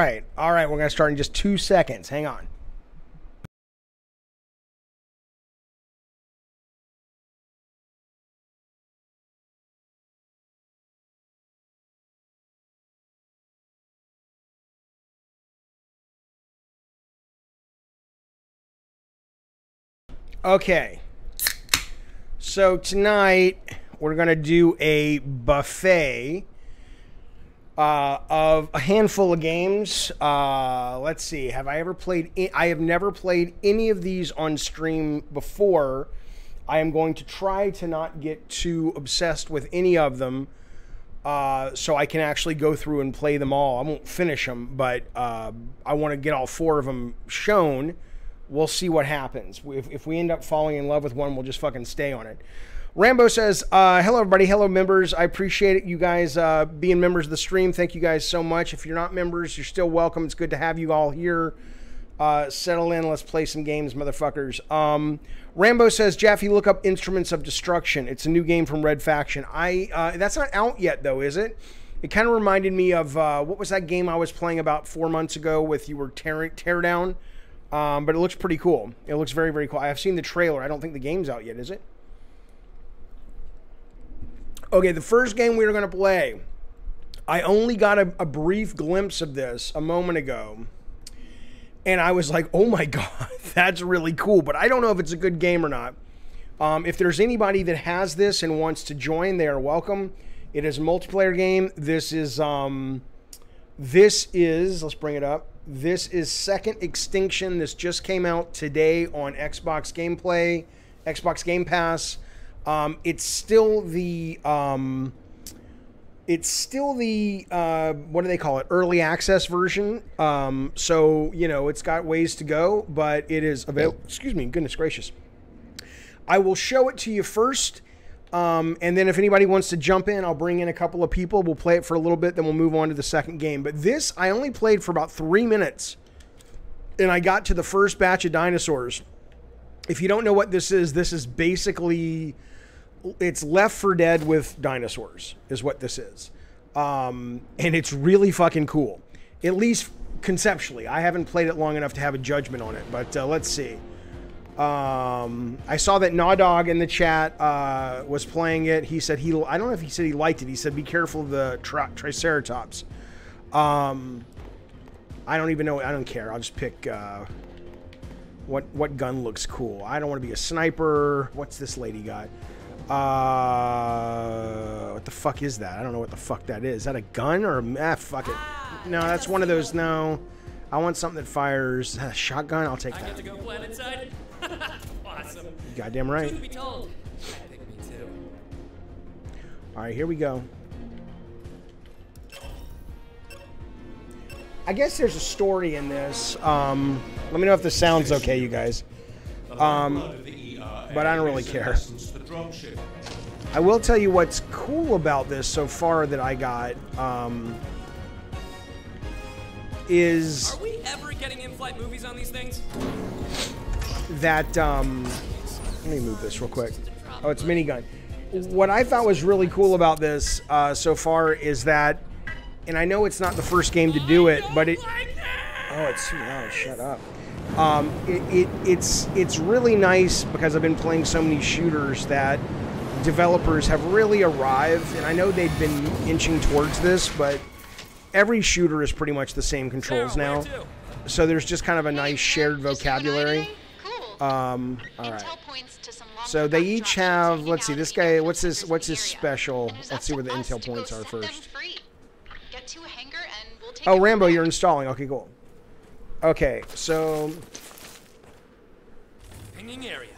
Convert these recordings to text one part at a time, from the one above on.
right, all right, we're gonna start in just two seconds. Hang on. Okay. So tonight we're gonna do a buffet uh, of a handful of games. Uh, let's see. Have I ever played? I I have never played any of these on stream before. I am going to try to not get too obsessed with any of them, uh, so I can actually go through and play them all. I won't finish them, but uh, I want to get all four of them shown. We'll see what happens. If, if we end up falling in love with one, we'll just fucking stay on it. Rambo says, uh, "Hello, everybody. Hello, members. I appreciate it. You guys uh, being members of the stream. Thank you guys so much. If you're not members, you're still welcome. It's good to have you all here. Uh, settle in. Let's play some games, motherfuckers." Um, Rambo says, "Jaffe, look up Instruments of Destruction. It's a new game from Red Faction. I uh, that's not out yet, though, is it?" It kind of reminded me of uh, what was that game I was playing about four months ago with you were tear, Teardown, um, but it looks pretty cool. It looks very very cool. I have seen the trailer. I don't think the game's out yet, is it? Okay, the first game we are going to play, I only got a, a brief glimpse of this a moment ago. And I was like, oh my God, that's really cool. But I don't know if it's a good game or not. Um, if there's anybody that has this and wants to join, they are welcome. It is a multiplayer game. This is, um, this is, let's bring it up. This is Second Extinction. This just came out today on Xbox Gameplay, Xbox Game Pass. Um, it's still the um, it's still the uh, what do they call it? Early access version. Um, so you know it's got ways to go, but it is available. Excuse me, goodness gracious. I will show it to you first. Um, and then if anybody wants to jump in, I'll bring in a couple of people. We'll play it for a little bit, then we'll move on to the second game. But this, I only played for about three minutes, and I got to the first batch of dinosaurs. If you don't know what this is, this is basically it's Left 4 Dead with dinosaurs, is what this is, um, and it's really fucking cool. At least conceptually, I haven't played it long enough to have a judgment on it, but uh, let's see. Um, I saw that Nawdog in the chat uh, was playing it. He said he, I don't know if he said he liked it. He said, be careful of the tri- Triceratops. Um, I don't even know. I don't care. I'll just pick uh, what what gun looks cool. I don't want to be a sniper. What's this lady got? Uh, what the fuck is that? I don't know what the fuck that is. Is that a gun or a, ah, fuck it. No, that's one of those. No, I want something that fires. A shotgun. I'll take I that. go awesome. Goddamn right. To be told, I me too. All right, here we go. I guess there's a story in this. Um, let me know if this sounds okay, you guys. Um, but I don't really care. I will tell you what's cool about this so far that I got um, is Are we ever getting in-flight movies on these things? that um, let me move this real quick. Oh, it's minigun. What I thought was really cool about this uh, so far is that, and I know it's not the first game to do it, but it. Oh, it's too loud. Shut up. Um, it, it, it's it's really nice because I've been playing so many shooters that developers have really arrived, and I know they've been inching towards this, but every shooter is pretty much the same controls now. So there's just kind of a nice shared Just you and I vocabulary. Um, all right. Intel points to some long So they each have. Let's see. This guy. What's his? What's his special? Let's see where the intel points are first. free. Get to a hangar and we'll take Oh, Rambo, you're installing. Okay, cool. Okay, so Pinging area.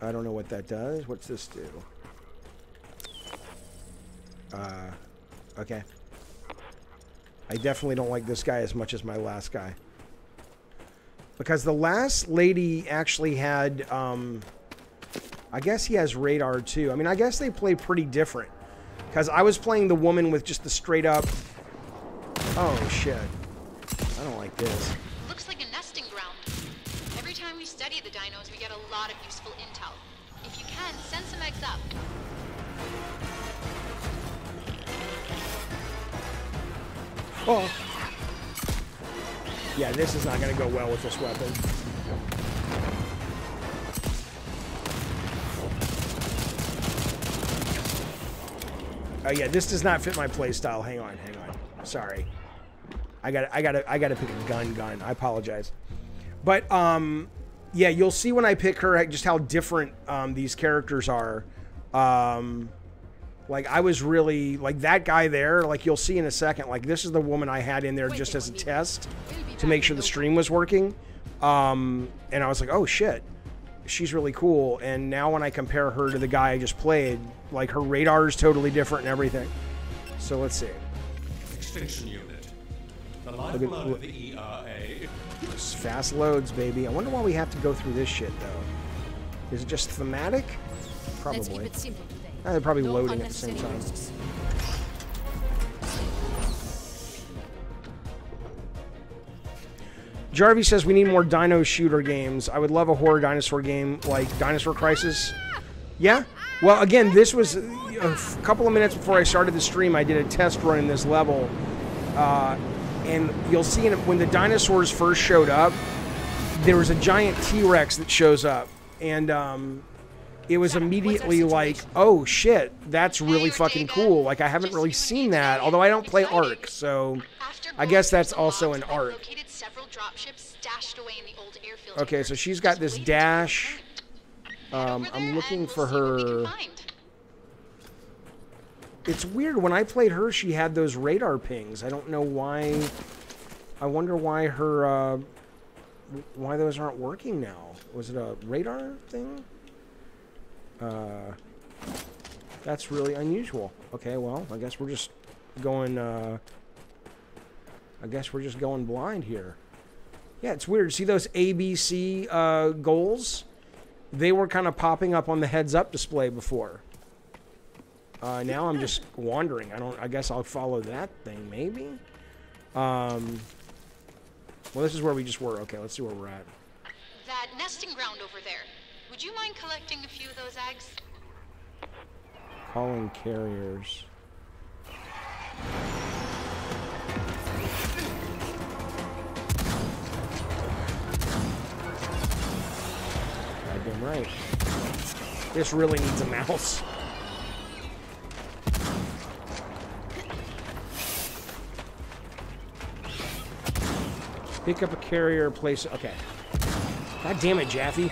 I don't know what that does. What's this do? Uh, okay. I definitely don't like this guy as much as my last guy. Because the last lady actually had, um, I guess he has radar too. I mean, I guess they play pretty different. Because I was playing the woman with just the straight up. Oh, shit. I don't like this. Study the dinos, we get a lot of useful intel. If you can, send some eggs up. Oh. Yeah, this is not going to go well with this weapon. Oh yeah, this does not fit my playstyle. Hang on, hang on. Sorry. I got I got I got to pick a gun gun. I apologize. But um yeah, you'll see when I pick her just how different um, these characters are. Um like I was really like that guy there, like you'll see in a second, like this is the woman I had in there just as a test to make sure the stream was working. Um and I was like, "Oh shit." She's really cool and now when I compare her to the guy I just played, like her radar is totally different and everything. So let's see. Extinction Unit. The at- lifeblood of the ERA. Fast loads, baby. I wonder why we have to go through this shit though. Is it just thematic? Probably. Let's keep it simple today. Uh, they're probably No loading at the same time. risks. Jarvie says we need more dino shooter games. I would love a horror dinosaur game like Dinosaur Crisis. Yeah? Well, again, this was a couple of minutes before I started the stream. I did a test run in this level. Uh, and you'll see when the dinosaurs first showed up, there was a giant T Rex that shows up. And um, it was immediately like, oh shit, that's really fucking cool. Like, I haven't really seen that, although I don't play Ark, so I guess that's also an Ark. Okay, so she's got this dash. Um, I'm looking for her. It's weird. When I played her, she had those radar pings. I don't know why. I wonder why her. Uh, why those aren't working now. Was it a radar thing? Uh, that's really unusual. Okay, well, I guess we're just going. Uh, I guess we're just going blind here. Yeah, it's weird. See those ABC uh, goals? They were kind of popping up on the heads up display before. Uh, now I'm just wandering. I don't. I guess I'll follow that thing. Maybe. Um. Well, this is where we just were. Okay, let's see where we're at. That nesting ground over there. Would you mind collecting a few of those eggs? Calling carriers. Goddamn right. This really needs a mouse. Pick up a carrier, place. Okay. God damn it, Jaffe.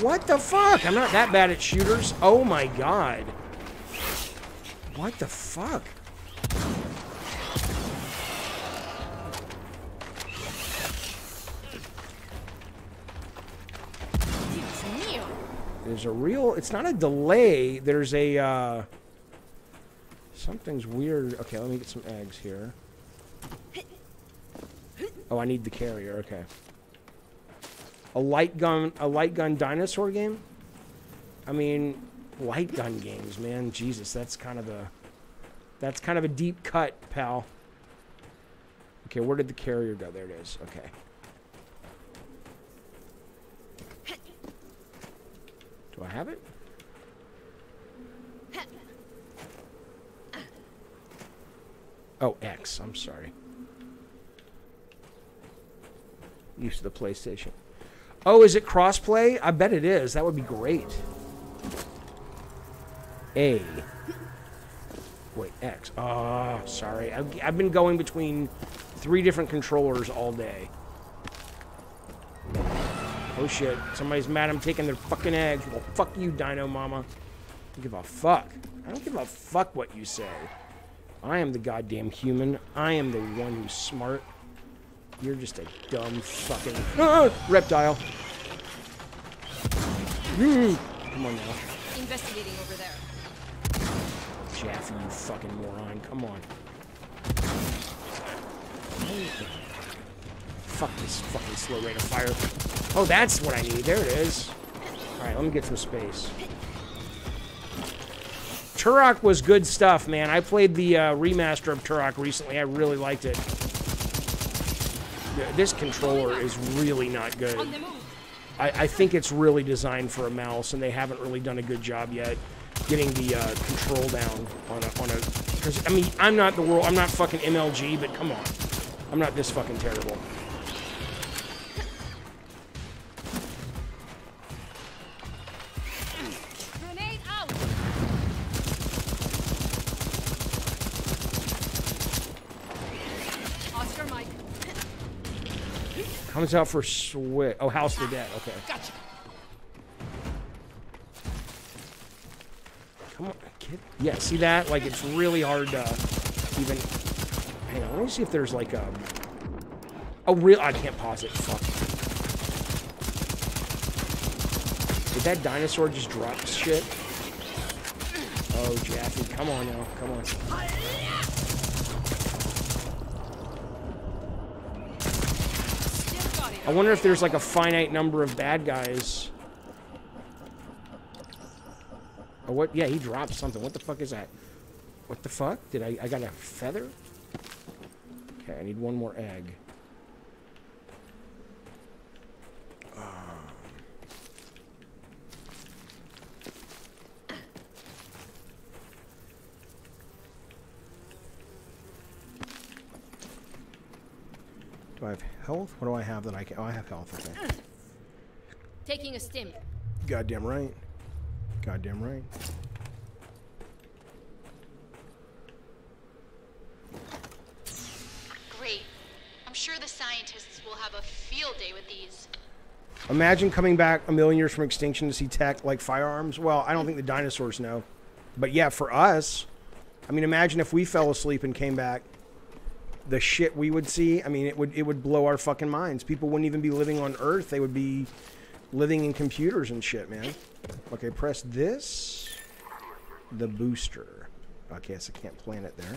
What the fuck? I'm not that bad at shooters. Oh my god. What the fuck? There's a real. It's not a delay. There's a. Uh, something's weird. Okay, let me get some eggs here. Oh, I need the carrier. Okay. A light gun. A light gun dinosaur game. I mean, light gun games, man. Jesus, that's kind of a. That's kind of a deep cut, pal. Okay, where did the carrier go? There it is. Okay. Do I have it? Oh, X. I'm sorry. Used to the PlayStation. Oh, is it crossplay? I bet it is. That would be great. A. Wait, X. Oh, sorry. I've, I've been going between three different controllers all day. Oh shit, somebody's mad I'm taking their fucking eggs. Well, fuck you, Dino Mama. I don't give a fuck. I don't give a fuck what you say. I am the goddamn human. I am the one who's smart. You're just a dumb fucking ah, reptile. Mm, Come on now. Investigating over there. Jaffe, you fucking moron. Come on. Fuck this fucking slow rate of fire. Oh, that's what I need. There it is. Alright, let me get some space. Turok was good stuff, man. I played the uh, remaster of Turok recently. I really liked it. Th- This controller is really not good. On the move. I, I think it's really designed for a mouse, and they haven't really done a good job yet getting the uh, control down on a on a. Because I mean, I'm not the world. I'm not fucking MLG, but come on. I'm not this fucking terrible. Comes out for switch. Oh, House of the Dead. Okay. Gotcha. Come on, kid. Yeah, see that? Like, it's really hard to even... Hang on, let me see if there's, like, a... Oh, real... I can't pause it. Fuck. Did that dinosaur just drop shit? Oh, Jaffe. Come on now. Come on. Still got it. I wonder if there's, like, a finite number of bad guys. Oh, what? Yeah, he dropped something. What the fuck is that? What the fuck? Did I... I got a feather? Okay, I need one more egg. Health? What do I have that I can... Oh, I have health. Okay. Taking a stim. Goddamn right. Goddamn right. Great. I'm sure the scientists will have a field day with these. Imagine coming back a million years from extinction to see tech like firearms. Well, I don't think the dinosaurs know. But yeah, for us, I mean, imagine if we fell asleep and came back. The shit we would see. I mean, it would it would blow our fucking minds. People wouldn't even be living on Earth. They would be living in computers and shit, man. Okay, press this. The booster. Okay, so I can't plant it there.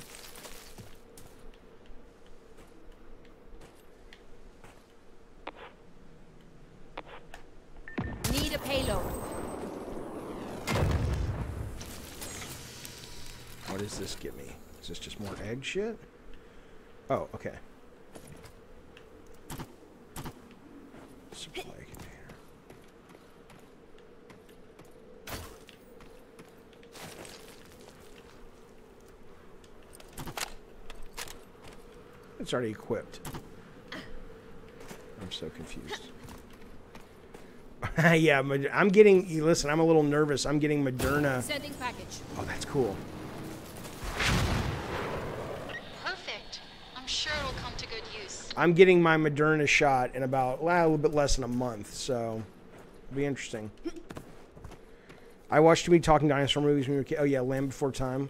Need a payload. What does this give me? Is this just more egg shit? Oh, okay. Supply container. It's already equipped. I'm so confused. yeah, I'm getting. Listen, I'm a little nervous. I'm getting Moderna. Sending package. Oh, that's cool. Perfect. I'm sure it'll come to good use. I'm getting my Moderna shot in about well, a little bit less than a month, so it'll be interesting. I watched too many talking dinosaur movies when we were kids. Oh yeah, Land Before Time.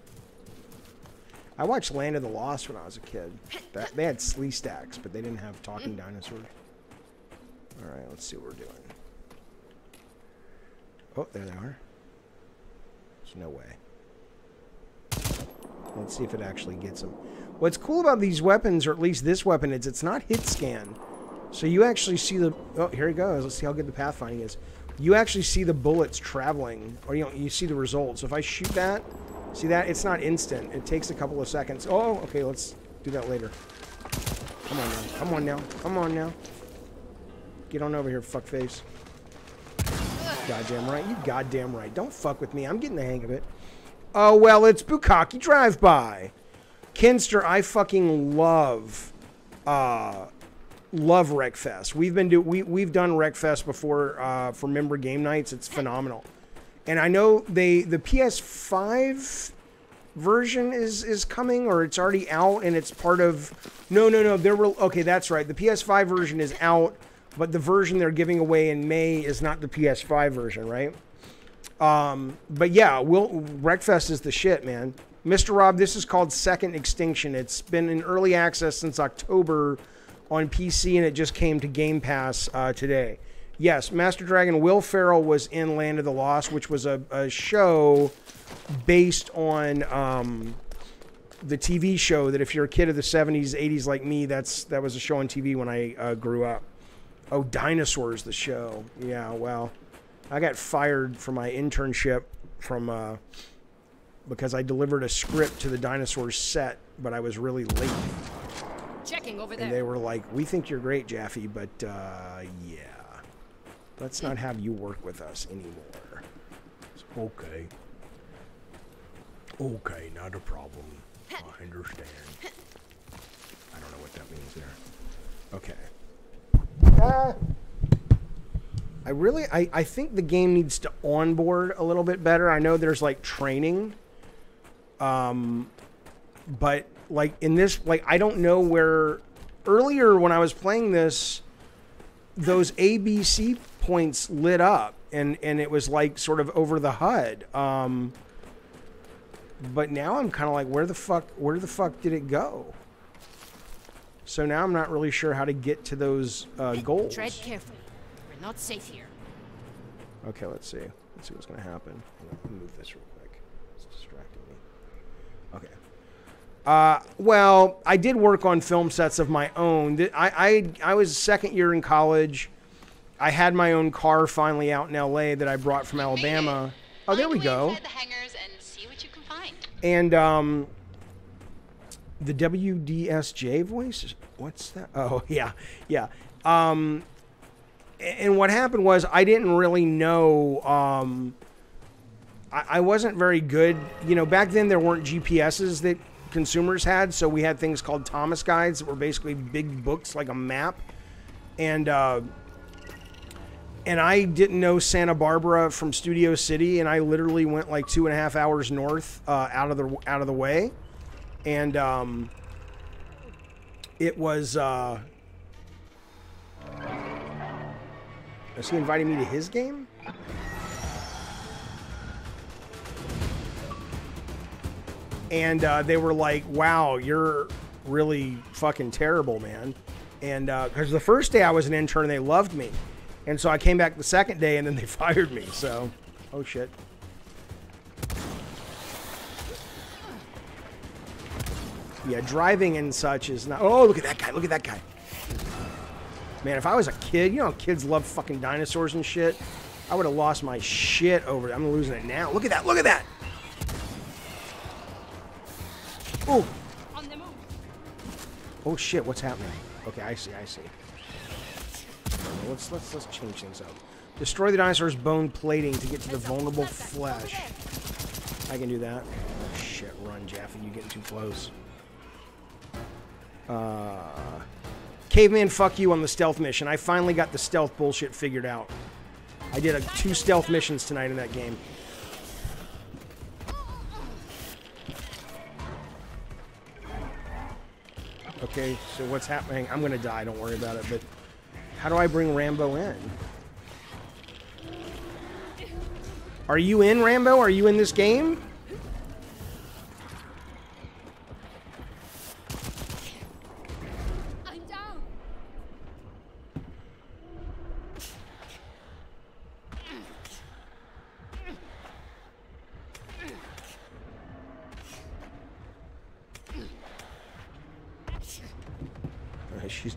I watched Land of the Lost when I was a kid. That, they had Sleestaks, but they didn't have talking dinosaurs. All right, let's see what we're doing. Oh, there they are. There's no way. Let's see if it actually gets them. What's cool about these weapons, or at least this weapon, is it's not hit scan. So you actually see the. Oh, here he goes. Let's see how good the pathfinding is. You actually see the bullets traveling, or you know, you see the results. So if I shoot that, see that? It's not instant. It takes a couple of seconds. Oh, okay. Let's do that later. Come on now. Come on now. Come on now. Get on over here, fuckface. Goddamn right. You goddamn right. Don't fuck with me. I'm getting the hang of it. Oh, well, it's Bukaki Drive-By. Kinster, I fucking love, uh, love Wreckfest. We've been do we we've done Wreckfest before uh, for member game nights. It's phenomenal, and I know they the PS5 version is is coming or it's already out and it's part of. No, no, no. There were okay. That's right. The PS5 version is out, but the version they're giving away in May is not the PS5 version, right? Um, but yeah, Will Wreckfest is the shit, man. Mr. Rob, this is called Second Extinction. It's been in early access since October on PC, and it just came to Game Pass uh, today. Yes, Master Dragon Will Ferrell was in Land of the Lost, which was a, a show based on um, the TV show that if you're a kid of the 70s, 80s like me, that's that was a show on TV when I uh, grew up. Oh, Dinosaurs, the show. Yeah, well, I got fired from my internship from uh, because I delivered a script to the Dinosaurs set, but I was really late, Checking over there. and they were like, "We think you're great, Jaffe, but uh, yeah, let's not have you work with us anymore." It's okay. Okay, not a problem. I understand. I don't know what what that means there. Okay. Ah. I really, I, I think the game needs to onboard a little bit better. I know there's like training, um, but like in this, like I don't know where. Earlier when I was playing this, those ABC points lit up, and and it was like sort of over the HUD. Um, but now I'm kind of like, where the fuck, where the fuck did it go? So now I'm not really sure how to get to those uh, goals. Tread carefully. We're not safe here. Okay, let's see. Let's see what's going to happen. Move this real quick. It's distracting me. Okay. Uh, well, I did work on film sets of my own. I, I, I was second year in college. I had my own car finally out in LA that I brought from Alabama. Oh, there we Find a way go. inside the hangars and see what you can find. And um, the WDSJ voice. What's that? Oh yeah, yeah. Um, and what happened was I didn't really know. Um, I, I wasn't very good. You know, back then there weren't GPSs that consumers had, so we had things called Thomas guides that were basically big books like a map, and. Uh, and I didn't know Santa Barbara from Studio City, and I literally went like two and a half hours north uh, out of the out of the way, and um, it was. Uh, is he inviting me to his game? And uh, they were like, "Wow, you're really fucking terrible, man." And because the first day I was an intern, they loved me. And so I came back the second day and then they fired me. So, oh shit. Yeah, driving and such is not. Oh, look at that guy. Look at that guy. Man, if I was a kid, you know, kids love fucking dinosaurs and shit. I would have lost my shit over it. I'm losing it now. Look at that. Look at that. Oh, On the move. oh shit. What's happening? Okay, I see. I see. Let's let's let's change things up. Destroy the dinosaur's bone plating to get to the vulnerable flesh. I can do that. Oh, shit, run, Jaffe. you're getting too close. Uh, caveman, fuck you on the stealth mission. I finally got the stealth bullshit figured out. I did a, two stealth missions tonight in that game. Okay, so what's happening? I'm gonna die. Don't worry about it. But how do I bring Rambo in? Are you in, Rambo? Are you in this game?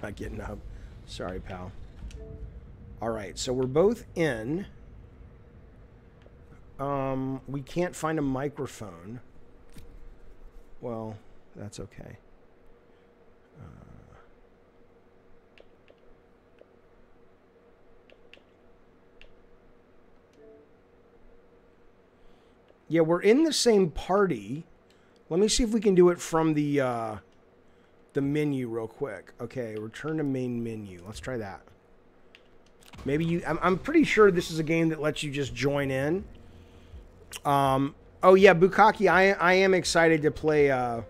Not getting up. Sorry, pal. All right, so we're both in. Um, we can't find a microphone. Well, that's okay. Uh, yeah, we're in the same party. Let me see if we can do it from the uh, the menu real quick. Okay, return to main menu. Let's try that. Maybe you. I'm, I'm pretty sure this is a game that lets you just join in. Um. Oh yeah, Bukaki. I I am excited to play uh,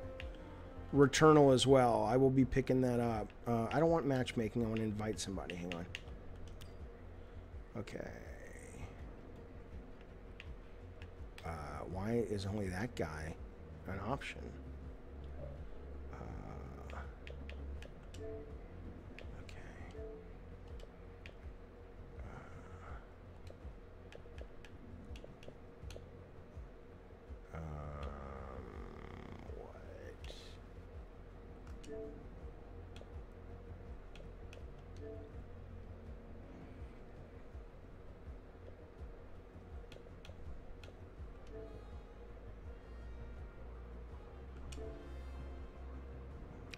Returnal as well. I will be picking that up. Uh, I don't want matchmaking. I want to invite somebody. Hang on. Okay. Uh, why is only that guy an option?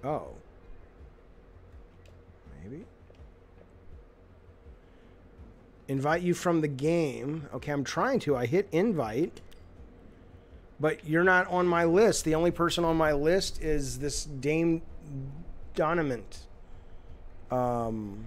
Oh. Maybe. Invite you from the game. Okay, I'm trying to. I hit invite. But you're not on my list. The only person on my list is this Dame Donament. Um,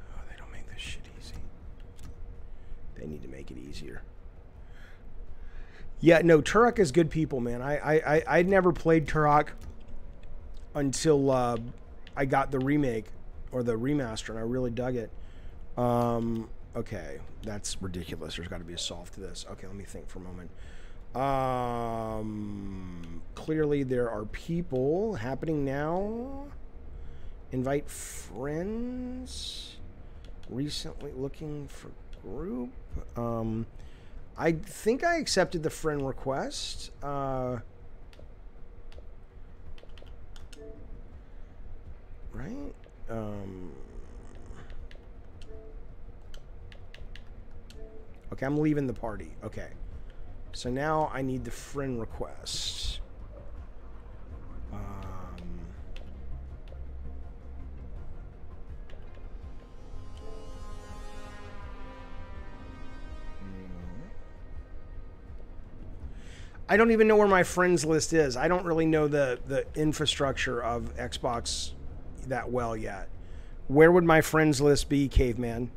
oh, they don't make this shit easy. They need to make it easier. Yeah, no, Turok is good people, man. I I I I'd never played Turok until uh, I got the remake or the remaster, and I really dug it. Um, okay, that's ridiculous. There's got to be a solve to this. Okay, let me think for a moment. Um, clearly, there are people happening now. Invite friends. Recently looking for group. Um, I think I accepted the friend request. Uh, right? Um, okay, I'm leaving the party. Okay. So now I need the friend request. Um, I don't even know where my friends list is. I don't really know the the infrastructure of Xbox that well yet. Where would my friends list be, caveman?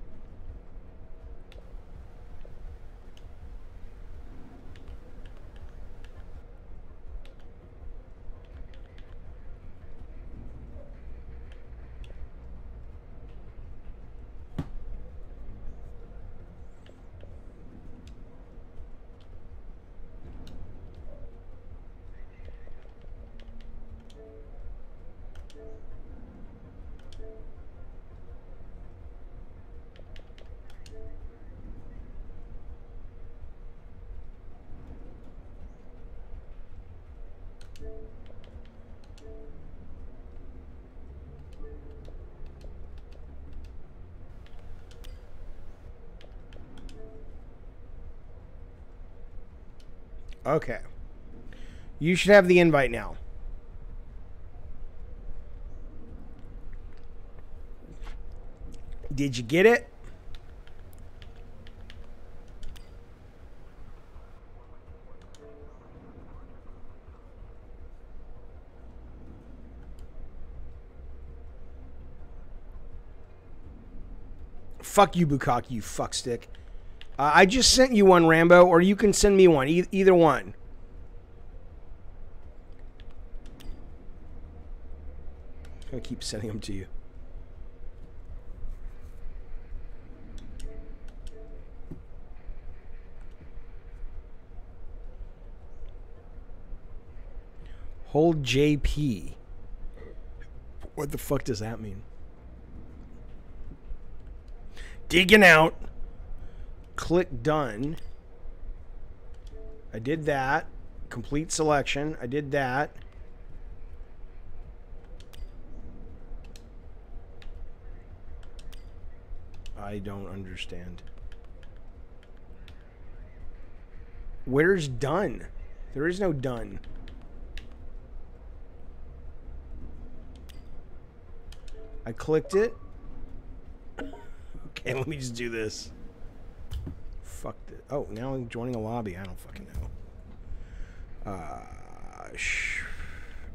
Okay. You should have the invite now. Did you get it? Fuck you, Bukaki, you fuckstick. Uh, I just sent you one, Rambo, or you can send me one. E- either one. I'm gonna keep sending them to you. Hold JP. What the fuck does that mean? Digging out. Click done. I did that. Complete selection. I did that. I don't understand. Where's done? There is no done. I clicked it. Okay, let me just do this. Fuck it. Oh, now I'm joining a lobby. I don't fucking know. Uh, sh-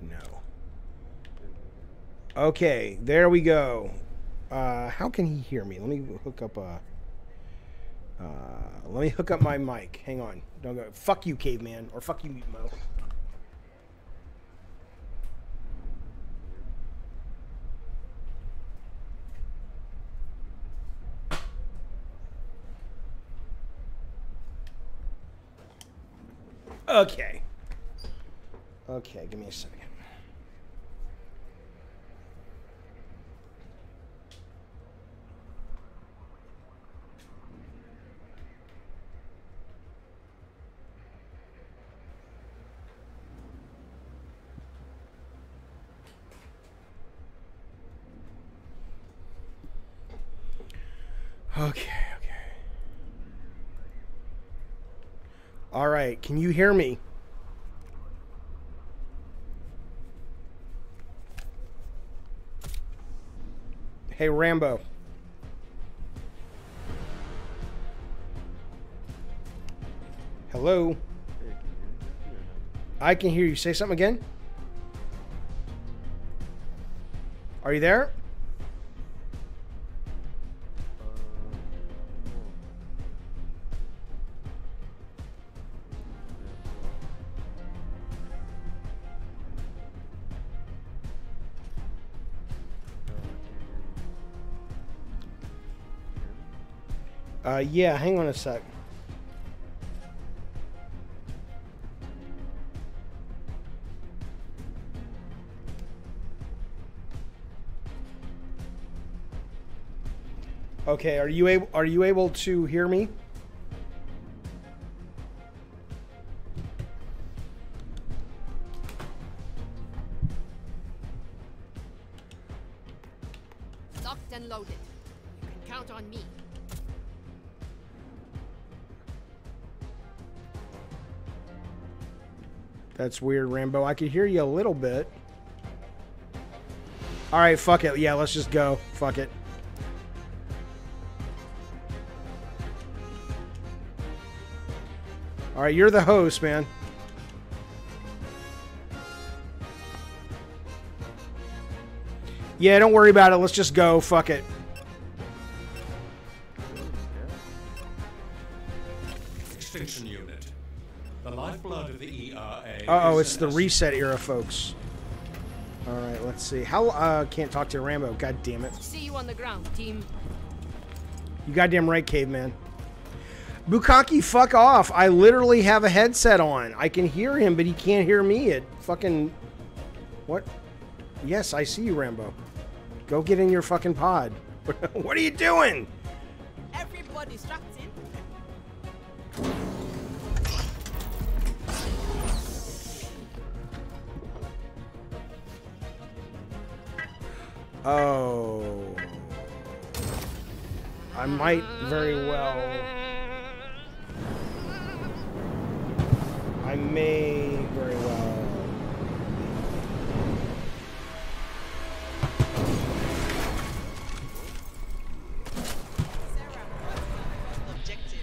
no. Okay, there we go. Uh, how can he hear me? Let me hook up a. Uh, let me hook up my mic. Hang on. Don't go. Fuck you, caveman, or fuck you, Mo. Okay. Okay, give me a second. Okay, okay. All right, can you hear me? Hey, Rambo. Hello. I can hear you. Say something again. Are you there? Yeah, hang on a sec. Okay, are you able are you able to hear me? That's weird, Rambo. I could hear you a little bit. All right, fuck it. Yeah, let's just go. Fuck it. All right, you're the host, man. Yeah, don't worry about it. Let's just go. Fuck it. Uh oh, it's the reset era, folks. All right, let's see. How uh can't talk to Rambo. God damn it. See you on the ground, team. You goddamn right, caveman. Bukaki, fuck off. I literally have a headset on. I can hear him, but he can't hear me. It fucking. What? Yes, I see you, Rambo. Go get in your fucking pod. what are you doing? Everybody Oh. I might very well. I may very well. Objective.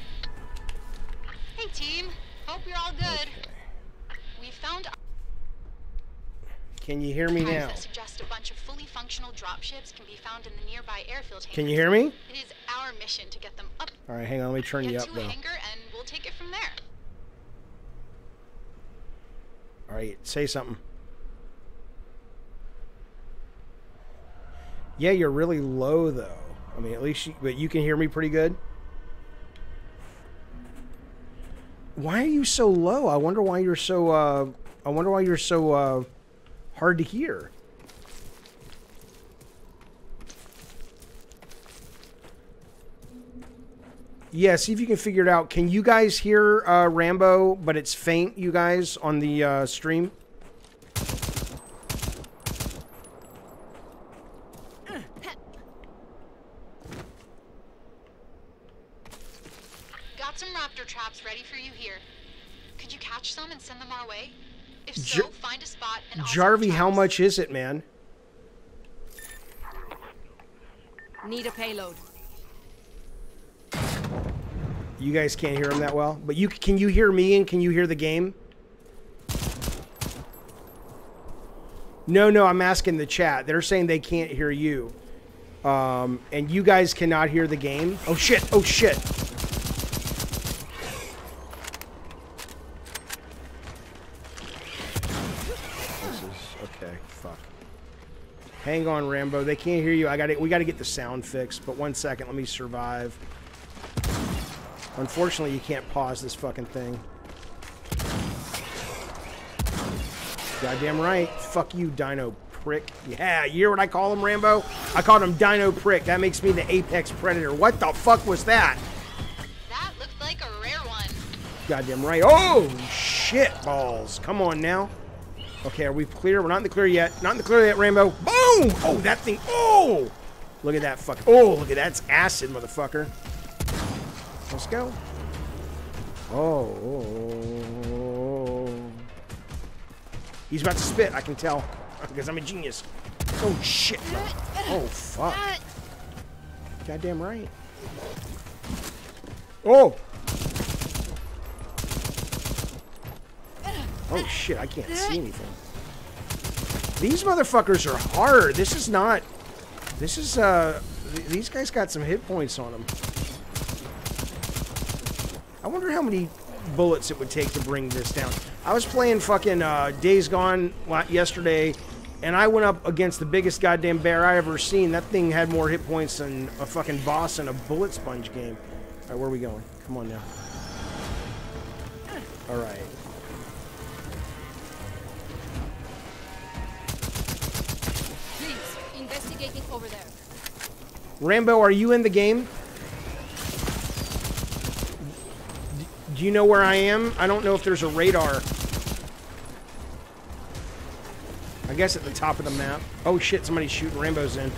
Hey team, hope you're all good. We found Can you hear me now? That suggest a bunch of fully functional dropships can be found in the nearby airfield hangar. Can you hear me? It is our mission to get them up, All right, hang on. Let me turn you up to though. hangar, and we'll take it from there. All right, say something. Yeah, you're really low though. I mean, at least you, but you can hear me pretty good. Why are you so low? I wonder why you're so. Uh, I wonder why you're so uh, hard to hear. Yeah, see if you can figure it out. Can you guys hear uh, Rambo, but it's faint, you guys, on the uh, stream? Got some raptor traps ready for you here. Could you catch some and send them our way? If so, Jar- find a spot and also Jarvie, how much is it, man? Need a payload. You guys can't hear him that well, but you can you hear me and can you hear the game? No, no, I'm asking the chat. They're saying they can't hear you. Um, and you guys cannot hear the game. Oh shit! Oh shit! This is okay. Fuck. Hang on, Rambo. They can't hear you. I got to We got to get the sound fixed. But one second. Let me survive. Unfortunately, you can't pause this fucking thing. Goddamn right. Fuck you, Dino Prick. Yeah, you hear what I call him, Rambo? I called him Dino Prick. That makes me the apex predator. What the fuck was that? That looked like a rare one. Goddamn right. Oh, shit balls. Come on now. Okay, are we clear? We're not in the clear yet. Not in the clear yet, Rambo. Boom! Oh, that thing. Oh! Look at that fuck. Oh, look at that. That's acid, motherfucker. Let's go. Oh. He's about to spit. I can tell because I'm a genius. Oh shit. Oh fuck. Goddamn right. Oh! Oh shit, I can't see anything. These motherfuckers are hard. This is not. This is, uh. th- These guys got some hit points on them. I wonder how many bullets it would take to bring this down. I was playing fucking uh, Days Gone yesterday, and I went up against the biggest goddamn bear I ever seen. That thing had more hit points than a fucking boss in a bullet sponge game. All right, where are we going? Come on now. All right. Please, investigating over there. Rambo, are you in the game? Do you know where I am? I don't know if there's a radar. I guess at the top of the map. Oh shit, somebody's shooting. Rambo's in.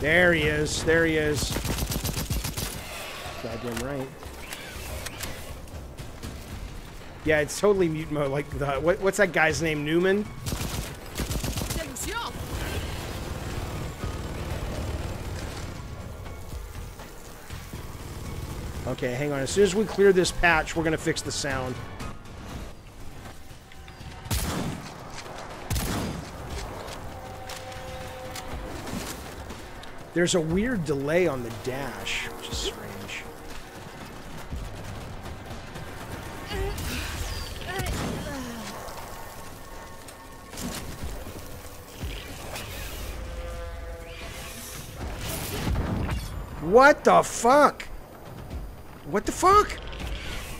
There he is. There he is. Goddamn right. Yeah, it's totally mute mode. Like the what, what's that guy's name? Newman. Okay, hang on. As soon as we clear this patch, we're gonna fix the sound. There's a weird delay on the dash, which is strange. What the fuck? What the fuck?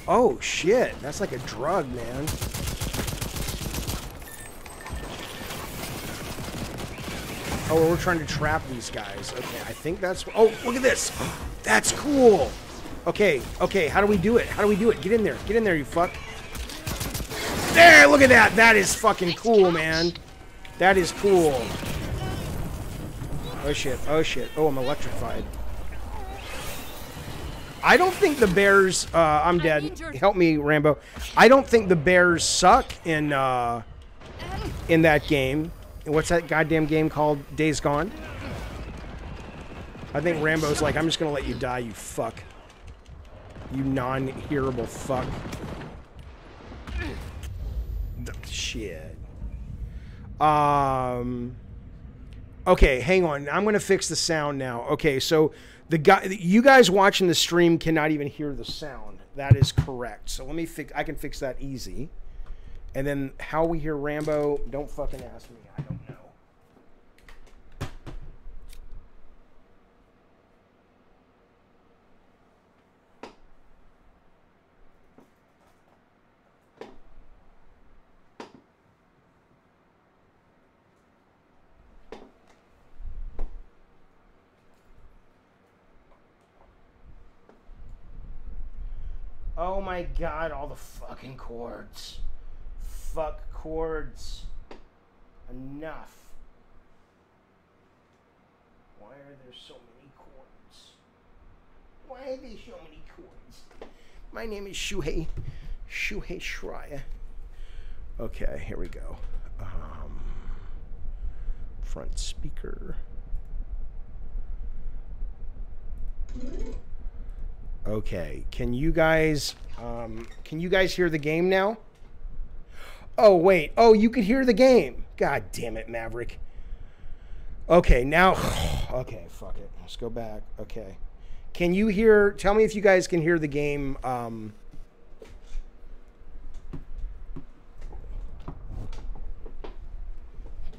Oh shit, that's like a drug, man. Oh, we're trying to trap these guys. Okay, I think that's. Oh, look at this. That's cool. Okay, okay. How do we do it? How do we do it? Get in there. Get in there, you fuck. There. Look at that. That is fucking cool, man. That is cool. Oh shit. Oh shit. Oh, I'm electrified. I don't think the Bears. Uh, I'm dead. Help me, Rambo. I don't think the Bears suck in uh, in that game. What's that goddamn game called? Days Gone. I think Rambo's like, I'm just gonna let you die, you fuck. You non-hearable fuck. Shit. Um. Okay, hang on. I'm gonna fix the sound now. Okay, so the guy, you guys watching the stream cannot even hear the sound. That is correct. So let me fix. I can fix that easy. And then how we hear Rambo? Don't fucking ask me. I don't know. Oh my god, all the fucking chords. Fuck chords. Enough. Why are there so many chords? Why are there so many chords? My name is Shuhei. Shuhei Shriya. Okay, here we go. Um, front speaker. Okay, can you guys um, can you guys hear the game now? Oh wait, oh you could hear the game. God damn it, Maverick. Okay, now okay, fuck it. Let's go back. Okay. Can you hear tell me if you guys can hear the game um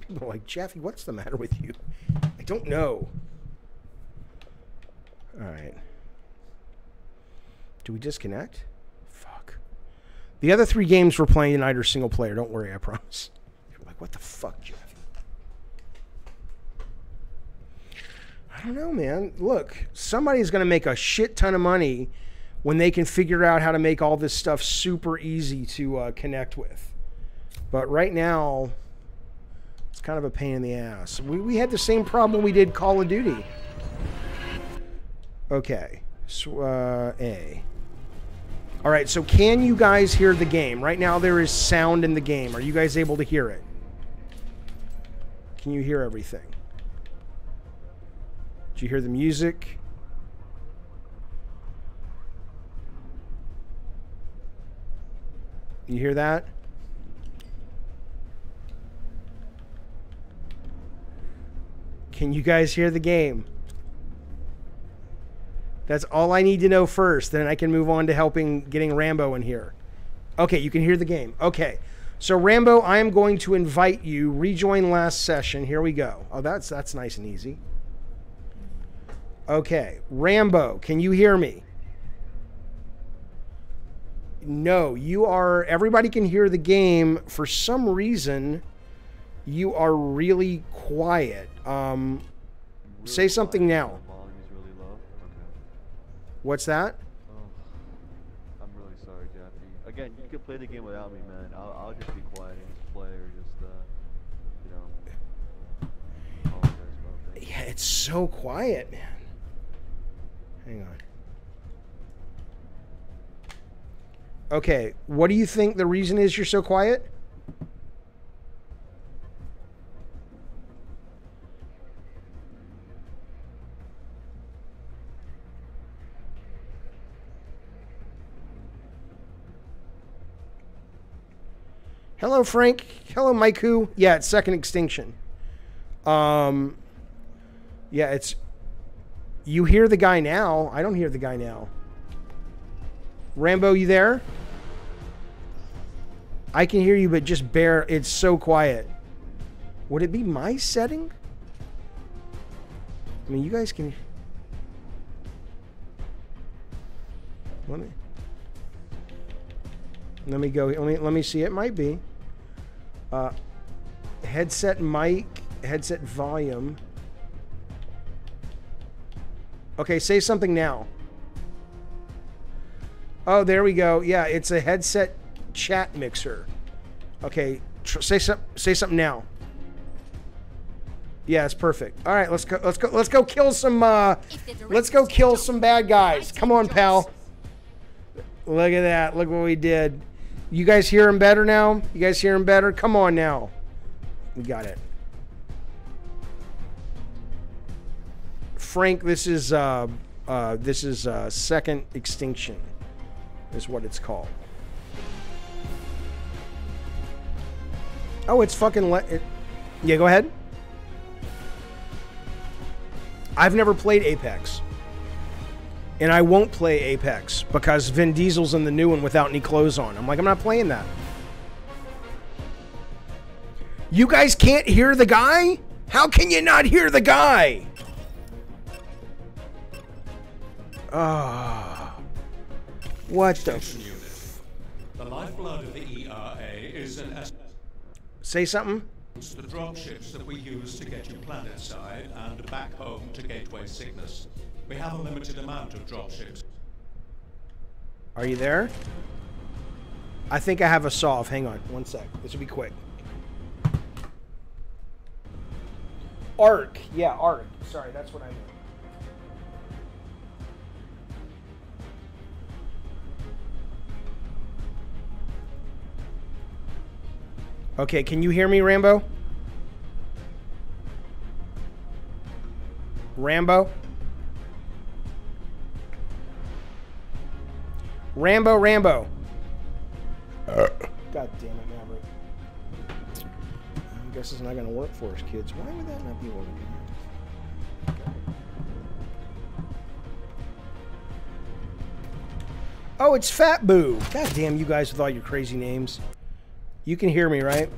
People like, Jeffy, what's the matter with you? I don't know. All right. Do we disconnect? Fuck. The other three games we're playing tonight are single player. Don't worry, I promise. You're like, what the fuck, Jeff? I don't know, man. Look, somebody's going to make a shit ton of money when they can figure out how to make all this stuff super easy to uh, connect with. But right now, it's kind of a pain in the ass. We, we had the same problem we did Call of Duty. Okay. So, uh, A. All right, so can you guys hear the game? Right now there is sound in the game. Are you guys able to hear it? Can you hear everything? Do you hear the music? You hear that? Can you guys hear the game? That's all I need to know first. Then I can move on to helping getting Rambo in here. Okay, you can hear the game. Okay. So Rambo, I am going to invite you. Rejoin last session. Here we go. Oh, that's that's nice and easy. Okay, Rambo, can you hear me? No, you are. Everybody can hear the game. For some reason, you are really quiet. Um, say something now. What's that? Oh, I'm really sorry, Jeffy. Again, you can play the game without me, man. I'll, I'll just be quiet and just play or just, uh, you know. Apologize. Yeah, it's so quiet, man. Hang on. Okay, what do you think the reason is you're so quiet? Hello, Frank. Hello, Maiku. Yeah, it's second extinction. Um, yeah, it's. You hear the guy now. I don't hear the guy now. Rambo, you there? I can hear you, but just bare. It's so quiet. Would it be my setting? I mean, you guys can. Let me. Let me go. Let me let me see. It might be. Uh, headset mic, headset volume. Okay, say something now. Oh, there we go. Yeah, it's a headset chat mixer. Okay, say some, say something now. Yeah, it's perfect. All right, let's go. Let's go. Let's go kill some. Uh, let's go kill some bad guys. Come on, pal. Look at that. Look what we did. You guys hear him better now? You guys hear him better? Come on now. We got it. Frank, this is uh, uh, this is uh, second extinction, is what it's called. Oh, it's fucking. Le- it- yeah, go ahead. I've never played Apex. And I won't play Apex because Vin Diesel's in the new one without any clothes on. I'm like, I'm not playing that. You guys can't hear the guy? How can you not hear the guy? Ah. what the? The lifeblood of the ERA is essence Say something? the dropships that we use to get you planetside and back home to Gateway Cygnus. We have a limited amount of dropships. Are you there? I think I have a solve. Hang on, one sec. This will be quick. Arc. Yeah, arc. Sorry, that's what I meant. Okay, can you hear me, Rambo? Rambo? Rambo, Rambo. Uh. God damn it, Maverick. I guess it's not going to work for us, kids. Why would that not be working? Oh, it's Fat Boo. God damn you guys with all your crazy names. You can hear me, right?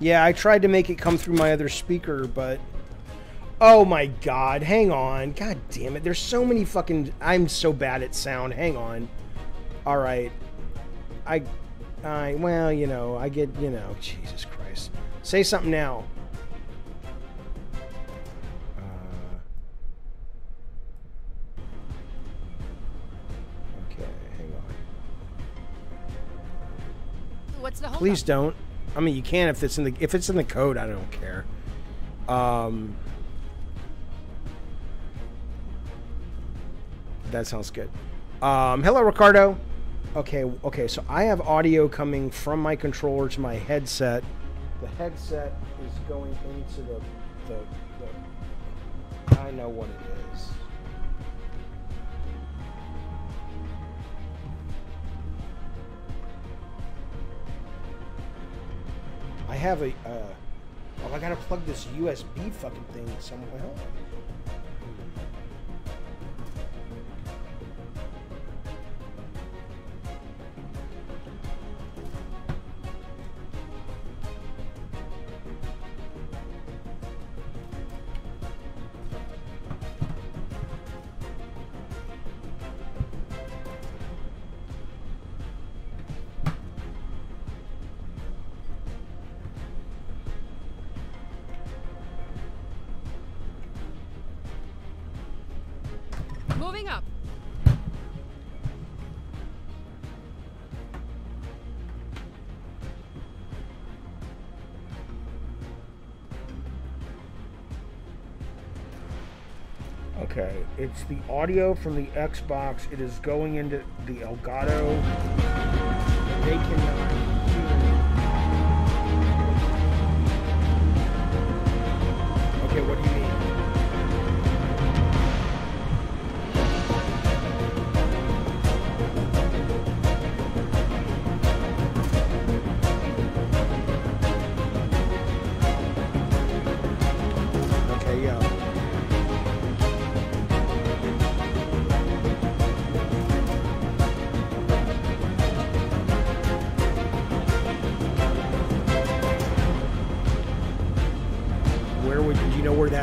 Yeah, I tried to make it come through my other speaker, but Oh my god, hang on. God damn it. There's so many fucking I'm so bad at sound. Hang on. All right. I I well, you know, I get, you know, Jesus Christ. Say something now. Uh, Okay, hang on. What's the Please don't. I mean, you can if it's in the if it's in the code. I don't care. Um, that sounds good. Um, hello, Ricardo. Okay, okay. So I have audio coming from my controller to my headset. The headset is going into the. the, the I know what it is. I have a. Uh, oh, I gotta plug this USB fucking thing somewhere. Okay, it's the audio from the Xbox. It is going into the Elgato. They cannot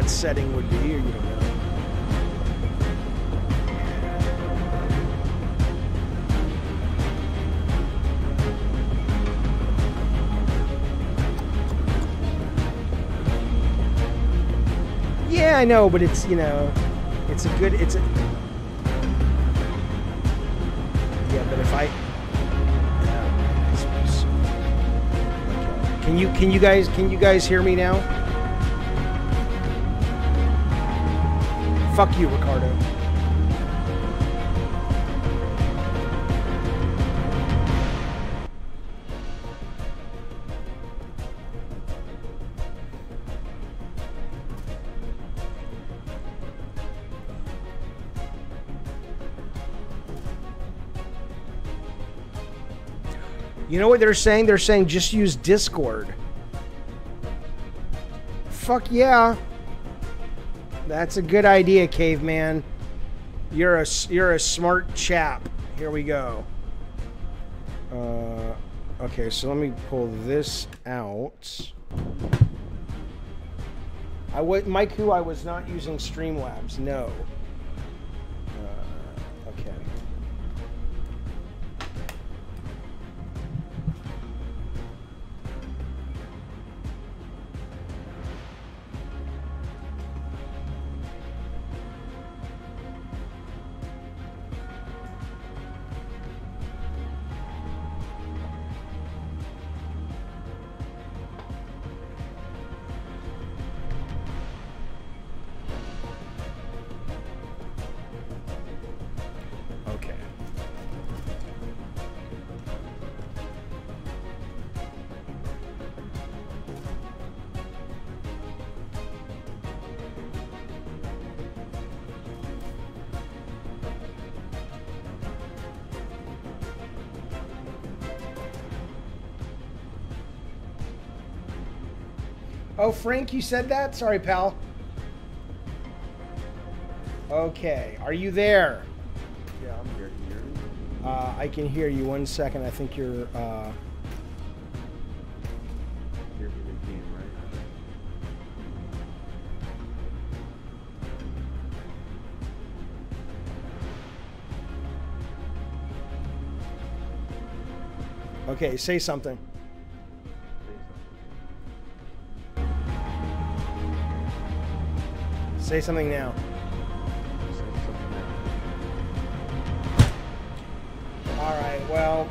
that setting would be, you don't know? Yeah, I know, but it's you know, it's a good, it's a. Yeah, but if I. Can you can you guys can you guys hear me now? Fuck you, Ricardo. You know what they're saying? They're saying just use Discord. Fuck yeah. That's a good idea, caveman. You're a you're a smart chap. Here we go. Uh, okay, so let me pull this out. I would Mike, who I was not using Streamlabs. No. Oh, Frank, you said that? Sorry, pal. Okay, are you there? Yeah, I'm here. Uh, I can hear you. One second. I think you're. Uh, game, right? okay, say something. Say something. Now. Say something now. All right. Well,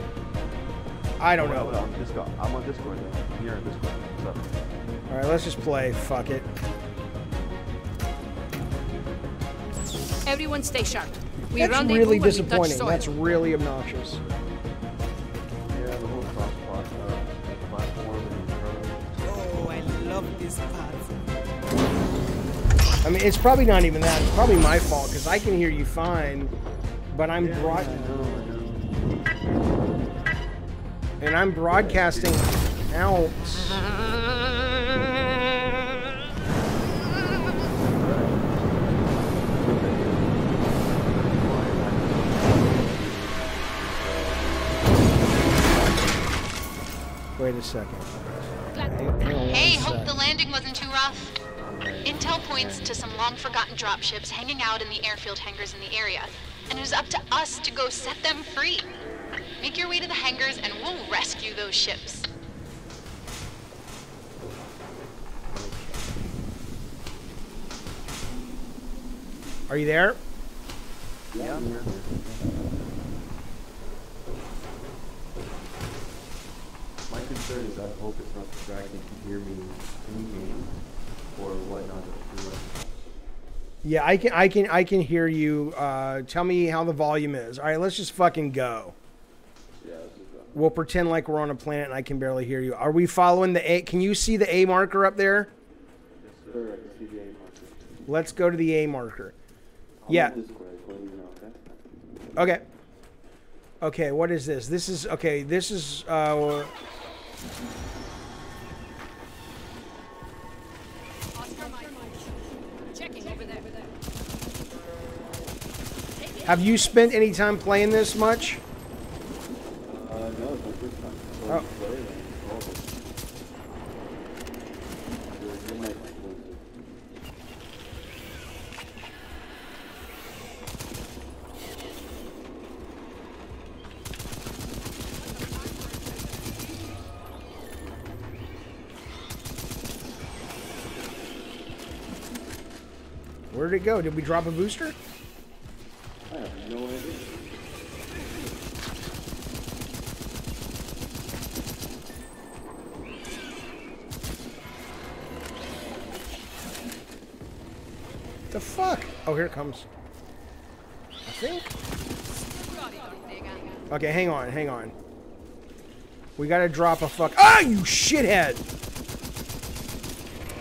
I don't know. I'm, Discord. I'm on Discord now. I'm here on Discord. What's up? All right, let's just play. Fuck it. Everyone stay sharp. We That's rendezvous really when we touch disappointing. That's really obnoxious. It's probably not even that. It's probably my fault because I can hear you fine, but I'm broad I know, I and I'm broadcasting, counts. Wait a second. Hang- hang Hey, sec. hope the landing wasn't too rough. Intel points to some long forgotten dropships hanging out in the airfield hangars in the area, and it is up to us to go set them free. Make your way to the hangars and we'll rescue those ships. Are you there? Yeah, I'm here. My concern is I hope it's not distracting to hear me in game or whatnot. Yeah, I can I can I can hear you. Uh, tell me how the volume is. All right, let's just fucking go. Yeah, We'll pretend like we're on a planet and I can barely hear you. Are we following the A? Can you see the A marker up there? yes, sir. I can see the A marker. Let's go to the A marker. I'm Yeah. on Discord, I just let you know, okay? Okay. Okay, what is this? This is okay. This is uh. Have you spent any time playing this much? Uh, no. Oh. Where did it go? Did we drop a booster? I have no idea. The fuck? Oh, here it comes. I think. Okay, hang on, hang on. We gotta drop a fuck. Ah, you shithead!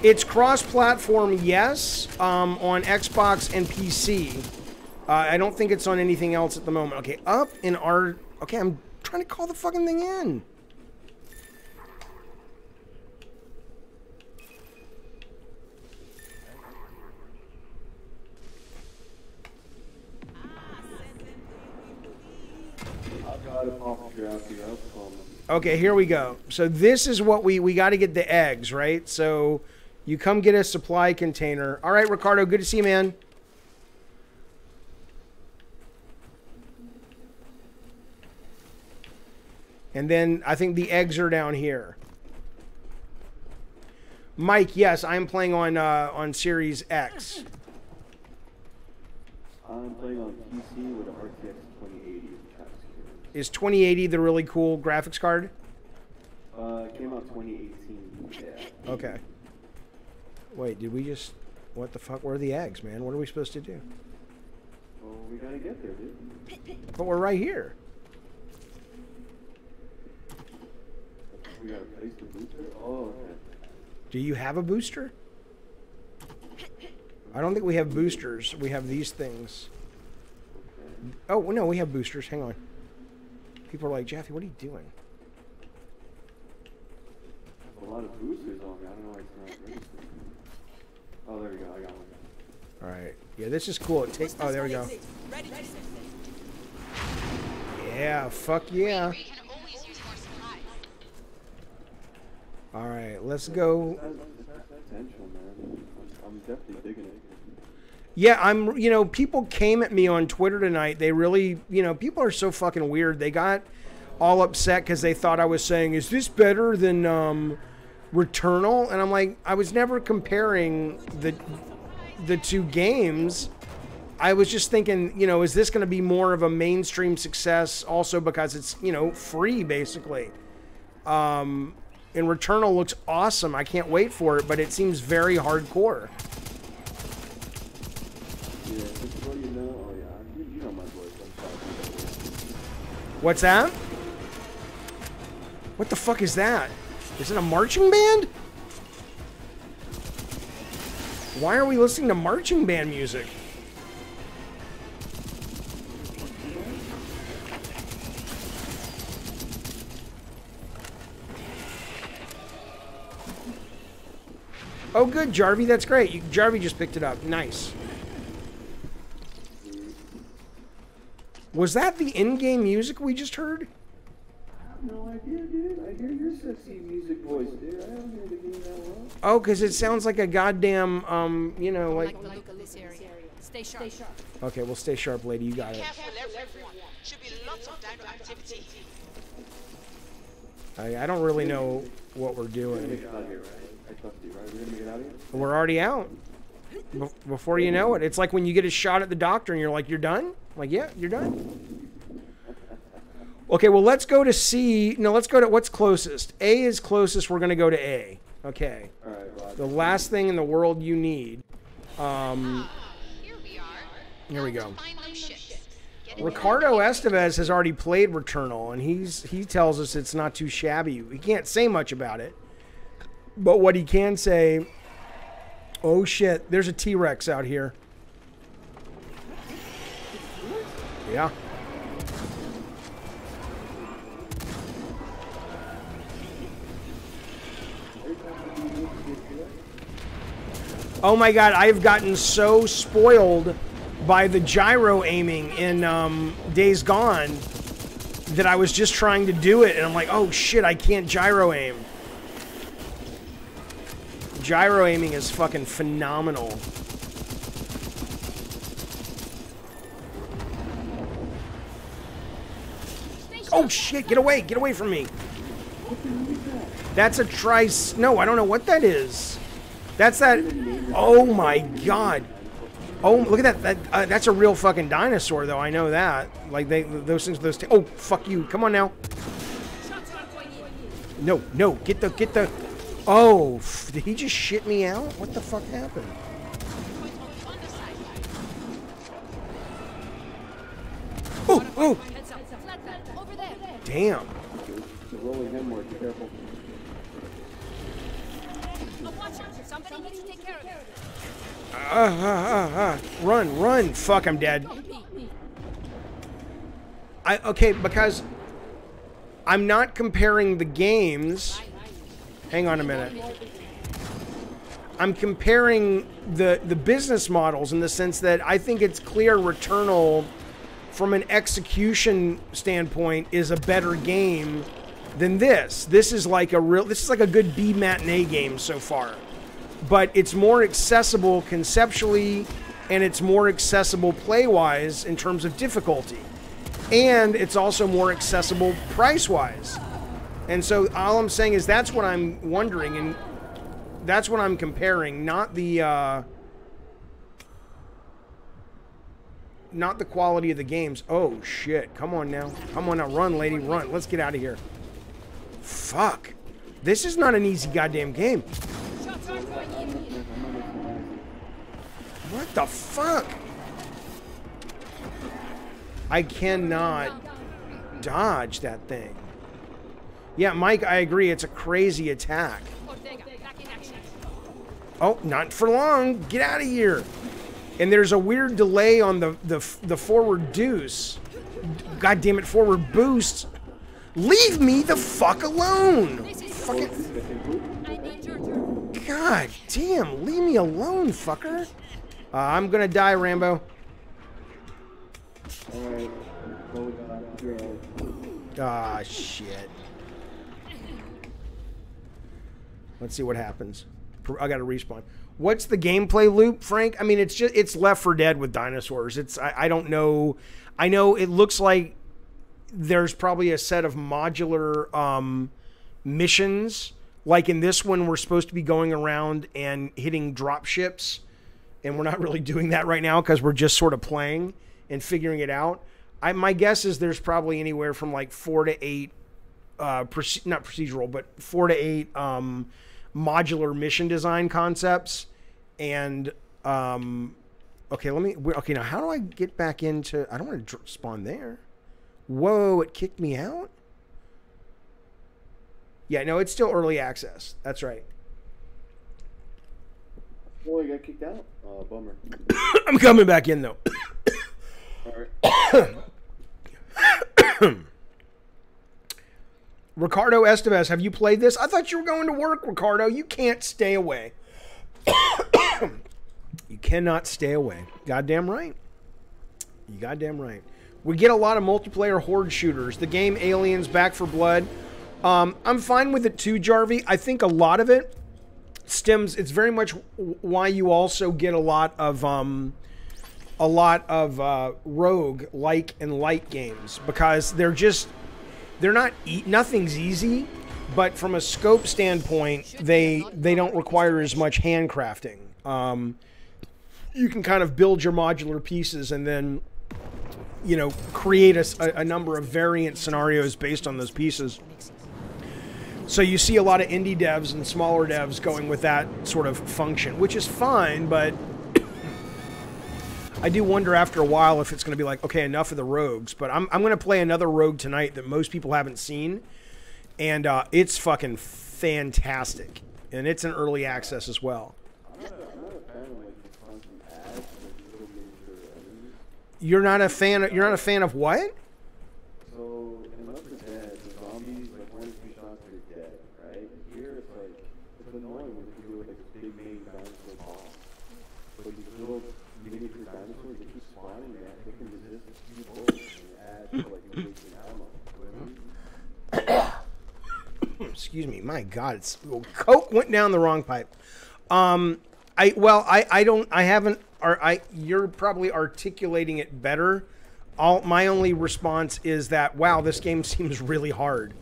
It's cross-platform, yes, um, on Xbox and PC. Uh, I don't think it's on anything else at the moment. Okay, up in our. Okay, I'm trying to call the fucking thing in. Okay, here we go. So this is what we we got to get the eggs, right? So you come get a supply container. All right, Ricardo, good to see you, man. And then I think the eggs are down here. Mike, yes, I'm playing on uh, on Series X. I'm playing on PC with an RTX 2080 graphics card. Is 2080 the really cool graphics card? Uh, it came out 2018. Yeah. Okay. Wait, did we just? What the fuck? Where are the eggs, man? What are we supposed to do? Well, we gotta get there, dude. But we're right here. We gotta place the booster. Oh, okay. Do you have a booster? I don't think we have boosters. We have these things. Oh, no, we have boosters. Hang on. People are like, Jeffy, what are you doing? A lot of boosters on me. I don't know why it's not registering. Oh, there we go. I got one. All right. Yeah, this is cool. It takes. Oh, there we go. Yeah, fuck yeah. All right, let's go. Yeah, I'm. You know, people came at me on Twitter tonight. They really, you know, people are so fucking weird. They got all upset because they thought I was saying, "Is this better than um, Returnal?" And I'm like, I was never comparing the the two games. I was just thinking, you know, is this going to be more of a mainstream success? Also because it's you know free basically. Um, and Returnal looks awesome. I can't wait for it, but it seems very hardcore. What's that? What the fuck is that? Is it a marching band? Why are we listening to marching band music? Oh, good, Jarvie. That's great. You, Jarvie just picked it up. Nice. Was that the in-game music we just heard? No idea, dude. I hear your sexy music voice, dude. I don't hear the game that well. Oh, because it sounds like a goddamn, um, you know, like. Like the look of this area. Stay sharp. Okay, well, stay sharp, lady. You got it. Should be lots of activity. I, I don't really know what we're doing. Get out of here, right? Trust you, right? We're gonna make it out of here? We're already out. Be- before you know it, it's like when you get a shot at the doctor and you're like, "You're done." I'm like, yeah, you're done. Okay, well, let's go to C. No, let's go to what's closest. A is closest. We're gonna go to A. Okay. Alright, Rod. The last thing in the world you need. Um, Here we are. here we go. to Find those ships. Get in Ricardo Estevez has already played Returnal, and he's he tells us it's not too shabby. He can't say much about it, but what he can say, oh shit, there's a T Rex out here. Yeah. Oh my god, I've gotten so spoiled by the gyro aiming in um, Days Gone that I was just trying to do it, and I'm like, oh shit, I can't gyro aim. Gyro aiming is fucking phenomenal. Oh shit, get away, get away from me. That's a trice. No, I don't know what that is. That's that. Oh my god. Oh, look at that. that uh, that's a real fucking dinosaur, though. I know that. Like they, those things. Those. Oh, fuck you. Come on now. No, no. Get the, get the. Oh, did he just shit me out? What the fuck happened? Oh, oh, damn. Rolling him careful. Ah, ah, ah. Run, run. Fuck, I'm dead. I okay because I'm not comparing the games. Hang on a minute. I'm comparing the the business models in the sense that I think it's clear Returnal from an execution standpoint is a better game than this. This is like a real this is like a good B matinee game so far. But it's more accessible conceptually and it's more accessible play-wise in terms of difficulty. And it's also more accessible price-wise. And so all I'm saying is that's what I'm wondering and that's what I'm comparing, not the uh not the quality of the games. Oh shit. Come on now. Come on now. Run, lady, run. Let's get out of here. Fuck. This is not an easy goddamn game. What the fuck? I cannot dodge that thing. Yeah, Mike, I agree. It's a crazy attack. Oh, not for long. Get out of here. And there's a weird delay on the the, the forward deuce. God damn it, forward boost. Leave me the fuck alone. Fucking. God damn, leave me alone, fucker. Uh, I'm gonna die, Rambo. Ah, shit. Let's see what happens. I gotta respawn. What's the gameplay loop, Frank? I mean, it's just it's Left 4 Dead with dinosaurs. It's I, I don't know. I know it looks like there's probably a set of modular um, missions. Like in this one, we're supposed to be going around and hitting drop ships, and we're not really doing that right now because we're just sort of playing and figuring it out. I my guess is there's probably anywhere from like four to eight uh, proce- not procedural, but four to eight um, modular mission design concepts. And um, okay, let me. Okay, now how do I get back into? I don't want to spawn there. Whoa! It kicked me out. Yeah, no, it's still early access. That's right. Oh, you got kicked out? Oh, bummer. I'm coming back in though. Alright. Ricardo Estevez, have you played this? I thought you were going to work, Ricardo. You can't stay away. you cannot stay away. Goddamn right. You goddamn right. We get a lot of multiplayer horde shooters. The game Aliens Back 4 Blood. Um, I'm fine with it too, Jarvie. I think a lot of it stems. It's very much why you also get a lot of um, a lot of uh, rogue like and light games because they're just they're not e- nothing's easy, but from a scope standpoint, they they don't require as much handcrafting. Um, you can kind of build your modular pieces and then you know create a, a number of variant scenarios based on those pieces. So you see a lot of indie devs and smaller devs going with that sort of function, which is fine, but I do wonder after a while if it's going to be like, okay, enough of the rogues. But I'm, I'm going to play another rogue tonight that most people haven't seen, and uh, it's fucking fantastic, and it's an early access as well. You're not a fan. Of, you're not a fan of what? So in Left 4 Dead, the zombies like one or two shots they're dead, right? Here it's like it's annoying when you deal with like a big main dinosaur boss. But these little miniature dinosaurs they keep spawning, man. They can resist a few bullets and add to like your wasting ammo. You know what I mean? excuse me my god it's coke went down the wrong pipe. Um i well i i don't i haven't or i you're probably articulating it better. All my only response is that wow this game seems really hard.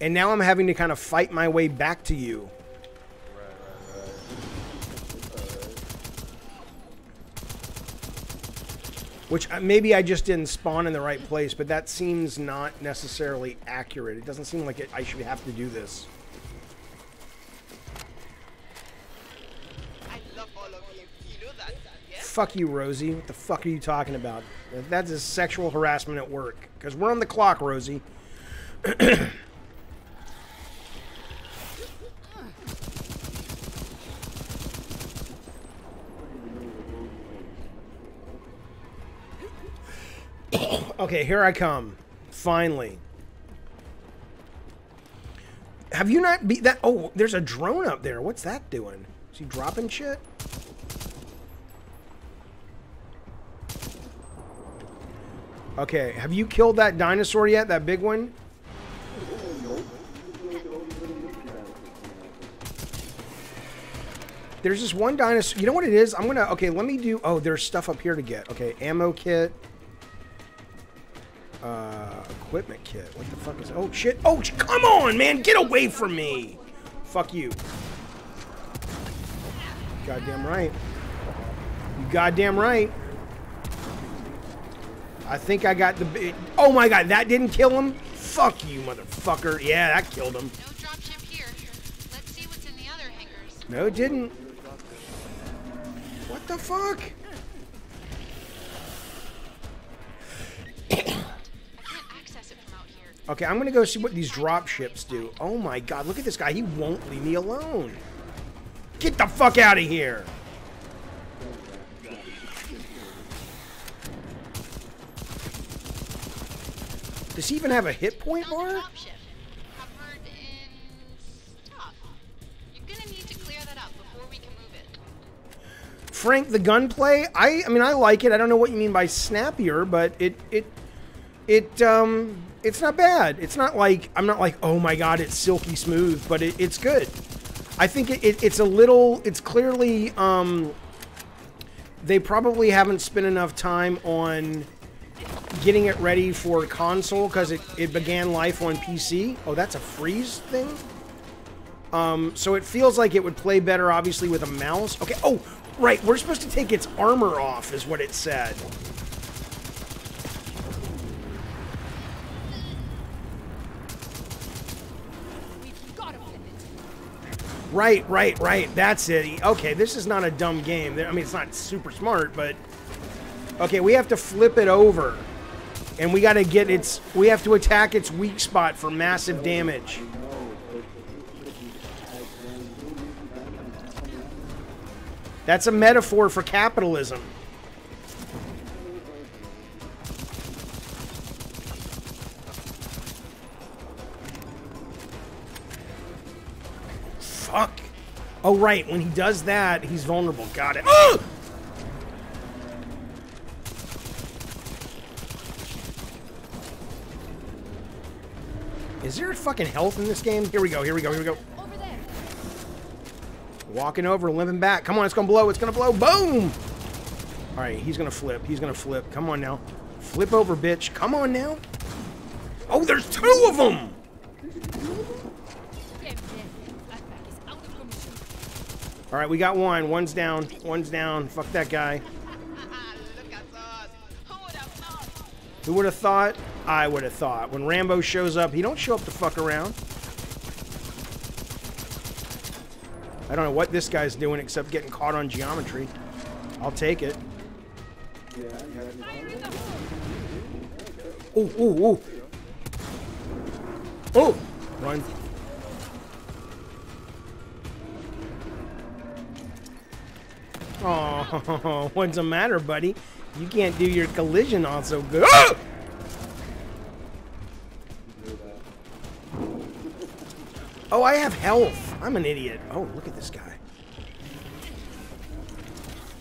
And now i'm having to kind of fight my way back to you which uh, maybe I just didn't spawn in the right place, but that seems not necessarily accurate. It doesn't seem like it, I should have to do this. Fuck you, Rosie. What the fuck are you talking about? That's sexual harassment at work. Because we're on the clock, Rosie. okay, here I come. Finally. Have you not beat that? Oh, there's a drone up there. What's that doing? Is he dropping shit? Okay, have you killed that dinosaur yet? That big one? There's this one dinosaur. You know what it is? I'm gonna. Okay, let me do. Oh, there's stuff up here to get. Okay, ammo kit. Uh, equipment kit. What the fuck is? Oh shit! Oh, sh- come on, man! Get away from me! Fuck you. Goddamn right. You goddamn right. I think I got the. Oh my god, that didn't kill him. Fuck you, motherfucker. Yeah, that killed him. No dropship here. Let's see what's in the other hangars. No, it didn't. What the fuck? Okay, I'm gonna go see what these drop ships do. Oh my god, look at this guy. He won't leave me alone. Get the fuck out of here. Does he even have a hit point bar? dropship. Covered in stuff. You're gonna need to clear that up before we can move it. Frank, the gunplay, I I mean I like it. I don't know what you mean by snappier, but it it it um it's not bad. It's not like I'm not like, oh my god, it's silky smooth, but it, it's good. I think it, it, it's a little it's clearly um they probably haven't spent enough time on getting it ready for console because it, it began life on PC. Oh, that's a freeze thing? Um, so it feels like it would play better, obviously, with a mouse. Okay. Oh, right. We're supposed to take its armor off, is what it said. We've got to win it. Right, right, right. That's it. Okay, this is not a dumb game. I mean, it's not super smart, but okay, we have to flip it over, and we got to get its. We have to attack its weak spot for massive damage. That's a metaphor for capitalism. Oh, right. When he does that, he's vulnerable. Got it. Ugh! Is there fucking health in this game? Here we go. Here we go. Here we go. Over there. Walking over, limping back. Come on, it's gonna blow. It's gonna blow. Boom! All right, he's gonna flip. He's gonna flip. Come on now. Flip over, bitch. Come on now. Oh, there's two of them! Damn, damn. Flatback is out of commission. All right, we got one. One's down. One's down. Fuck that guy. Look at us. Who would have thought? Who would have thought? I would have thought. When Rambo shows up, he don't show up to fuck around. I don't know what this guy's doing except getting caught on geometry. I'll take it. Oh, oh, oh. Oh! Run. Oh, what's the matter, buddy? You can't do your collision all so good. Ah! Oh, I have health. I'm an idiot. Oh, look at this guy.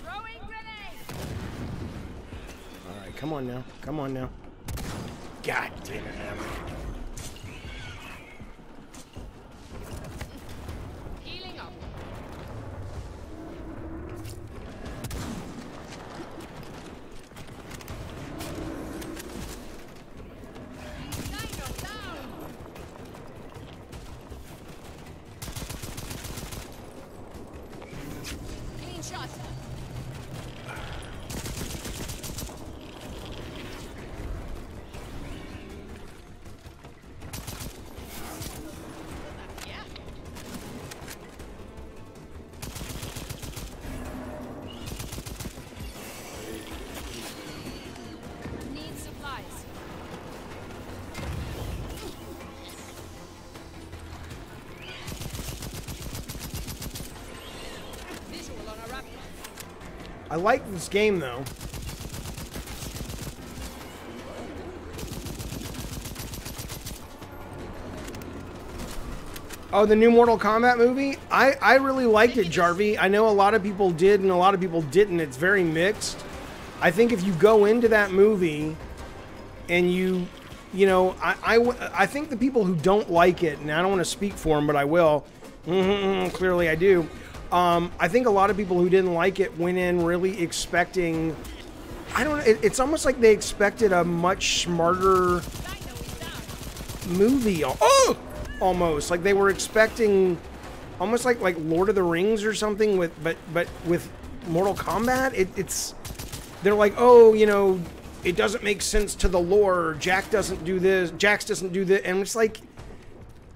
All right, come on now. Come on now. God damn it, Emma. Like this game though. Oh, the new Mortal Kombat movie? I, I really liked it, Jarvie. I know a lot of people did and a lot of people didn't. It's very mixed. I think if you go into that movie and you, you know, I, I, I think the people who don't like it, and I don't want to speak for them, but I will, clearly I do. Um, I think a lot of people who didn't like it went in really expecting. I don't know. It, it's almost like they expected a much smarter movie. Oh, almost like they were expecting, almost like like Lord of the Rings or something with, but but with Mortal Kombat. It, it's they're like, oh, you know, it doesn't make sense to the lore. Jack doesn't do this. Jax doesn't do this, and it's like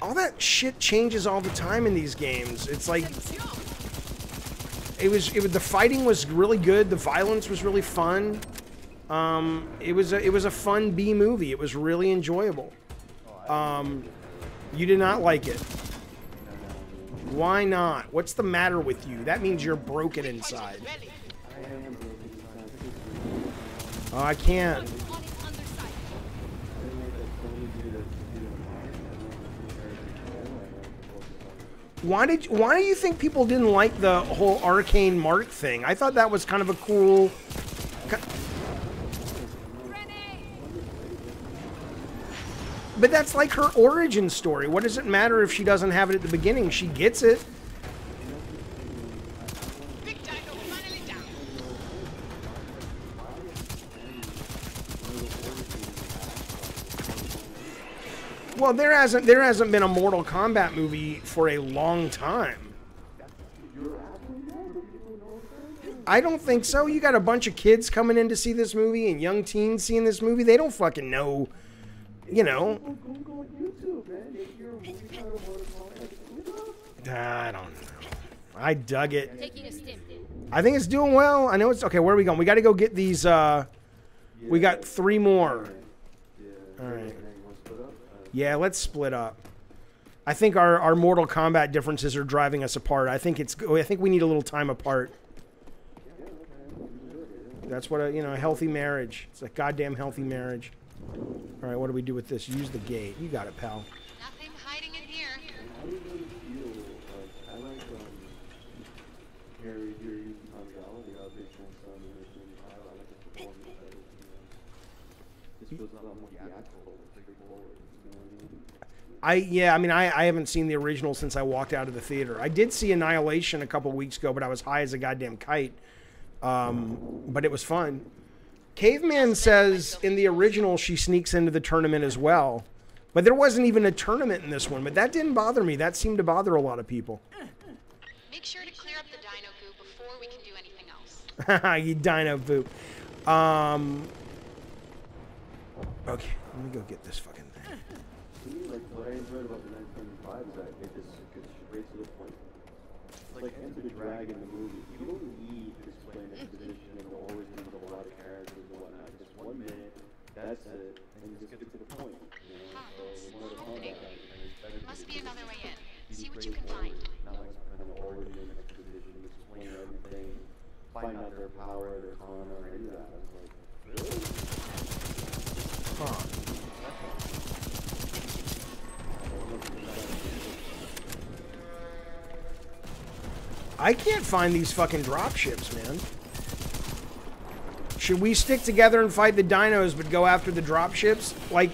all that shit changes all the time in these games. It's like it was it was the fighting was really good. The violence was really fun. Um, it was a, it was a fun B movie. It was really enjoyable. Um, you did not like it. Why not? What's the matter with you? That means you're broken inside. Oh, I can't. Why did why do you think people didn't like the whole arcane mark thing? I thought that was kind of a cool. But that's like her origin story. What does it matter if she doesn't have it at the beginning? She gets it. Big Dino finally down. Well, there hasn't there hasn't been a Mortal Kombat movie for a long time. I don't think so. You got a bunch of kids coming in to see this movie and young teens seeing this movie. They don't fucking know, you know. I don't know. I dug it. Taking a stim. I think it's doing well. I know it's okay. Where are we going? We got to go get these. Uh, we got three more. All right. Yeah, let's split up. I think our, our Mortal Kombat differences are driving us apart. I think it's I think we need a little time apart. That's what a you know a healthy marriage. It's a goddamn healthy marriage. All right, what do we do with this? Use the gate. You got it, pal. Nothing hiding in here. I yeah, I mean I, I haven't seen the original since I walked out of the theater. I did see Annihilation a couple weeks ago, but I was high as a goddamn kite. Um, but it was fun. Caveman says in the original she sneaks into the tournament as well. But there wasn't even a tournament in this one, but that didn't bother me. That seemed to bother a lot of people. Make sure to clear up the dino goo before we can do anything else. you dino poop. Um, okay, let me go get this fucking thing. To me, like, what I enjoyed about the 1975 is that it just gets straight to the point. It's like Enter the Dragon, the movie. You don't need to explain exposition and the origins of a lot of characters and whatnot. Just one minute, that's it, and you just get to the point. You know? So, there's Mortal Kombat. and it's better to Must be be another way in. See what you can find. Not like some kind of origin exposition, explain everything, find out their power, their con, or any of that. I was like, really? Huh. I can't find these fucking dropships, man. Should we stick together and fight the dinos, but go after the dropships? Like,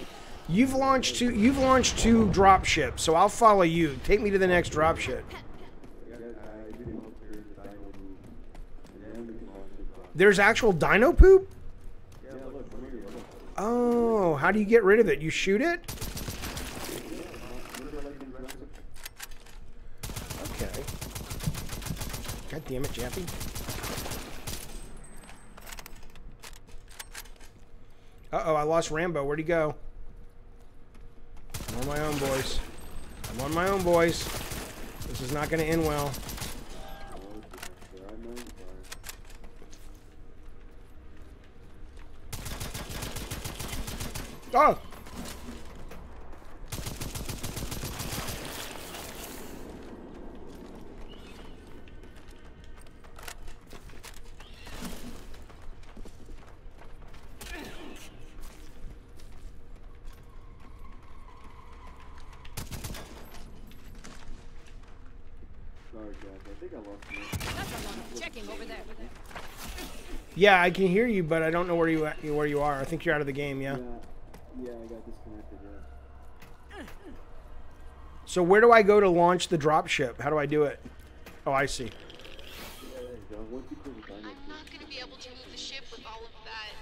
you've launched two. You've launched two dropships, so I'll follow you. Take me to the next dropship. There's actual dino poop. Oh, how do you get rid of it? You shoot it? Look at like in Jurassic Okay. God damn it, Jappy. Uh oh, I lost Rambo. Where'd he go? I'm on my own, boys. I'm on my own, boys. This is not going to end well. Oh! Sorry, Jack. I think I lost you. That's a lot of checking over there. Yeah, I can hear you, but I don't know where you at, where you are. I think you're out of the game, yeah. Yeah, yeah, I got disconnected. Yeah. So where do I go to launch the dropship? How do I do it? Oh, I see. Yeah, there you go. Once you clear the dino, I'm not gonna be able to move the ship with all of that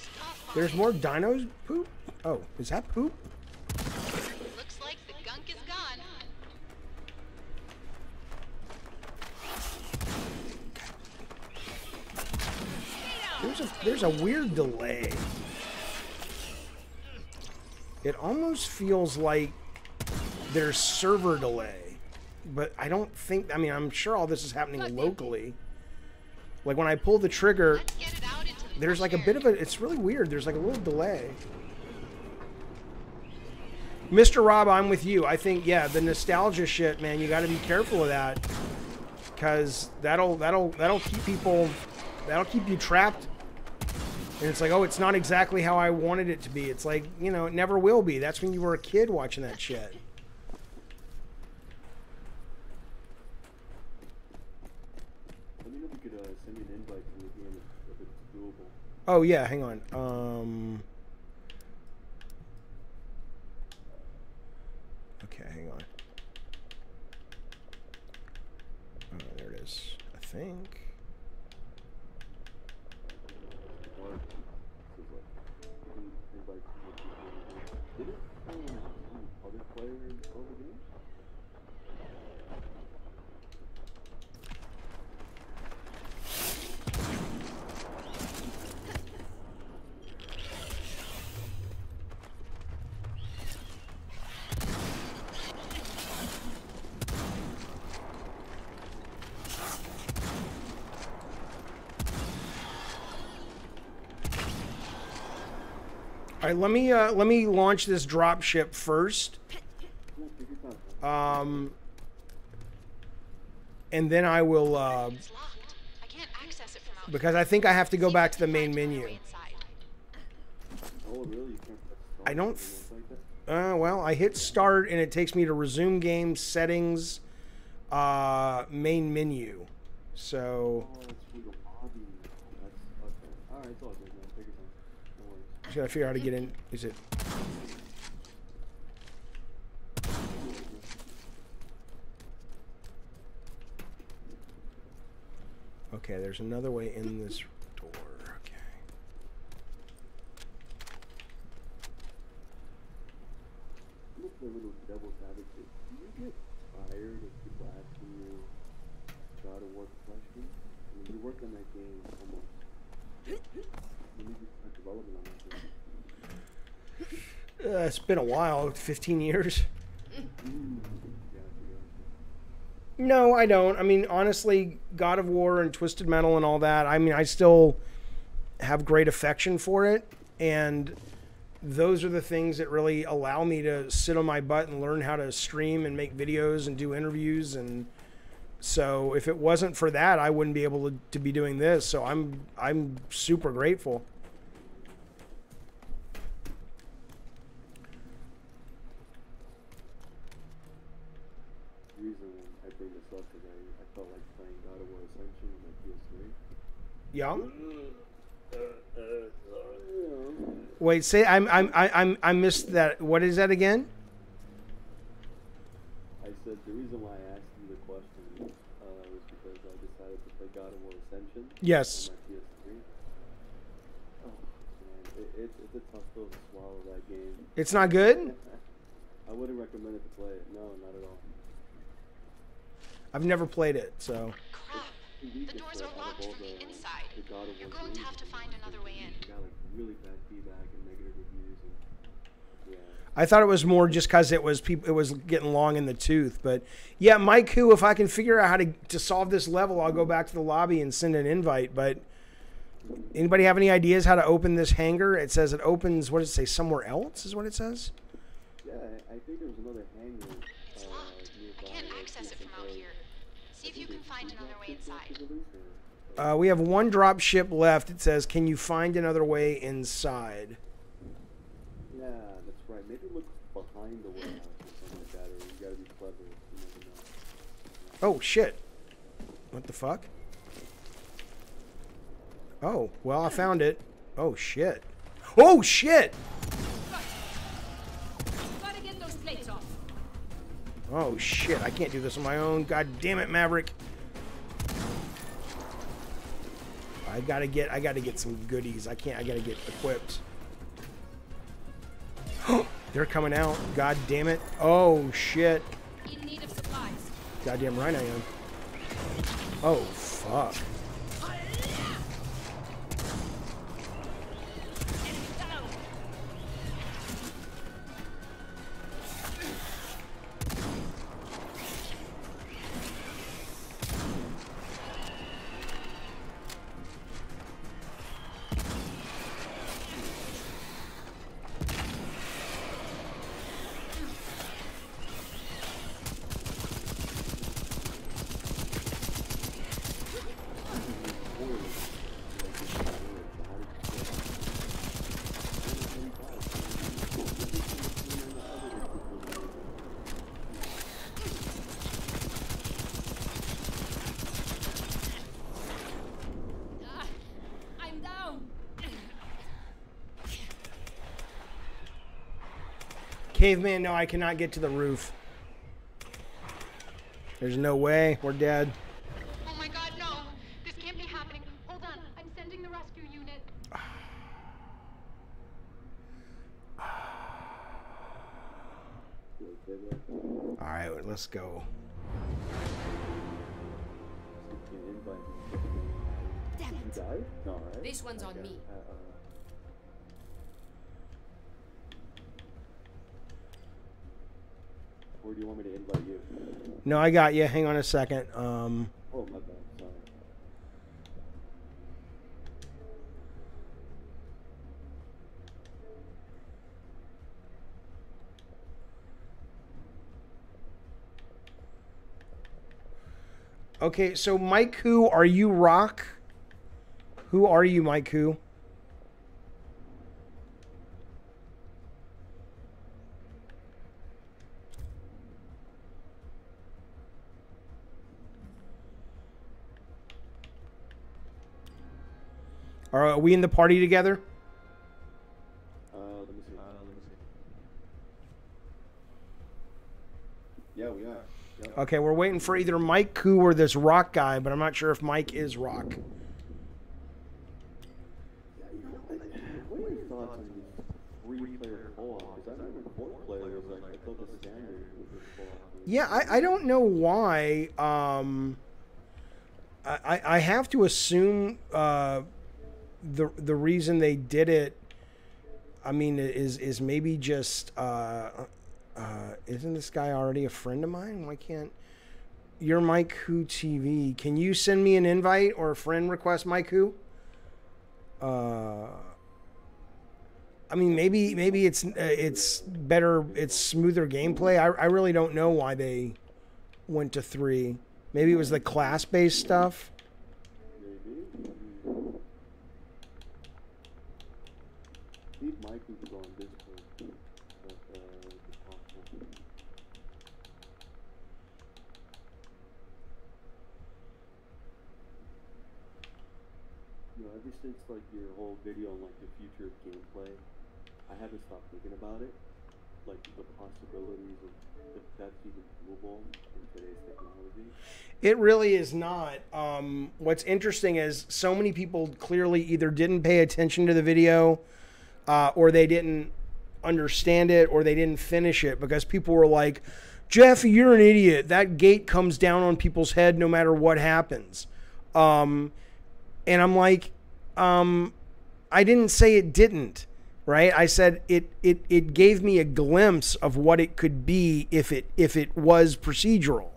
stuff There's more dinos poop? Oh, is that poop? Looks like the gunk is gone. There's a there's a weird delay. It almost feels like there's server delay, but I don't think. I mean, I'm sure all this is happening locally. Like when I pull the trigger, Let's get it out into the there's like a bit of a. It's really weird. There's like a little delay. Mr. Rob, I'm with you. I think yeah, the nostalgia shit, man. You got to be careful of that, because that'll that'll that'll keep people, that'll keep you trapped. And it's like, oh, it's not exactly how I wanted it to be. It's like, you know, it never will be. That's when you were a kid watching that shit. let me know if you could uh, send me an invite to the game if, if it's doable. Oh yeah, hang on. Um. Okay, hang on. Oh, there it is. I think. Or this is like you can invite more people. Did it? Um, other players over the game? All right, let me uh, let me launch this drop ship first, um, and then I will uh, because I think I have to go back to the main menu. Oh, I don't? Uh, well, I hit start and it takes me to resume game settings, uh, main menu. So Just gotta figure out how to get in. Is it? Okay, there's another way in this door. Okay. Look a little devil's advocate. Do you get tired of people asking you God of War questions? I mean, you worked on that game almost. When did you start development on that game? Uh, it's been a while, 15 years. No, I don't. I mean, honestly, God of War and Twisted Metal and all that, I mean, I still have great affection for it. And those are the things that really allow me to sit on my butt and learn how to stream and make videos and do interviews. And so if it wasn't for that, I wouldn't be able to, to be doing this. So I'm, I'm super grateful. The reason I bring this up is I, I felt like playing God of War Ascension on my PS3. Yeah. Yeah. Wait, say I'm I'm I- I'm I missed that. What is that again? I said the reason why I asked you the question uh, was because I decided to play God of War Ascension Yes. on my PS3. Oh it, it, it's a tough pill to swallow that game. It's not good. I wouldn't recommend it to play it. No, not at all. I've never played it, so Crap. The doors are locked from the inside. The God of You're going to have to find another way in. got like really bad feedback and negative reviews and yeah. I thought it was more just because it was people. It was getting long in the tooth, but yeah, Mike. Who, if I can figure out how to to solve this level, I'll go back to the lobby and send an invite. But anybody have any ideas how to open this hangar? It says it opens. What does it say? Somewhere else is what it says. Yeah, I, I think there was another hangar. It's uh, locked. I can't access it from out here. See if you can find another way inside. Uh, we have one drop ship left. It says, "Can you find another way inside?" Yeah, that's right. Maybe look behind the warehouse or something like that, or you gotta be clever. You know. Oh shit! What the fuck? Oh well, I found it. Oh shit! Oh shit! Gotta get those plates off. Oh shit, I can't do this on my own. God damn it, Maverick. I gotta get I gotta get some goodies. I can't I gotta get equipped. They're coming out. God damn it. Oh shit. In need of supplies. Goddamn right I am. Oh fuck. Caveman, no, I cannot get to the roof. There's no way. We're dead. Oh my god, no! This can't be happening. Hold on, I'm sending the rescue unit. There? Alright, let's go. Want me to invite you? No, I got you. Hang on a second. Um, Oh, my bad. Sorry. okay, so Mike, who are you? Rock. Who are you, Mike? Who? Are, we in the party together? Uh, let me see. Uh, let me see. Yeah, we are. Yeah. Okay, we're waiting for either Mike Koo or this Rock guy, but I'm not sure if Mike is Rock. Yeah, I, I don't know why. Um, I, I have to assume uh, the the reason they did it. I mean, is is maybe just uh, uh, isn't this guy already a friend of mine? Why can't you're Mike Who TV? Can you send me an invite or a friend request, Mike Who? Uh, I mean, maybe maybe it's uh, it's better, it's smoother gameplay. I, I really don't know why they went to three. Maybe it was the class based stuff. Maybe. If Mike go on Discord. But, uh, it's possible. You know, ever since like your whole video on like the future of gameplay, I haven't stopped thinking about it. Like the possibilities of if that's even doable in today's technology. It really is not. Um, what's interesting is so many people clearly either didn't pay attention to the video, uh, or they didn't understand it, or they didn't finish it because people were like, "Jeff, you're an idiot. That gate comes down on people's head no matter what happens." Um, and I'm like, um, I didn't say it didn't, right? I said it it it gave me a glimpse of what it could be if it if it was procedural.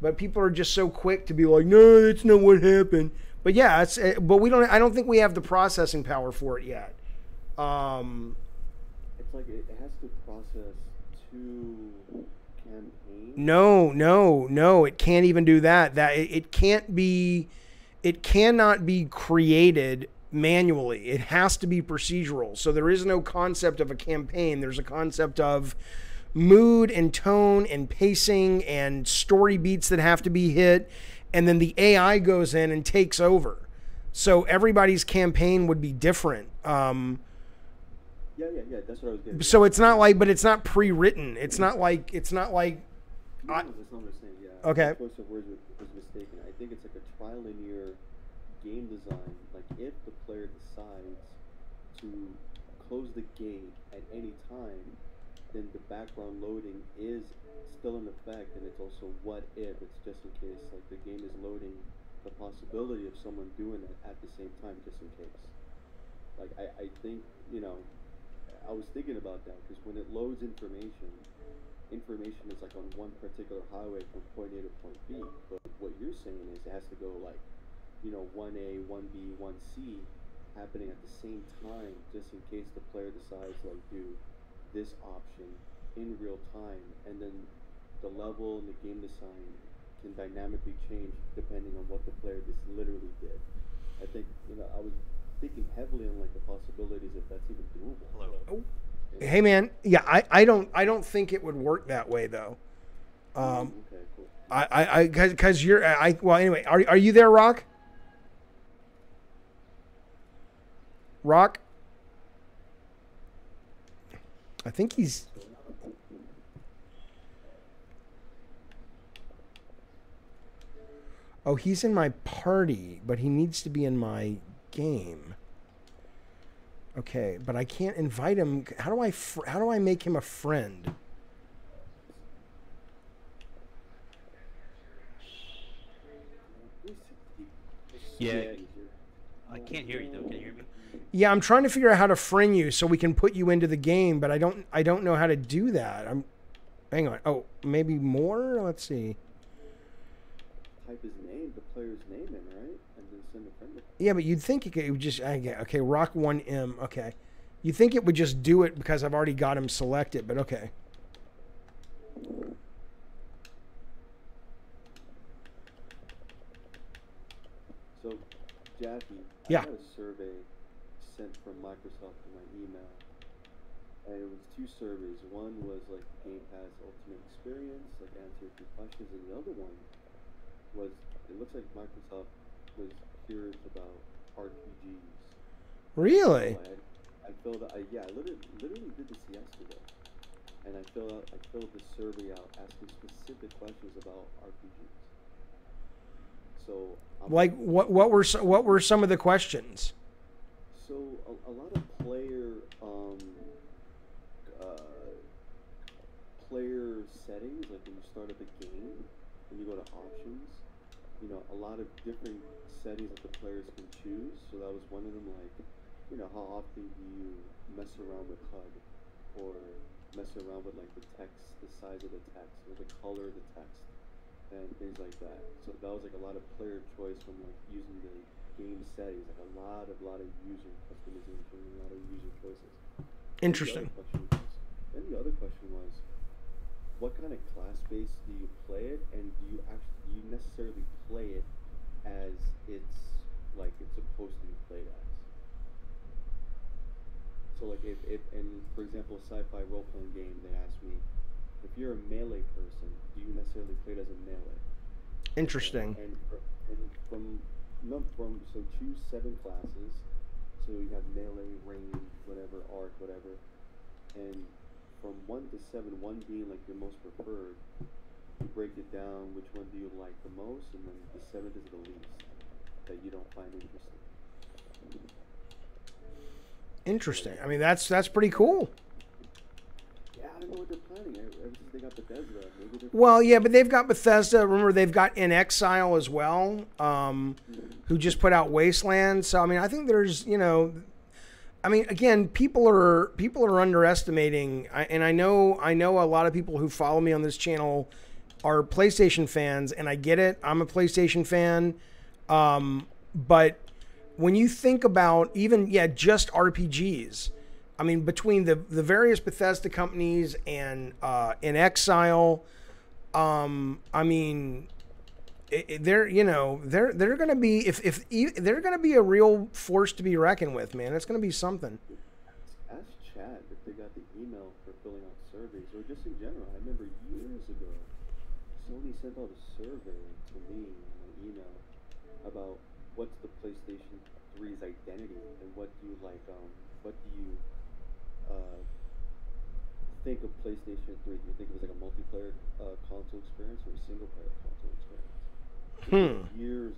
But people are just so quick to be like, no, that's not what happened. But yeah, it's but we don't. I don't think we have the processing power for it yet. Um, It's like it, has to process two campaigns. No, no, no. It can't even do that. That it, it can't be. It cannot be created manually. It has to be procedural. So there is no concept of a campaign. There's a concept of mood and tone and pacing and story beats that have to be hit, and then the AI goes in and takes over. So everybody's campaign would be different. Um, Yeah, yeah, yeah. That's what I was getting. so it's not like, but it's not pre-written. It's not like it's not like I- no, not what I'm. Yeah. Okay. My choice of words was, was mistaken. I think it's like a trilinear game design. Like if the player decides to close the gate at any time, then the background loading is still in effect, and it's also what if. It's just in case like the game is loading the possibility of someone doing it at the same time, just in case. Like I, I think you know, I was thinking about that because when it loads information, information is like on one particular highway from point A to point B. But what you're saying is it has to go like, you know, one A, one B, one C, happening at the same time, just in case the player decides like do this option in real time, and then the level and the game design can dynamically change depending on what the player just literally did. I think you know I was thinking heavily on like the possibilities if that's even doable. Hello. hey man yeah i i don't i don't think it would work that way though um Okay, cool. i i i because you're i well anyway are, are you there rock rock i think he's oh he's in my party but he needs to be in my game Okay, but I can't invite him. How do I fr- how do I make him a friend? Yeah. I can't hear you though. Can you hear me? Yeah, I'm trying to figure out how to friend you so we can put you into the game, but I don't I don't know how to do that. I'm Hang on. Oh, maybe more? Let's see. Type his name, the player's name in, right? And then send a friend request. Yeah, but you'd think it, could, it would just I okay, Rock 1M. Okay. You think it would just do it because I've already got him selected, but okay. So, Jackie, Yeah. I got a survey sent from Microsoft to my email. And it was two surveys. One was like Game Pass Ultimate Experience, like answer a few questions, and the other one was it looks like Microsoft was curious about RPGs. Really? So I, I filled I yeah, I literally, literally did this yesterday. and I filled out I filled this survey out asking specific questions about RPGs. So I'm Like what what were what were some of the questions? So a, a lot of player um, uh, player settings, like when you start up a game, when you go to options, you know, a lot of different settings that the players can choose. So that was one of them, like, you know, how often do you mess around with HUD or mess around with like the text, the size of the text, or the color of the text, and things like that. So that was like a lot of player choice from like using the game settings, like a lot of lot of user customization, a lot of user choices. Interesting. The other question was, the other question was, what kind of class base do you play it, and do you actually do you necessarily play it as it's like it's supposed to be played as? So like if, if and for example, a sci-fi role-playing game, they asked me, if you're a melee person, do you necessarily play it as a melee? Interesting. And, and from no, from so choose seven classes. So you have melee, range, whatever, arc, whatever, and from one to seven, one being like your most preferred. You break it down. Which one do you like the most, and then the seventh is the least that you don't find interesting. Interesting. I mean, that's that's pretty cool. Yeah, I don't know what they're planning. Ever ever since they got Bethesda, Well, yeah, but they've got Bethesda. Remember, they've got inXile as well, um, who just put out Wasteland. So, I mean, I think there's, you know, I mean, again, people are people are underestimating, and I know I know a lot of people who follow me on this channel are PlayStation fans, and I get it. I'm a PlayStation fan, um, but when you think about even yeah, just RPGs. I mean, between the the various Bethesda companies and uh, inXile, um, I mean, they're you know they're they're gonna be if if they're gonna be a real force to be reckoned with, man. It's gonna be something. Ask Chad if they got the email for filling out surveys, or just in general. I remember years ago, Sony sent out a survey to me in my email about what's the PlayStation 3's identity and what do you like, um, what do you uh, think of PlayStation 3? Do you think it was like a multiplayer uh, console experience or a single player console experience? Hmm. Years,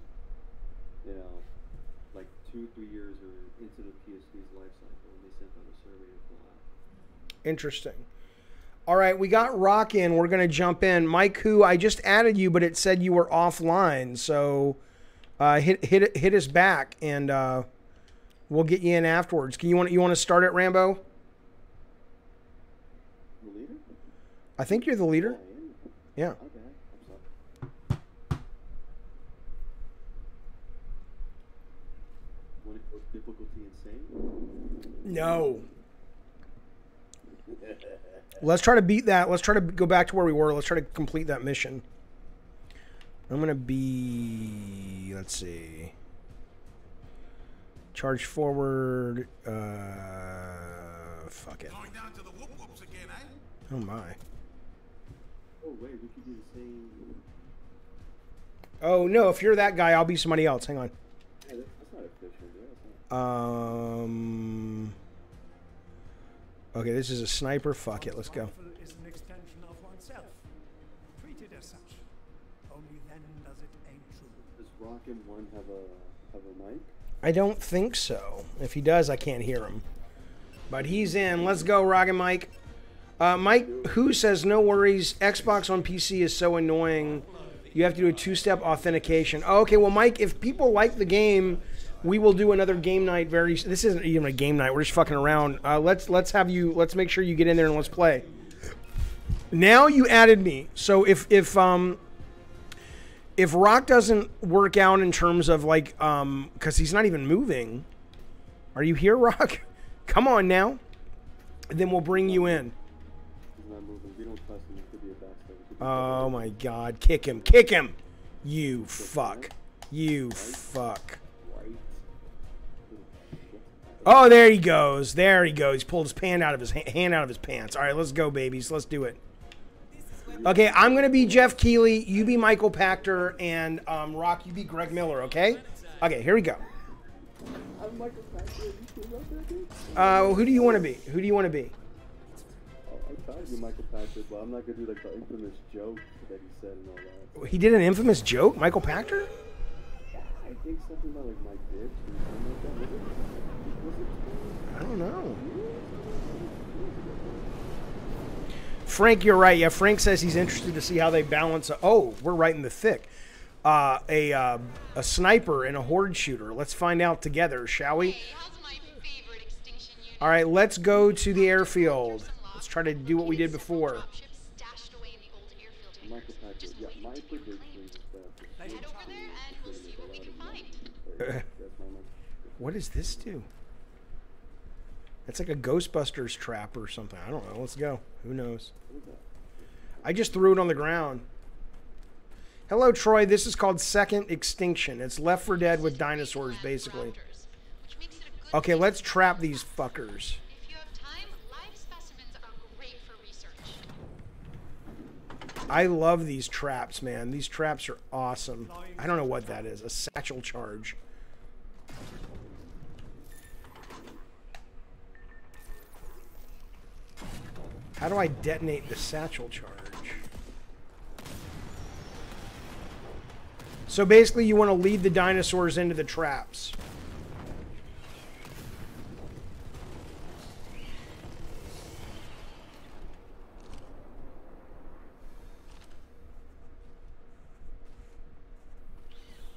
you know, like two, three years or into the PS3's life cycle when they sent out a survey to out. Interesting. All right, we got Rock in. We're gonna jump in. Mike, who I just added you, but it said you were offline, so uh, hit hit hit us back, and uh, we'll get you in afterwards. Can you want you want to start it, Rambo? The leader? I think you're the leader. Am. Yeah. Okay, I'm sorry. Want to go difficulty insane? No. Let's try to beat that. Let's try to go back to where we were. Let's try to complete that mission. I'm gonna be. Let's see. Charge forward. Uh, fuck it. Going down to the whoop whoops again, eh? Oh my. Oh wait, we could do the same. Oh no! If you're that guy, I'll be somebody else. Hang on. Yeah, Okay, this is a sniper. Fuck it. Let's go. Is an extension of oneself. Treat as such. Only then does it aim true. Does Rockin' One have a have a mic? I don't think so. If he does, I can't hear him. But he's in. Let's go, Rockin' Mike. Uh, Mike, who says no worries? Xbox on PC is so annoying. You have to do a two-step authentication. Oh, okay, well, Mike, if people like the game, we will do another game night. Very. This isn't even a game night. We're just fucking around. Uh, let's let's have you. Let's make sure you get in there and let's play. Now you added me. So if if um if Rock doesn't work out in terms of like um because he's not even moving, are you here, Rock? Come on now. Then we'll bring you in. Oh my God! Kick him! Kick him! You fuck! You fuck! Oh, there he goes. There he goes. He pulled his pan out of his ha- hand out of his pants. All right, let's go, babies. Let's do it. Okay, I'm gonna be Geoff Keighley. You be Michael Pachter, and um, Rock, you be Greg Miller. Okay. Okay, here we go. I'm? Uh, who do you want to be? Who do you want to be? I tried to do Michael but I'm not gonna do like the infamous joke that he said and all that. He did an infamous joke, Michael Pachter? I think something about like my bitch or something like that. Was it? Was it? I don't know. Frank, you're right. Yeah, Frank says he's interested to see how they balance. A, oh, we're right in the thick. Uh, a uh, a sniper and a horde shooter. Let's find out together, shall we? All right, let's go to the airfield. Let's try to do what we did before. Michael Pachter. Yeah, my prediction is that. Head over there and we'll see what we can find. That's my mind. What does this do? It's like a Ghostbusters trap or something. I don't know. Let's go. Who knows? I just threw it on the ground. Hello, Troy. This is called Second Extinction. It's Left 4 Dead with dinosaurs, basically. Which makes it a good Okay, let's trap these fuckers. If you have time, live specimens are great for research. I love these traps, man. These traps are awesome. I don't know what that is. A satchel charge. How do I detonate the satchel charge? So basically, you want to lead the dinosaurs into the traps.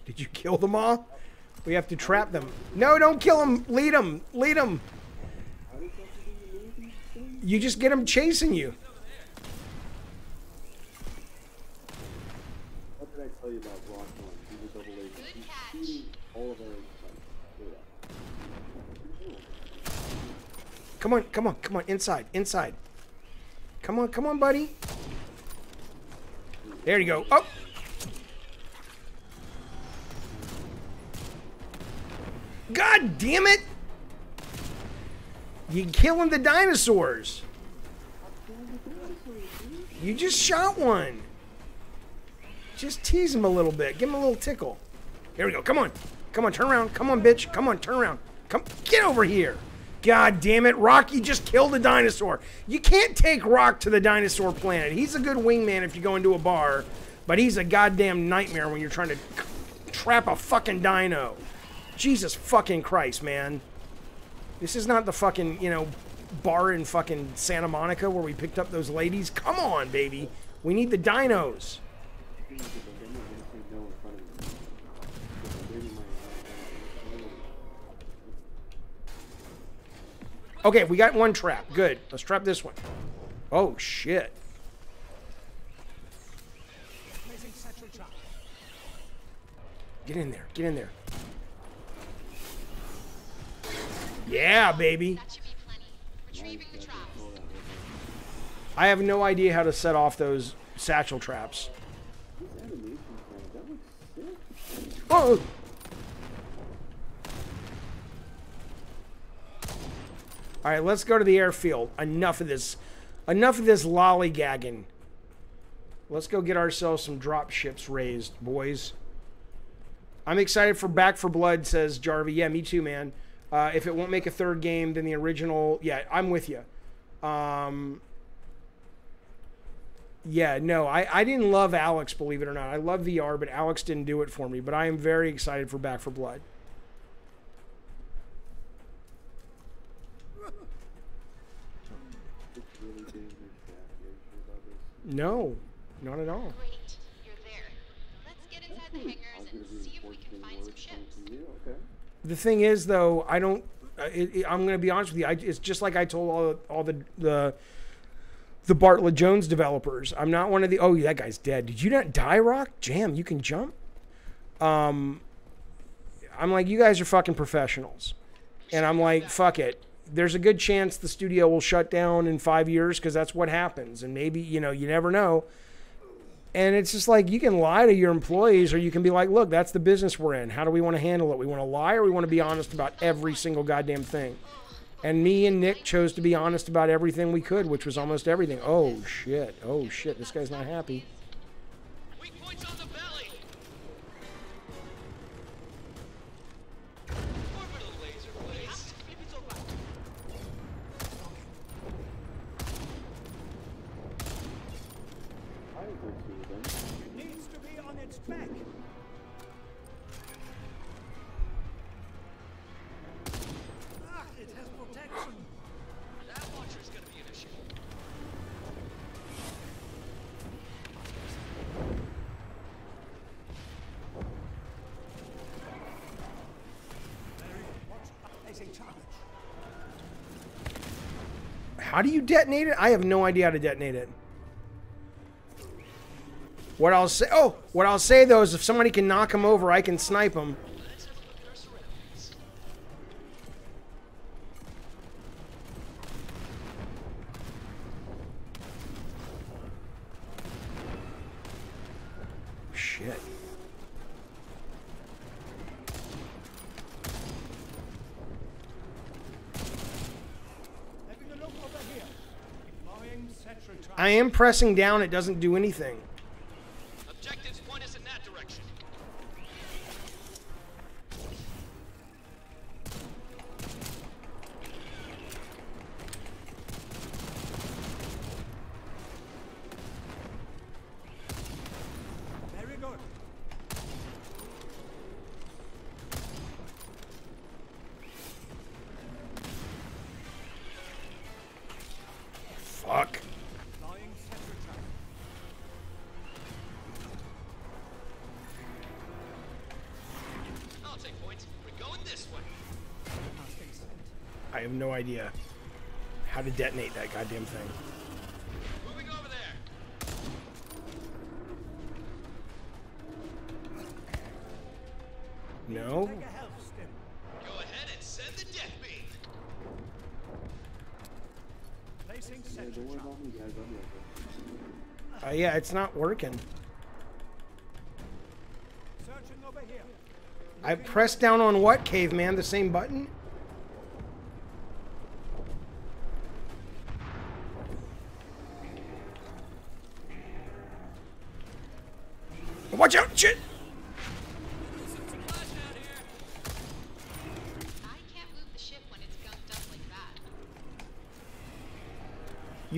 Did you kill them all? We have to trap them. No, don't kill them. Lead them. Lead them. You just get them chasing you. What did I tell you about Rock One? He's a double agent. Good He's catch. shooting all of our agents. Look at that. Come on, come on, come on. Inside, inside. Come on, come on, buddy. There you go. Oh. God damn it! You killing the dinosaurs. You just shot one. Just tease him a little bit. Give him a little tickle. Here we go. Come on. Come on, turn around. Come on, bitch. Come on, turn around. Come get over here. God damn it. Rocky just killed a dinosaur. You can't take Rock to the dinosaur planet. He's a good wingman if you go into a bar, but he's a goddamn nightmare when you're trying to trap a fucking dino. Jesus fucking Christ, man. This is not the fucking, you know, bar in fucking Santa Monica where we picked up those ladies. Come on, baby. We need the dinos. Okay, we got one trap. Good. Let's trap this one. Oh, shit. Get in there. Get in there. Yeah, baby. That should be plenty. Retrieving the traps. I have no idea how to set off those satchel traps. This animation, man, that looks sick. Oh! All right, let's go to the airfield. Enough of this. Enough of this lollygagging. Let's go get ourselves some drop ships raised, boys. I'm excited for Back 4 Blood, says Jarvie. Yeah, me too, man. Uh, if it won't make a third game, then the original. Yeah, I'm with you. Um, yeah, no, I, I didn't love Alex, believe it or not. I love VR, but Alex didn't do it for me. But I am very excited for Back 4 Blood. No, not at all. Great. You're there. Let's get inside the hangars The thing is, though, I don't. It, it- I'm going to be honest with you. I, it's just like I told all all the the the Bartlet Jones developers. I'm not one of the. Oh, that guy's dead. Did you not die, Rock? Jam, you can jump. Um, I'm like, you guys are fucking professionals, and I'm like, fuck it. There's a good chance the studio will shut down in five years because that's what happens, and maybe you know, you never know. And it's just like you can lie to your employees, or you can be like, look, that's the business we're in. How do we want to handle it? We want to lie, or we want to be honest about every single goddamn thing. And me and Nick chose to be honest about everything we could, which was almost everything. Oh shit! Oh shit! This guy's not happy. How do you detonate it? I have no idea how to detonate it. What I'll say, oh, what I'll say though is if somebody can knock him over, I can snipe him. Let's have a look at our surroundings. Shit. Having a look over here. Deploying sentry trap. I am pressing down, it doesn't do anything. Idea how to detonate that goddamn thing. Moving over there. No? Take a health stim. Go ahead and send the death beam. Placing Yeah, sentry don't worry trap. about me, guys. I'm here. Uh, yeah, it's not working. Searching over here. I pressed down on what, caveman? The same button?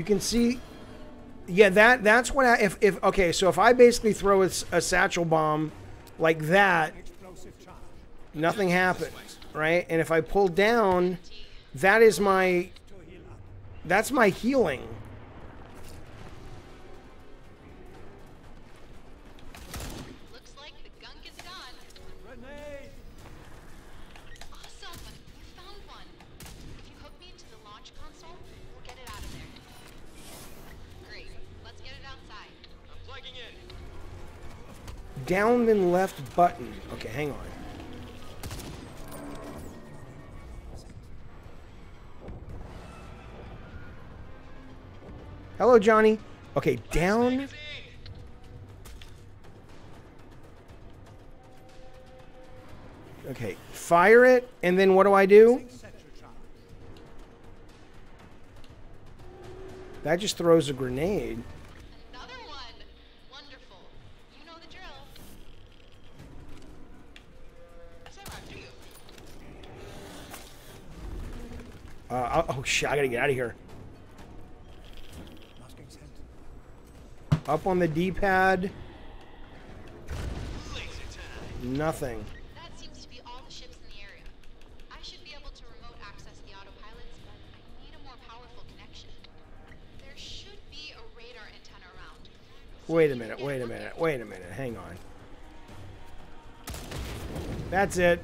Can see. Yeah, that that's what I, if if okay. So if I basically throw a satchel bomb like that, nothing happens, right? And if I pull down, that is my that's my healing. Down then left button. Okay, hang on. Hello, Johnny. Okay, down. Okay, fire it, and then what do I do? That just throws a grenade. Oh, oh shit! I gotta get out of here. Up on the D-pad, nothing. That seems to be all the ships in the area. I should be able to remote access the autopilots, but I need a more powerful connection. There should be a radar antenna around. Wait a minute. Wait a minute. Wait a minute. Hang on. That's it.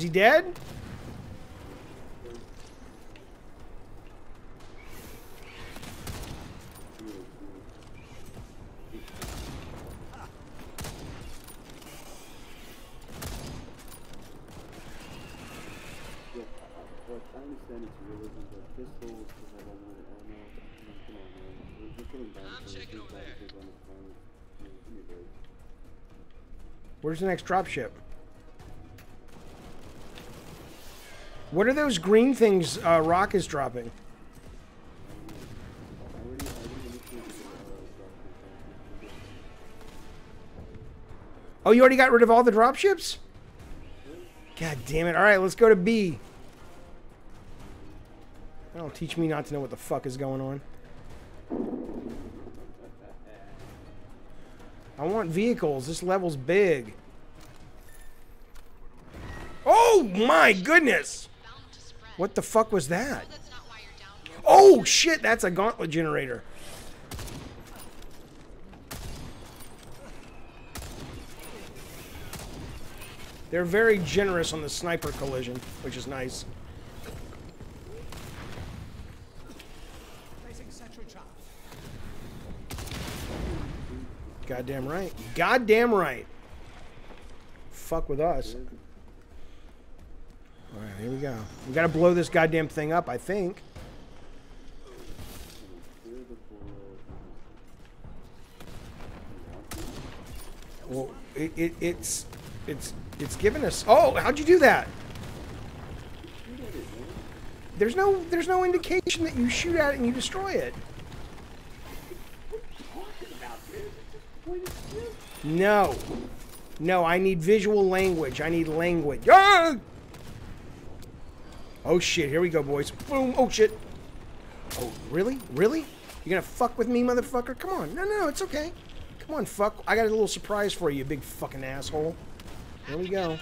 me he dead? Where's the next dropship? What are those green things uh, Rock is dropping? Oh, you already got rid of all the dropships? God damn it. All right, let's go to B. That'll teach me not to know what the fuck is going on. I want vehicles. This level's big. Oh my goodness! Bound to spread. What the fuck was that? That's not why you're down here. Oh shit, that's a gauntlet generator. They're very generous on the sniper collision, which is nice. Placing sentry charge. Goddamn right. Goddamn right. Fuck with us. Here we go. We gotta blow this goddamn thing up, I think. Well, it, it, it's it's it's given us. Oh, how'd you do that? There's no there's no indication that you shoot at it and you destroy it. No, no. I need visual language. I need language. Ah! Oh shit! Here we go, boys. Boom! Oh shit! Oh really? Really? You gonna fuck with me, motherfucker? Come on! No, no, it's okay. Come on, fuck. I got a little surprise for you, you big fucking asshole. Here we go.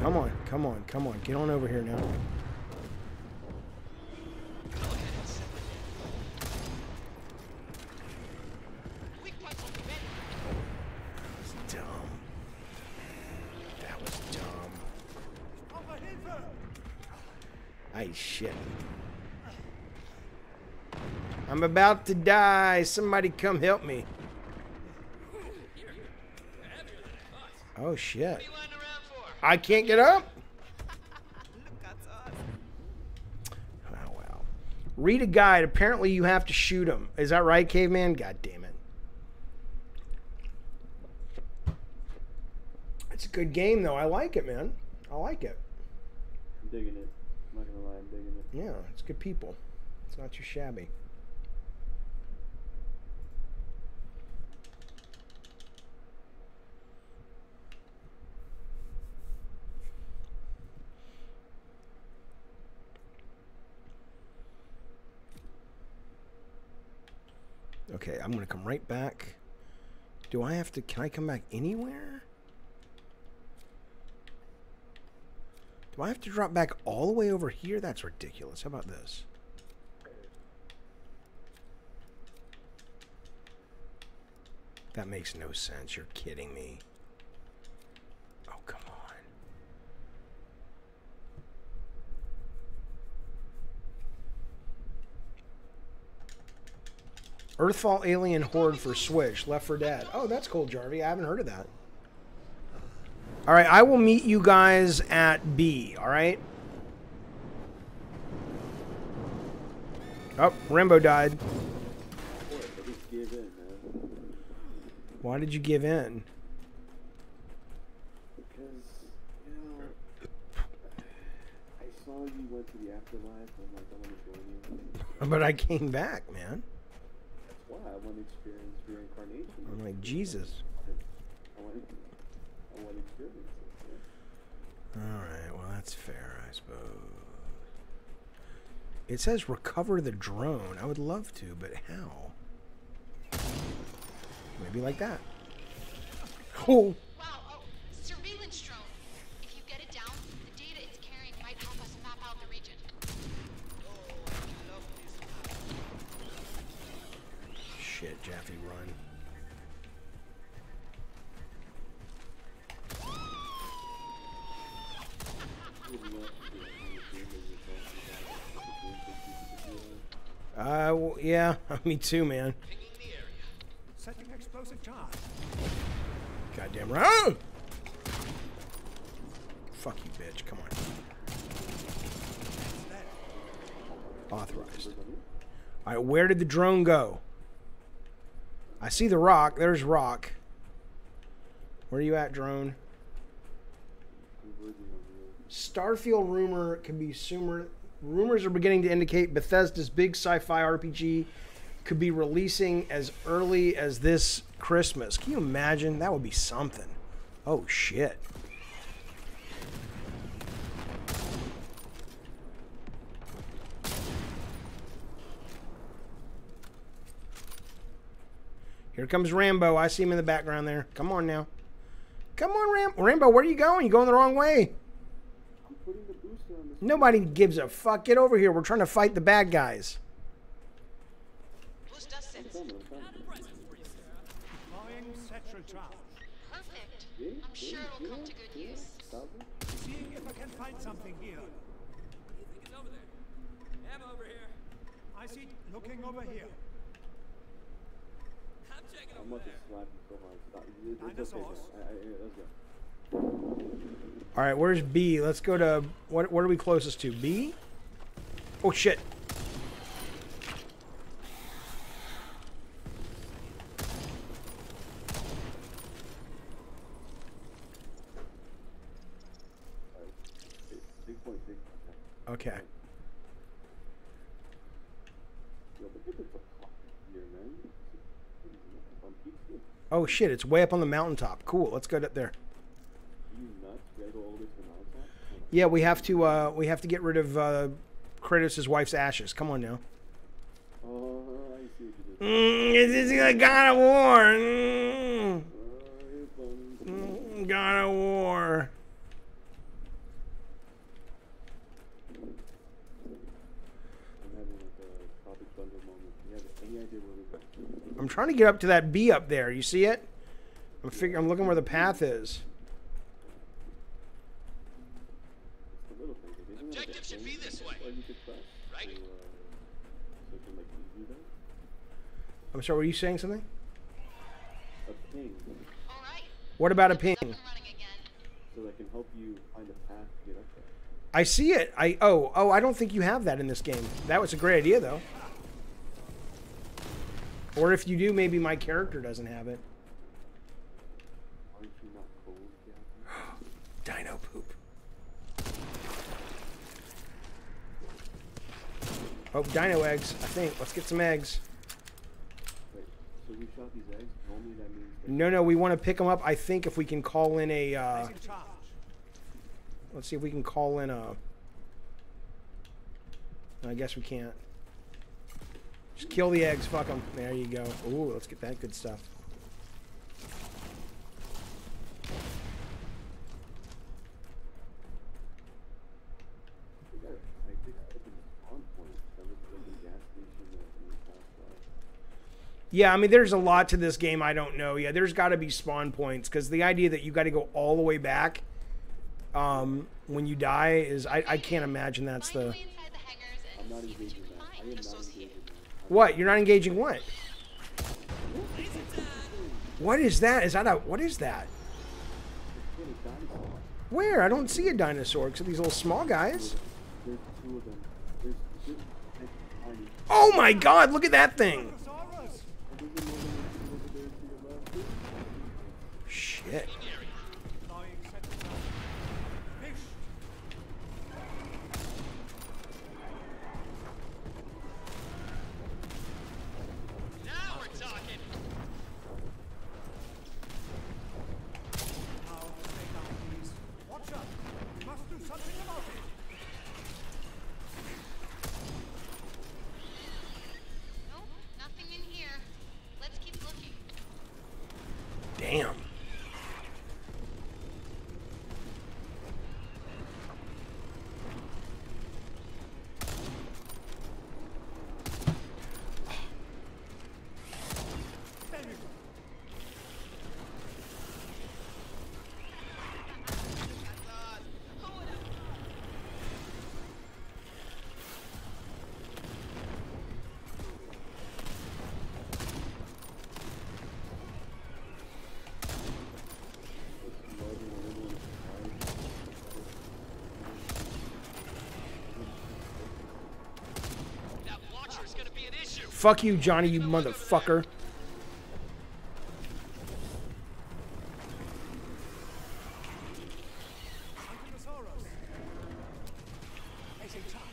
Come on, come on, come on. Get on over here now. Weak points will prevent Dumb. That was dumb. Overhilfe! Ay, shit. I'm about to die. Somebody come help me. Oh, shit. I can't get up? Oh, well. Read a guide. Apparently, you have to shoot him. Is that right, caveman? God damn it. It's a good game, though. I like it, man. I like it. I'm digging it. I'm not gonna lie, I'm digging it. Yeah, it's good people. It's not too shabby. Okay, I'm gonna come right back. Do I have to? Can I come back anywhere? Do I have to drop back all the way over here? That's ridiculous. How about this? That makes no sense. You're kidding me. Oh, come on. Earthfall Alien Horde for Switch. Left 4 Dead. Oh, that's cool, Jarvie. I haven't heard of that. All right, I will meet you guys at B, all right? Oh, Rambo died. Boy, I just gave in, man. Why did you give in? Because, you know, I saw you went to the afterlife, I'm like, I want to join you. But I came back, man. That's why I want to experience reincarnation. I'm like, Jesus. I want to, I want to experience it. yeah. All right, well, that's fair, I suppose. It says recover the drone. I would love to, but how? Maybe like that. Oh, Wow, oh, surveillance drone. If you get it down, the data it's carrying might help us map out the region. shit, Jaffe, Uh, w- yeah, me too, man. Pinging the area. Setting explosive charge. Goddamn right. Fuck you, bitch. Come on. Authorized. All right, where did the drone go? I see the rock. There's rock. Where are you at, drone? Starfield rumor can be sumer. Rumors are beginning to indicate Bethesda's big sci-fi RPG could be releasing as early as this Christmas. Can you imagine? That would be something. Oh shit. Here comes Rambo. I see him in the background there. Come on now. Come on, Ram- Rambo. Where are you going? You're going the wrong way. I'm putting the booster on this. Nobody gives a fuck. Get over here. We're trying to fight the bad guys. Booster set. Coming, I'm coming. Deploying Setral charge. Perfect. I'm sure it'll come to good use. Stop. Seeing if I can find something here. It's over there. Am over here. I see. Looking over here. I'm checking I'm over about to there. slap you so hard. Stop. It- It's okay. Dinosaurs. All right, where's B? Let's go to what? What are we closest to? B? Oh shit! Okay. Oh shit! It's way up on the mountaintop. Cool. Let's go up there. You nuts? You gotta go all the way to the mountain. Yeah, we have to. Uh, we have to get rid of uh, Kratos' wife's ashes. Come on now. Oh, I. Mm, a God of War. Mm, mm, God of War. I'm trying to get up to that B up there. You see it? I'm figuring. I'm looking where the path is. It's the little things. Like, isn't there, like, a Objective should be this way. Or you could press Right. Uh, so it can like lead you there. I'm sorry. Were you saying something? A ping, All right. What about a ping? Up and running again. so that can help you find a path to get up there. I see it. I oh oh. I don't think you have that in this game. That was a great idea though. Or if you do, maybe my character doesn't have it. Aren't you not cold, Dino poop. Oh, dino eggs. I think. Let's get some eggs. Wait, so we shot these eggs. Normally that means No, no, we want to pick them up. I think if we can call in a. Uh, let's see if we can call in a. I guess we can't. Just kill the eggs. Fuck them. There you go. Ooh, let's get that good stuff. we got like this open spawn point. That looks like a gas station that we passed by. Yeah, I mean, there's a lot to this game I don't know. Yeah, there's got to be spawn points because the idea that you got to go all the way back um, when you die is I, I can't imagine that's the your way inside the hangars I'm and not see what you that. I find. am not engaging that. what you're not engaging what? What is that? Is that a what is that? Get a dinosaur. Where? I don't see a dinosaur except these little small guys. There's two of them. There's two and tiny. Oh my god, look at that thing. Shit. Fuck you, Johnny, you motherfucker. Ankylosaurus. Placing charge.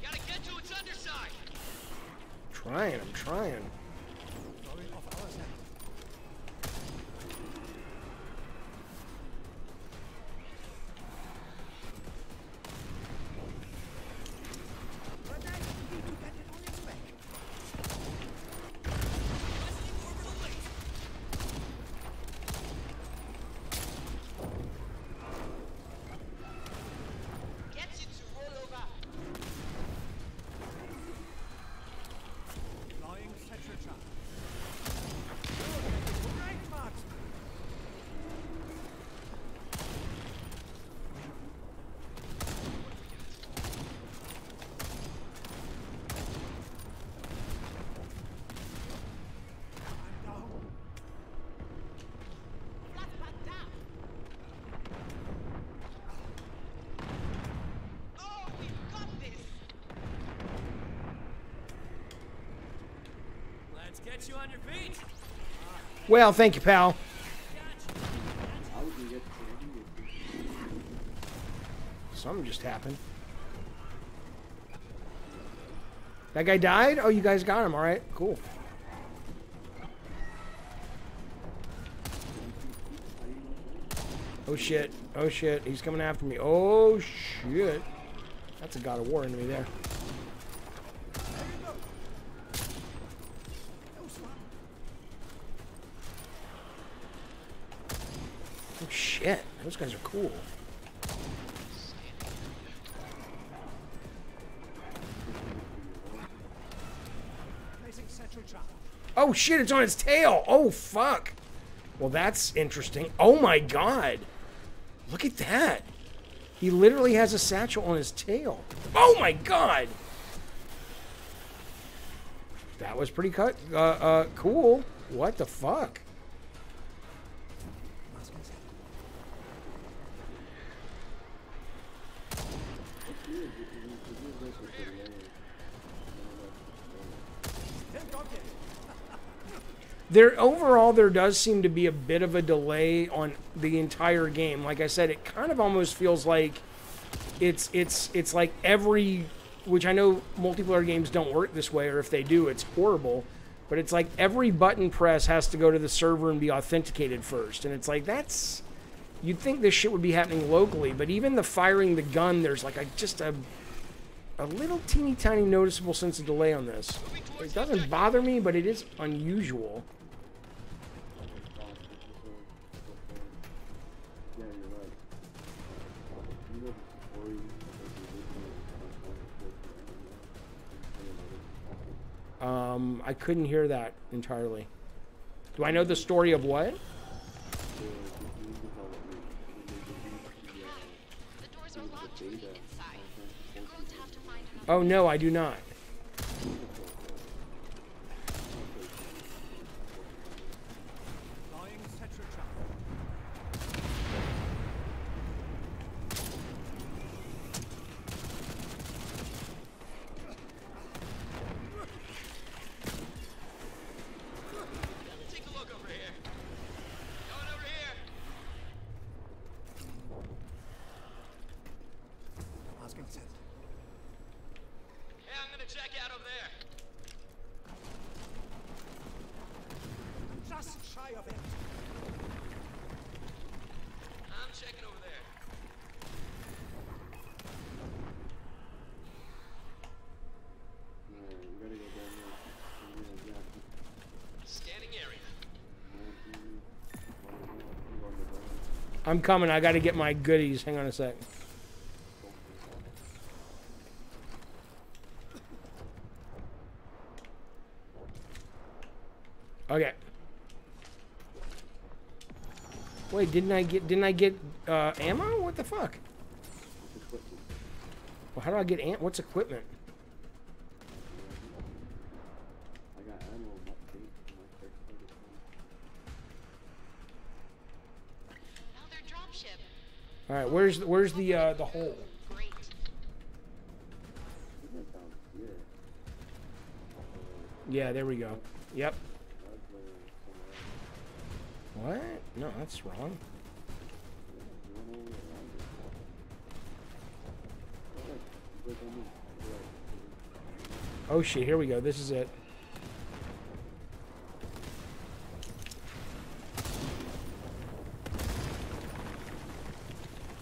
Gotta get to its underside. Trying, I'm trying. Throwing off our scent. Grenade! Need to get it on its way. Get you to roll over. Flying Tetra charge. Good. Great marksman. I'm down. Flatback down. Oh, we've got this. Let's get you on your feet. Well, thank you, pal. Something just happened. That guy died? Oh, you guys got him. All right, cool. Oh shit. Oh shit. He's coming after me. Oh shit. That's a God of War enemy there. Oh shit. Those guys are cool. Oh shit, it's on its tail. Oh fuck. Well, that's interesting. Oh my god. Look at that. He literally has a satchel on his tail. Oh my god. That was pretty cut. Uh, uh, cool. What the fuck? Masking set. Then got it. There overall there does seem to be a bit of a delay on the entire game. Like I said, it kind of almost feels like it's it's it's like every which I know multiplayer games don't work this way or if they do it's horrible, but it's like every button press has to go to the server and be authenticated first. And it's like that's you'd think this shit would be happening locally, but even the firing the gun there's like a just a a little teeny tiny noticeable sense of delay on this. It doesn't bother me, but it is unusual. Um, I couldn't hear that entirely. Do I know the story of what? The doors are locked from the inside. You're going to have to find another. Oh no, I do not. Flying Tetra charge. Take a look over here. Going over here. Masking set. Hey, I'm gonna check out over there. Just shy of it. I'm checking over there. Yeah, you gotta go down there. Yeah, yeah. Scanning area. I'm coming. I got to get my goodies. Hang on a sec. Okay. Wait, didn't I get didn't I get uh, ammo? What the fuck? Well, how do I get am- what's equipment? All right, where's where's the uh, the hole? Yeah, there we go. Yep. What? No, that's wrong. The. Oh shit, here we go. This is it.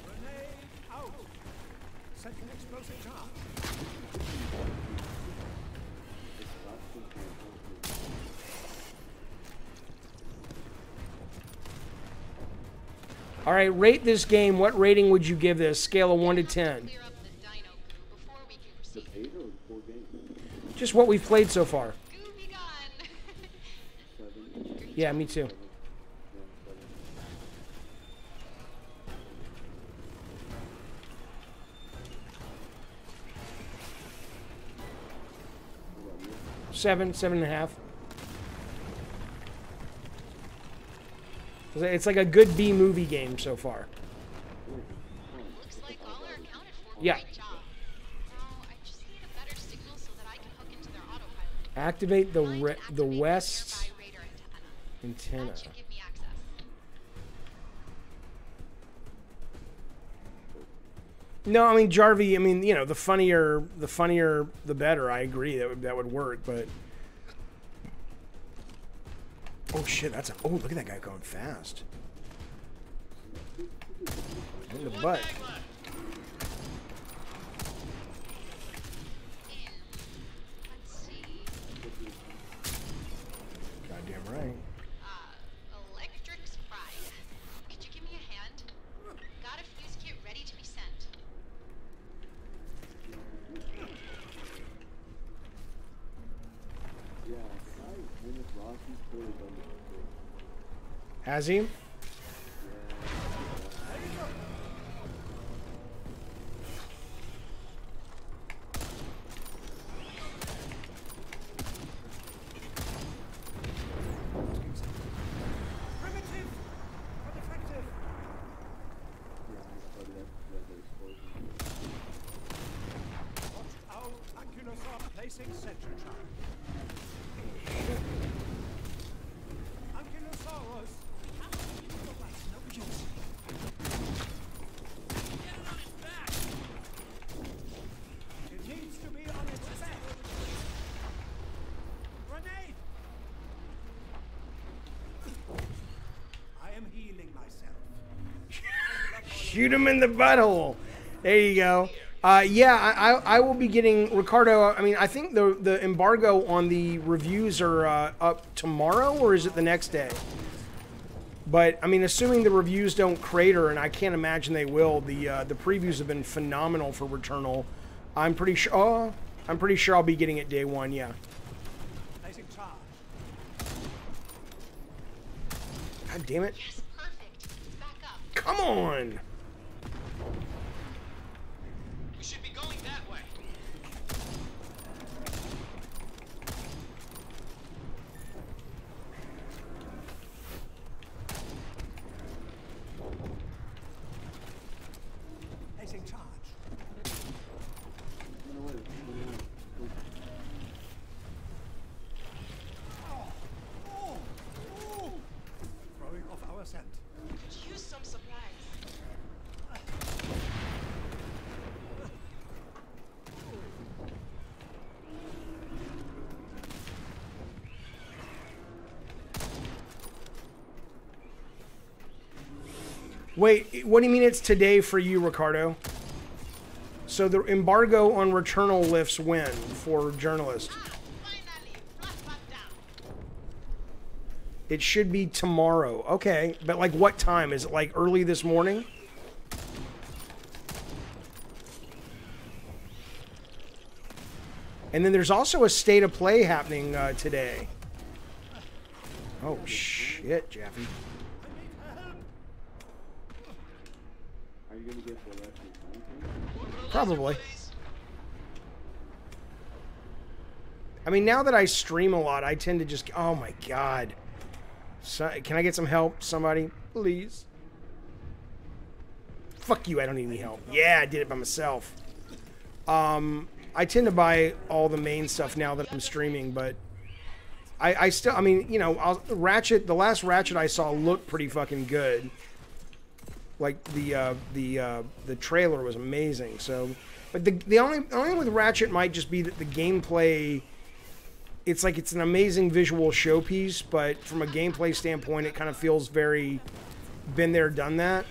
Grenade out. Second explosive charge. All right, rate this game. What rating would you give this? Scale of 1 to 10. Clear up the dino goo before we can The proceed. eight or the four games? Just what we've played so far. Goo be gone. Seven. Yeah, me too. Seven. Seven, seven and a half. It's like a good B movie game so far. Looks like all are accounted for. Yeah. Great job. Now I just need a better signal so that I can hook into their autopilot. Activate the re- the west antenna. antenna. That should give me access. No, I mean Jarvie. I mean, you know, the funnier, the funnier, the better. I agree that would, that would work. But oh shit, that's a oh look at that guy going fast. In the butt. Let's see. Goddamn right. Uh, electrics fried. Could you give me a hand? Got a fuse kit ready to be sent. Yeah, I Kenneth Rossi's clearly done this before. Has he? Primitive, but effective. Yeah, I studied that, that the explosion. Watch out, Ankylosaur placing sentry charge. Ankylosaurus. That's no use. It needs to be on its back. Grenade! I am healing myself. Shoot him in the butthole. There you go. Uh, yeah, I, I, I will be getting Ricardo. I mean, I think the the embargo on the reviews are uh, up tomorrow, or is it the next day? But I mean, assuming the reviews don't crater, and I can't imagine they will. The uh, the previews have been phenomenal for Returnal. I'm pretty sure. Oh, I'm pretty sure I'll be getting it day one. Yeah. God damn it! Yes, perfect. Back up. Come on. We should be going that way. Placing charge. No, wait, no, no, no. Oh, oh. Throwing off our scent. Could use some supplies. Wait, what do you mean it's today for you, Ricardo? So the embargo on Returnal lifts when for journalists? It should be tomorrow. Okay, but like what time? Is it like early this morning? And then there's also a state of play happening uh, today. Oh shit, Jeffy. Are you gonna get the left hand? Probably. I mean, now that I stream a lot, I tend to just. Oh my god. So, can I get some help, somebody, please? Fuck you, I don't need any help. Yeah, I did it by myself. Um, I tend to buy all the main stuff now that I'm streaming, but I, I still, I mean, you know, I'll, Ratchet, the last Ratchet I saw looked pretty fucking good. Like the uh, the uh, the trailer was amazing. So, but the the only only with Ratchet might just be that the gameplay. It's like it's an amazing visual showpiece, but from a gameplay standpoint, it kind of feels very been there, done that.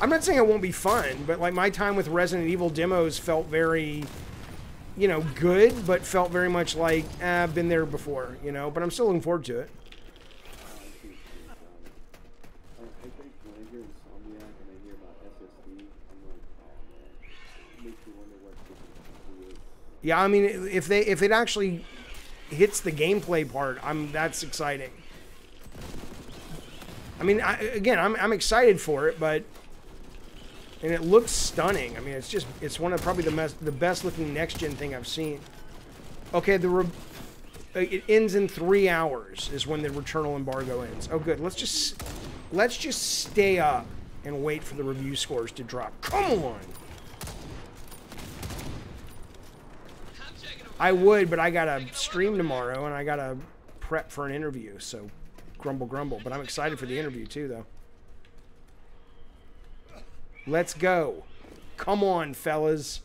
I'm not saying it won't be fun, but like my time with Resident Evil demos felt very, you know, good, but felt very much like eh, I've been there before, you know. But I'm still looking forward to it. I, I think when I hear Insomniac and I hear about SSD, I'm like, oh man, it makes you wonder what this is. is. Yeah, I mean, if they if it actually hits the gameplay part, I'm that's exciting. I mean, I, again, I'm I'm excited for it, but and it looks stunning. I mean, it's just it's one of probably the best the best looking next gen thing I've seen. Okay, the it ends in three hours is when the returnal embargo ends. Oh, good. Let's just let's just stay up and wait for the review scores to drop. Come on. I would, but I gotta stream tomorrow and I gotta prep for an interview. So, grumble, grumble. But I'm excited for the interview too, though. Let's go. Come on, fellas.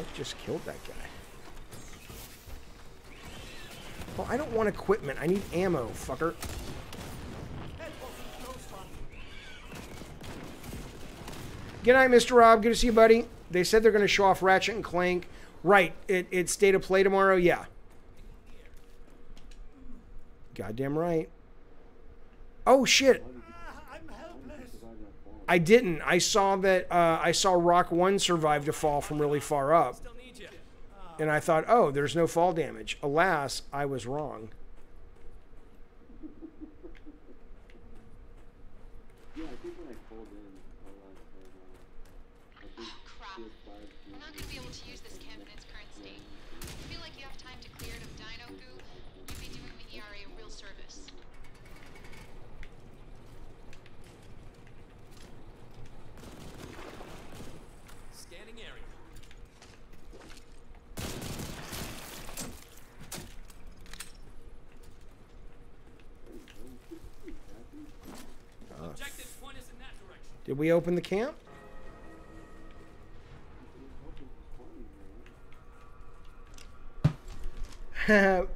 I just killed that guy. Well, I don't want equipment. I need ammo, fucker. Good night, Mr. Rob. Good to see you, buddy. They said they're going to show off Ratchet and Clank. Right. It, it's state of play tomorrow. Yeah. Goddamn right. Oh shit. I didn't. I saw that. Uh, I saw Rock One survive to fall from really far up, Still need you. and I thought, oh, there's no fall damage. Alas, I was wrong. Did we open the camp?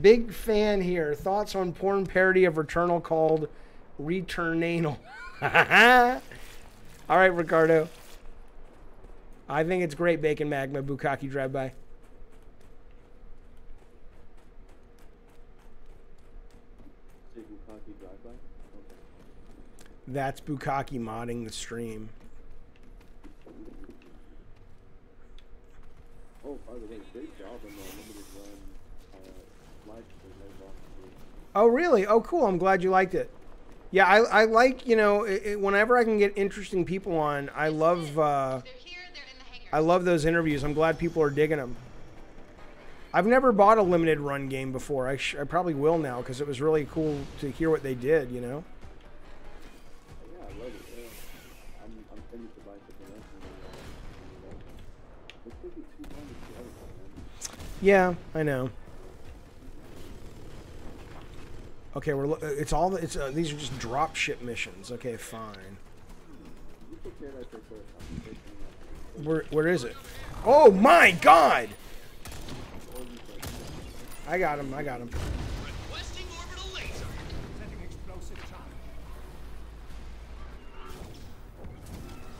Big fan here. Thoughts on porn parody of Returnal called Returnanal. All right, Ricardo. I think it's great, Bacon Magma, Bukaki Drive By. Say Bukaki drive-by? Okay. That's Bukaki modding the stream. Oh, by the way, great job on the limited run uh, live stream. That was awesome. Oh, really? Oh, cool. I'm glad you liked it. Yeah, I, I like, you know, it, it- whenever I can get interesting people on, I love, uh, They're here, they're in the. I love those interviews. I'm glad people are digging them. I've never bought a limited run game before. I, sh- I probably will now because it was really cool to hear what they did, you know? Yeah, I know. Okay, we're lo- uh, it's all it's uh, these are just drop ship missions. Okay, fine. You took care of that there first. I'm taking that. Where where is it? Oh my god! I got him. I got him. Requesting orbital laser. Setting explosive trap.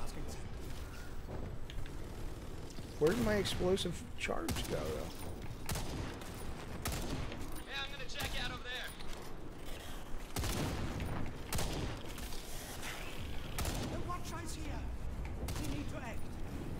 Asking Central. Where did my explosive charge go though?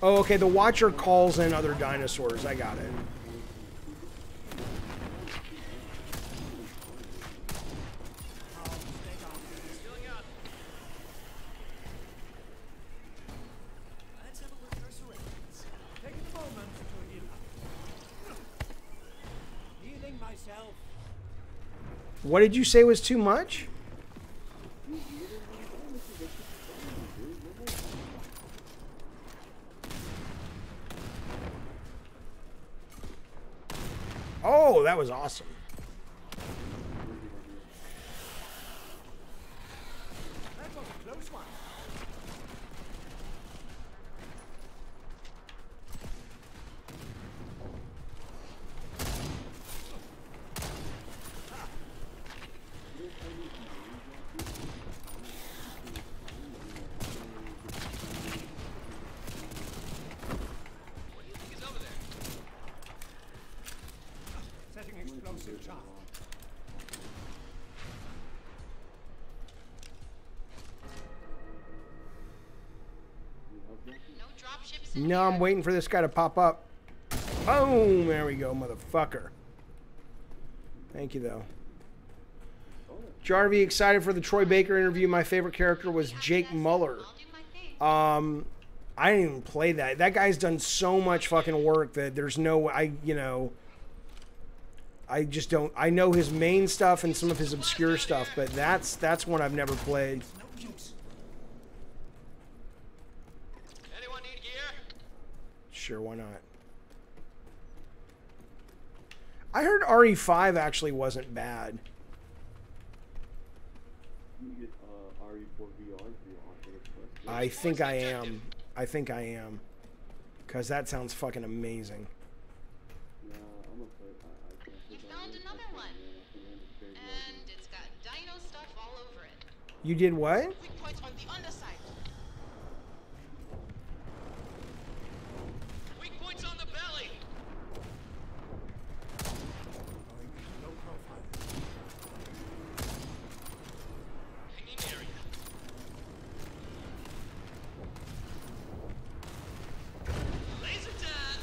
Oh, okay. The Watcher calls in other dinosaurs. I got it. What did you say was too much? Oh, that was awesome. No, I'm waiting for this guy to pop up. Boom! There we go, motherfucker. Thank you, though. Jarvie, excited for the Troy Baker interview. My favorite character was Jake Muller. Um, I didn't even play that. That guy's done so much fucking work that there's no, I, you know, I just don't. I know his main stuff and some of his obscure stuff, but that's that's one I've never played. No use. Anyone need gear? Sure, why not? I heard RE5 actually wasn't bad. Get uh, RE4 VR for your Oculus Quest. I think I am. I think I am. Cause that sounds fucking amazing. Nah, I'm gonna play. I, I You found another one. It's the end of Fairy Tail. And it's got dino stuff all over it. You did what? Weak points on the underside. Weak points on the belly. Going low profile. Hanging area. Laser time.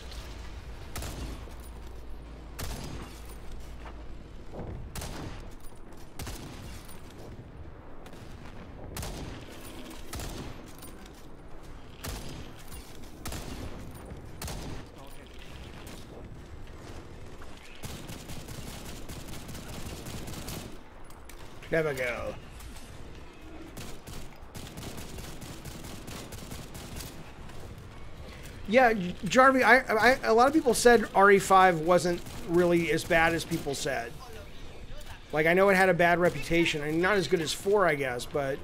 Never go. Yeah, Jarvie, I, I, a lot of people said RE5 wasn't really as bad as people said. Like, I know it had a bad reputation. I mean, not as good as 4, I guess, but.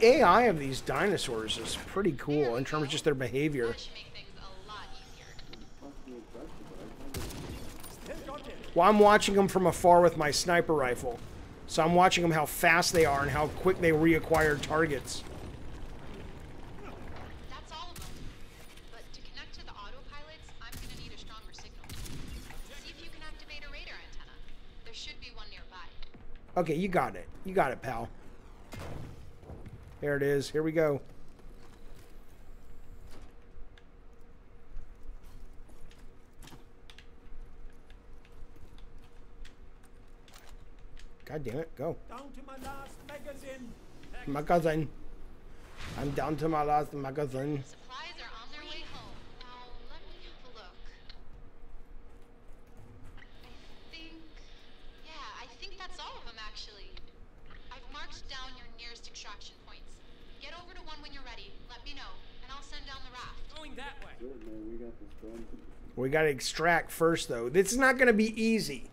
The AI of these dinosaurs is pretty cool in terms of just their behavior. That should make things a lot easier. Fucking impressive, but I find it Still got it. Well, I'm watching them from afar with my sniper rifle. So I'm watching them how fast they are and how quick they reacquire targets. That's all of them. But to connect to the autopilots, I'm gonna need a stronger signal. See if you can activate a radar antenna. There should be one nearby. Okay, you got it. You got it, pal. There it is. Here we go. God damn it. Go. Down to my last magazine. Magazine. I'm down to my last magazine. Supplies are on their way home. Now, let me have a look. I think. Yeah, I think that's all of them, actually. I've marked down your nearest extraction points. Get over to one when you're ready. Let me know, and I'll send down the raft. Going that way. good, man. We got this done. Got to extract first, though. This is not going to be easy.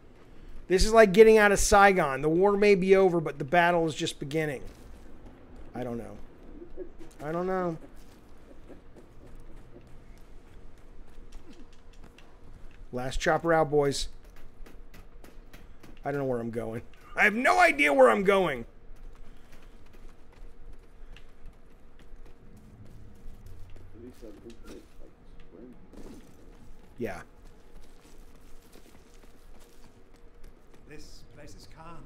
This is like getting out of Saigon. The war may be over, but the battle is just beginning. I don't know. I don't know. Last chopper out, boys. I don't know where I'm going. I have no idea where I'm going. At least that infinite like sprint. Yeah. This place is calm.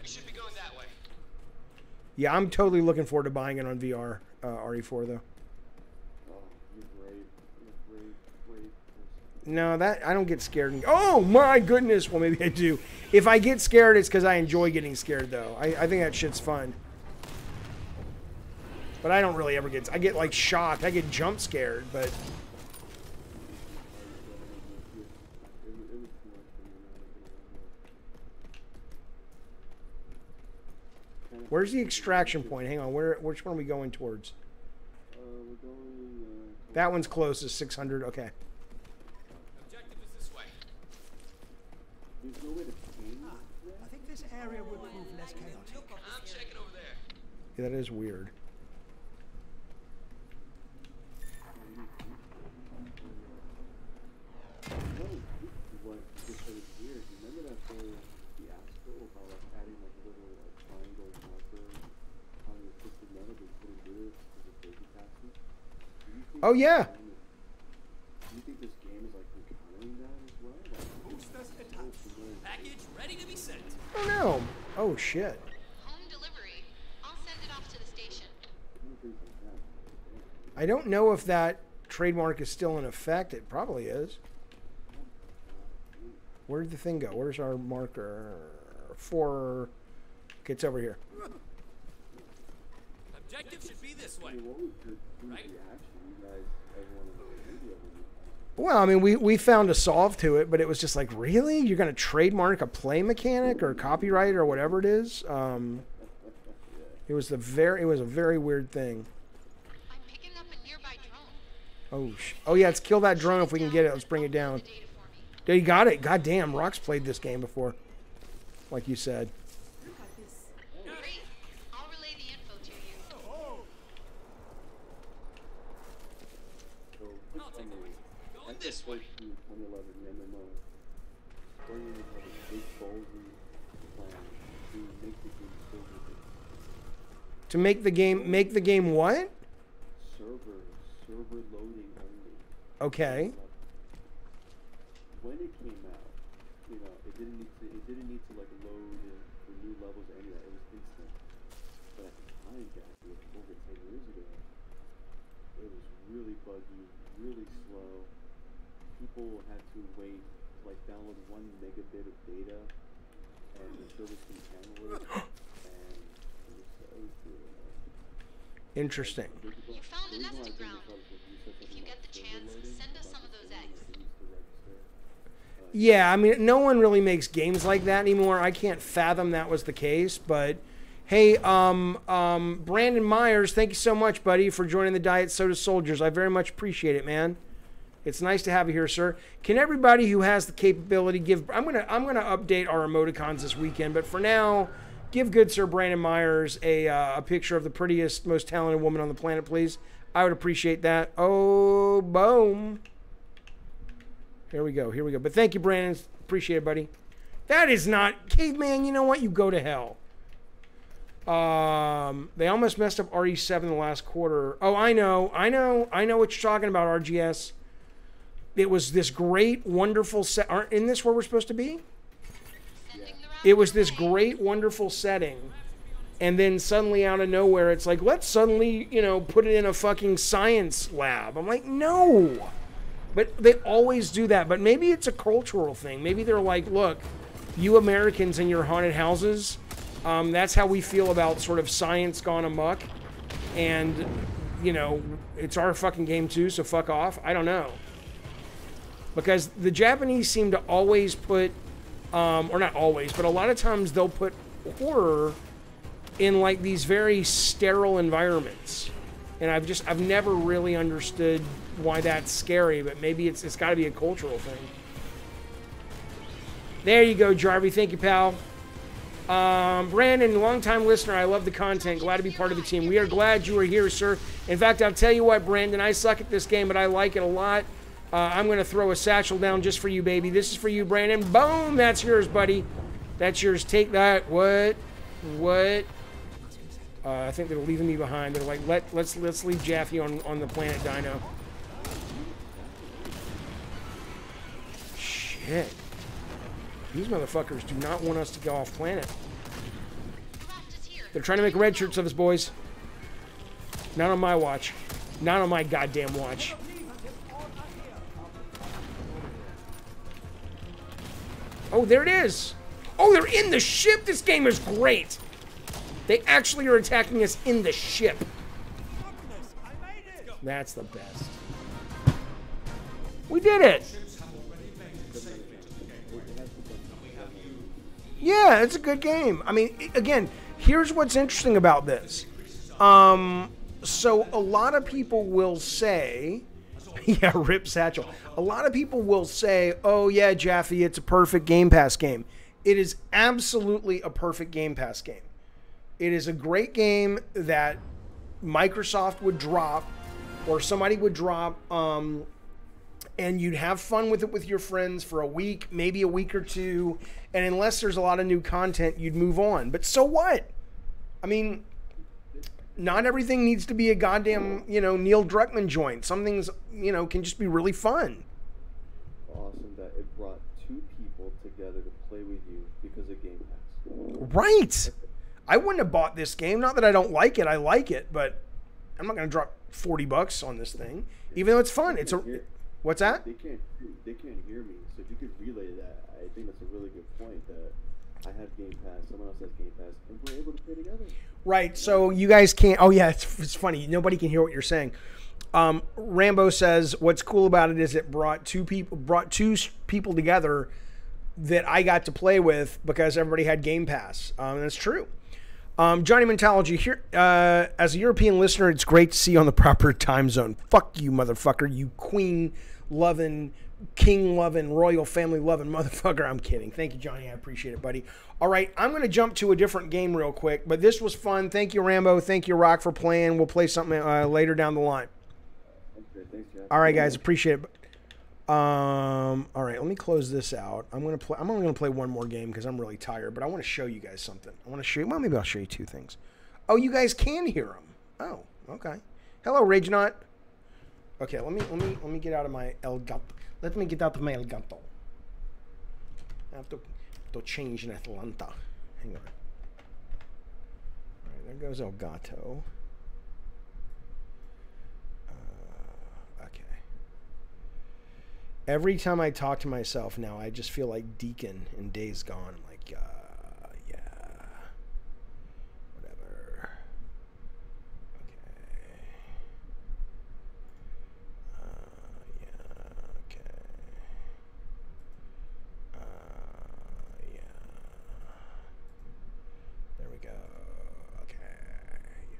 We should be going that way. Yeah, I'm totally looking forward to buying it on VR, uh, RE4 though. Oh, you're brave. You're brave, brave. No, that I don't get scared. And, oh my goodness! Well, maybe I do. If I get scared, it's because I enjoy getting scared, though. I, I think that shit's fun. But I don't really ever get. I get like shocked. I get jump scared, but It was, it was too much for me. man. Kinda- where's the extraction point? Hang on. Where? Which one are we going towards? Uh, we're going. Uh, That one's closest. 600. Okay. Objective is this way. There's no way to change Ah, I think this area would prove less chaotic. I'm checking over there. Yeah, that is weird. Oh, oh, station. Little Oh like that. Yeah. I don't know if that trademark is still in effect. It probably is. Where'd the thing go? Where's our marker? For. Gets over here. Objective should be this way. mean, what was your whose Right. Reaction? You guys, everyone in the media when you Well, I mean, we, we found a solve to it, but it was just like, really? You're going to trademark a play mechanic or copyright or whatever it is? Um, it was the very it was a very weird thing. I'm picking up a nearby drone. Oh, sh- oh yeah, let's kill that drone if we can get it. Let's bring it down. The data for me. Dude, you got it. God damn, Rock's played this game before, like you said. Great. I'll relay the info to you. So, I'll take the lead. Going That's this the way. first two 2011 MMO. Square Enix had a big ballsy plan to make the game server To make the game make the game what? server server loading only. Okay. When it People had to wait to like download one megabit of data, and the service couldn't handle it. and it was, it was really annoying. Interesting. You found a nesting ground. If you get the chance, send us some of those eggs. Yeah, I mean, no one really makes games like that anymore. I can't fathom that was the case, but hey, um, um, Brandon Myers, thank you so much, buddy, for joining the Diet Soda Soldiers. I very much appreciate it, man. It's nice to have you here, sir. Can everybody who has the capability give? I'm gonna I'm gonna update our emoticons this weekend, but for now, give good Sir Brandon Myers a uh, a picture of the prettiest, most talented woman on the planet, please. I would appreciate that. Oh, boom. Here we go. Here we go. But thank you, Brandon. Appreciate it, buddy. That is not caveman. You know what? You go to hell. Um, they almost messed up RE7 in the last quarter. Oh, I know. I know. I know what you're talking about, RGS. It was this great, wonderful set. Aren't in this where we're supposed to be? The It was this great, wonderful setting. And then suddenly out of nowhere, it's like, let's suddenly, you know, put it in a fucking science lab. I'm like, no. But they always do that. But maybe it's a cultural thing. Maybe they're like, look, you Americans in your haunted houses, um, that's how we feel about sort of science gone amok. And, you know, it's our fucking game too, so fuck off. I don't know. Because the Japanese seem to always put, um, or not always, but a lot of times they'll put horror in like these very sterile environments. And I've just, I've never really understood why that's scary, but maybe it's, it's got to be a cultural thing. There you go, Jarvey. Thank you, pal. Um, Brandon, longtime listener, I love the content. Glad to be part of the team. We are glad you are here, sir. In fact, I'll tell you what, Brandon, I suck at this game, but I like it a lot. Uh, I'm going to throw a satchel down just for you, baby. This is for you, Brandon. Boom! That's yours, buddy. That's yours. Take that. What? What? Uh, I think they're leaving me behind. They're like, let let's let's leave Jaffe on on the planet Dino. Shit. These motherfuckers do not want us to go off planet. They're trying to make red shirts of us, boys. Not on my watch. Not on my goddamn watch. Oh, there it is. Oh, they're in the ship. This game is great. They actually are attacking us in the ship. That's the best. We did it. Yeah, it's a good game. I mean, again, here's what's interesting about this. Um, so a lot of people will say, yeah, Rip Satchel. A lot of people will say, oh, yeah, Jaffe, it's a perfect Game Pass game. It is absolutely a perfect Game Pass game. It is a great game that Microsoft would drop or somebody would drop um, and you'd have fun with it with your friends for a week, maybe a week or two. And unless there's a lot of new content, you'd move on. But so what? I mean, not everything needs to be a goddamn, you know, Neil Druckmann joint. Some things, you know, can just be really fun. Awesome that it brought two people together to play with you because of Game Pass. Right. I wouldn't have bought this game. Not that I don't like it. I like it, but I'm not going to drop 40 bucks on this thing. Even though it's fun. It's a What's that? They can't. They can't hear me. So if you could relay that, I think that's a really good point. That I have Game Pass, someone else has Game Pass, and we're able to play together. Right. So you guys can't. Oh yeah, it's, it's funny. Nobody can hear what you're saying. Um, Rambo says what's cool about it is it brought two people brought two people together that I got to play with because everybody had Game Pass. Um, that's true. Um, Johnny Mentology here. Uh, as a European listener, it's great to see you on the proper time zone. Fuck you, motherfucker. You queen loving, king loving, royal family loving motherfucker. I'm kidding. Thank you, Johnny. I appreciate it, buddy. All right, I'm going to jump to a different game real quick, but this was fun. Thank you, Rambo. Thank you, Rock, for playing. We'll play something uh, later down the line. Thanks, All right, guys, appreciate it. Um, all right, let me close this out. I'm gonna play. I'm only gonna play one more game because I'm really tired. But I want to show you guys something. I want to show you. Well, maybe I'll show you two things. Oh, you guys can hear them. Oh, okay. Hello, Ragenot. Okay, let me let me let me get out of my Elgato. Let me get out Elgato. I have to to change in Atlanta. Hang on. All right, there goes Elgato. Uh, okay. Every time I talk to myself now, I just feel like Deacon in Days Gone. I'm like, uh, yeah, whatever. Okay. Uh, yeah, okay. Uh, yeah. There we go. Okay. Yeah.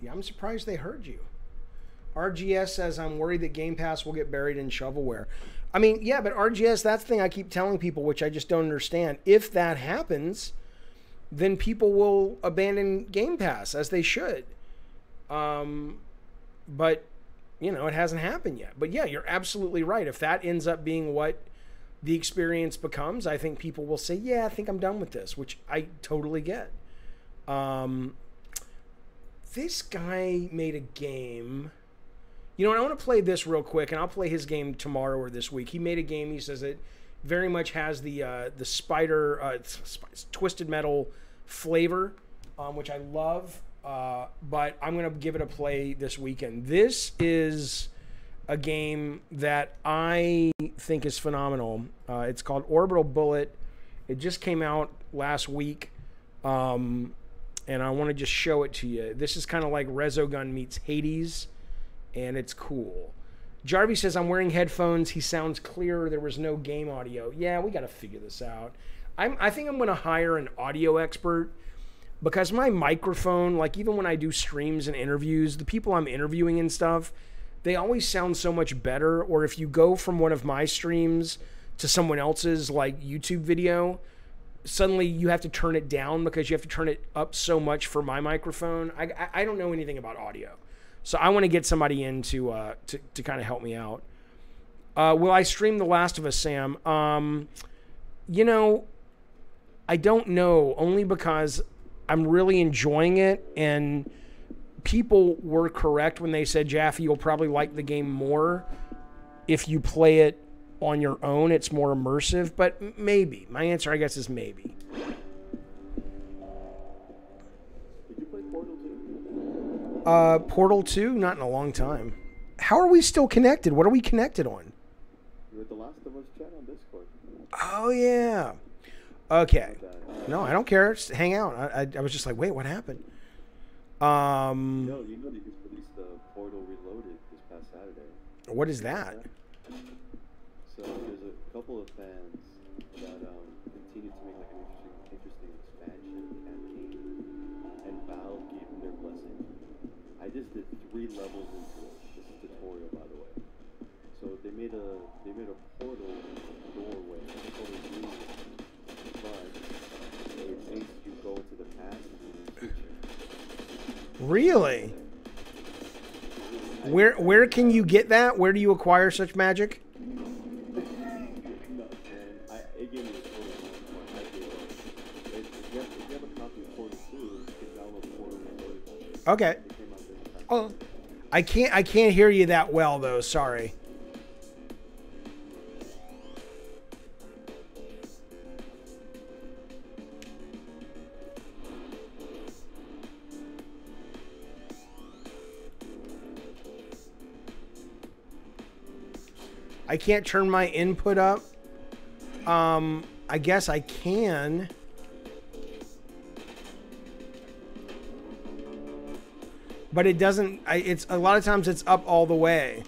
Yeah, I'm surprised they heard you. RGS says I'm worried that Game Pass will get buried in shovelware. I mean, yeah, but RGS, that's the thing I keep telling people, which I just don't understand. If that happens, then people will abandon Game Pass as they should. Um, but you know, it hasn't happened yet. But yeah, you're absolutely right. If that ends up being what the experience becomes, I think people will say, "Yeah, I think I'm done with this," which I totally get. Um, this guy made a game. You know what? I want to play this real quick, and I'll play his game tomorrow or this week. He made a game. He says it very much has the uh, the spider uh, twisted metal flavor, um, which I love. Uh, but I'm gonna give it a play this weekend. This is a game that I think is phenomenal. Uh, it's called Orbital Bullet. It just came out last week. Um, and I want to just show it to you. This is kind of like Resogun meets Hades, and it's cool. Jarvie says, I'm wearing headphones. He sounds clearer. There was no game audio. Yeah, we got to figure this out. I'm, I think I'm going to hire an audio expert because my microphone, like even when I do streams and interviews, the people I'm interviewing and stuff, they always sound so much better. Or if you go from one of my streams to someone else's like YouTube video, suddenly you have to turn it down because you have to turn it up so much for my microphone. I, I, I don't know anything about audio. So I want to get somebody in to, uh, to, to kind of help me out. Uh, will I stream The Last of Us, Sam? Um, you know, I don't know, only because I'm really enjoying it. And people were correct when they said Jaffe, you'll probably like the game more if you play it on your own. It's more immersive, but maybe. My answer, I guess, is maybe. Did you play Portal 2? Uh, Portal 2, not in a long time. How are we still connected? What are we connected on? You're at the Last of Us chat on Discord. Oh, yeah. Okay. No, I don't care. Just hang out. I, I, I was just like, wait, what happened? Um, Yo, you know they just released the Portal Reloaded this past Saturday. what is that? So there's a couple of fans that um, continue to make like an interesting, interesting expansion campaign, and Valve gave them their blessing. I just did three levels into it. This is tutorial, by the way. So they made a they made a portal doorway, a portal doorway, but it makes you go into the past and the future. Really? Where where can you get that? Where do you acquire such magic? Okay. Oh, I can't I can't hear you that well though. Sorry. I can't turn my input up. Um, I guess I can. But it doesn't I, it's a lot of times it's up all the way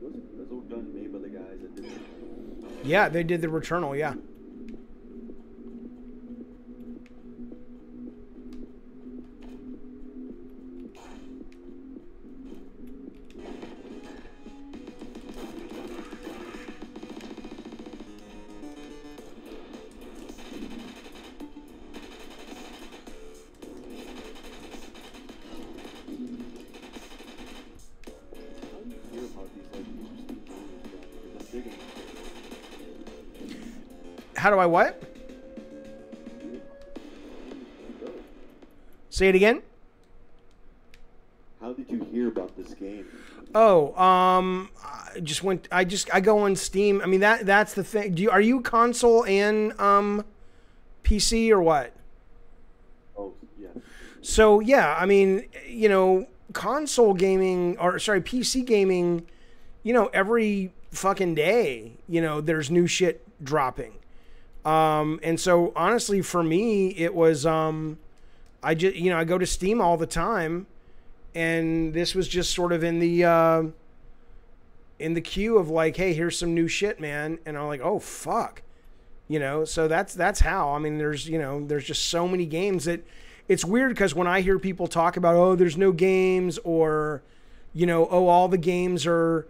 Those, those all done made by the guys that did it. yeah they did the returnal yeah how do i what say it again How did you hear about this game? oh um i just went i just i go on steam i mean that that's the thing do you are you console and um pc or what Oh, yeah. So yeah, I mean, you know, console gaming or sorry, PC gaming, you know, every fucking day, you know, there's new shit dropping. Um, and so honestly, for me, it was um, I just you know I go to Steam all the time, and this was just sort of in the uh, in the queue of like, hey, here's some new shit, man, and I'm like, oh fuck, you know. So that's that's how. I mean, there's you know, there's just so many games that it's weird because when I hear people talk about, oh, there's no games, or you know, oh, all the games are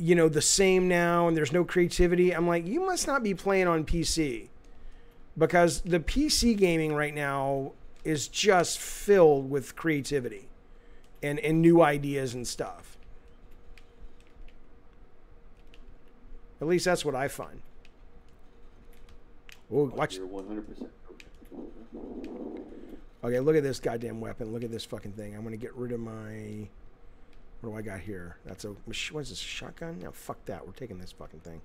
you know the same now and there's no creativity i'm like you must not be playing on pc because the pc gaming right now is just filled with creativity and and new ideas and stuff. At least that's what i find. Oh watch You're 100% okay look at this goddamn weapon. Look at this fucking thing. I'm gonna get rid of my what do I got here? That's a what is this? Shotgun? No, fuck that. We're taking this fucking thing.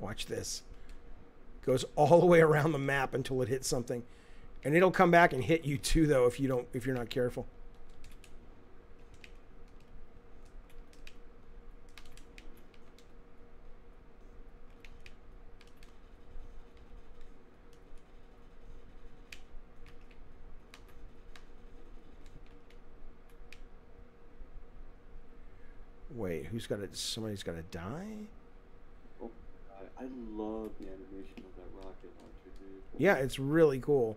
Watch this. Goes all the way around the map until it hits something, and it'll come back and hit you too, though, if you don't, if you're not careful. Wait, who's got to? Somebody's got to die. Oh, I, I love the animation of that rocket launcher, dude. Yeah, it's really cool.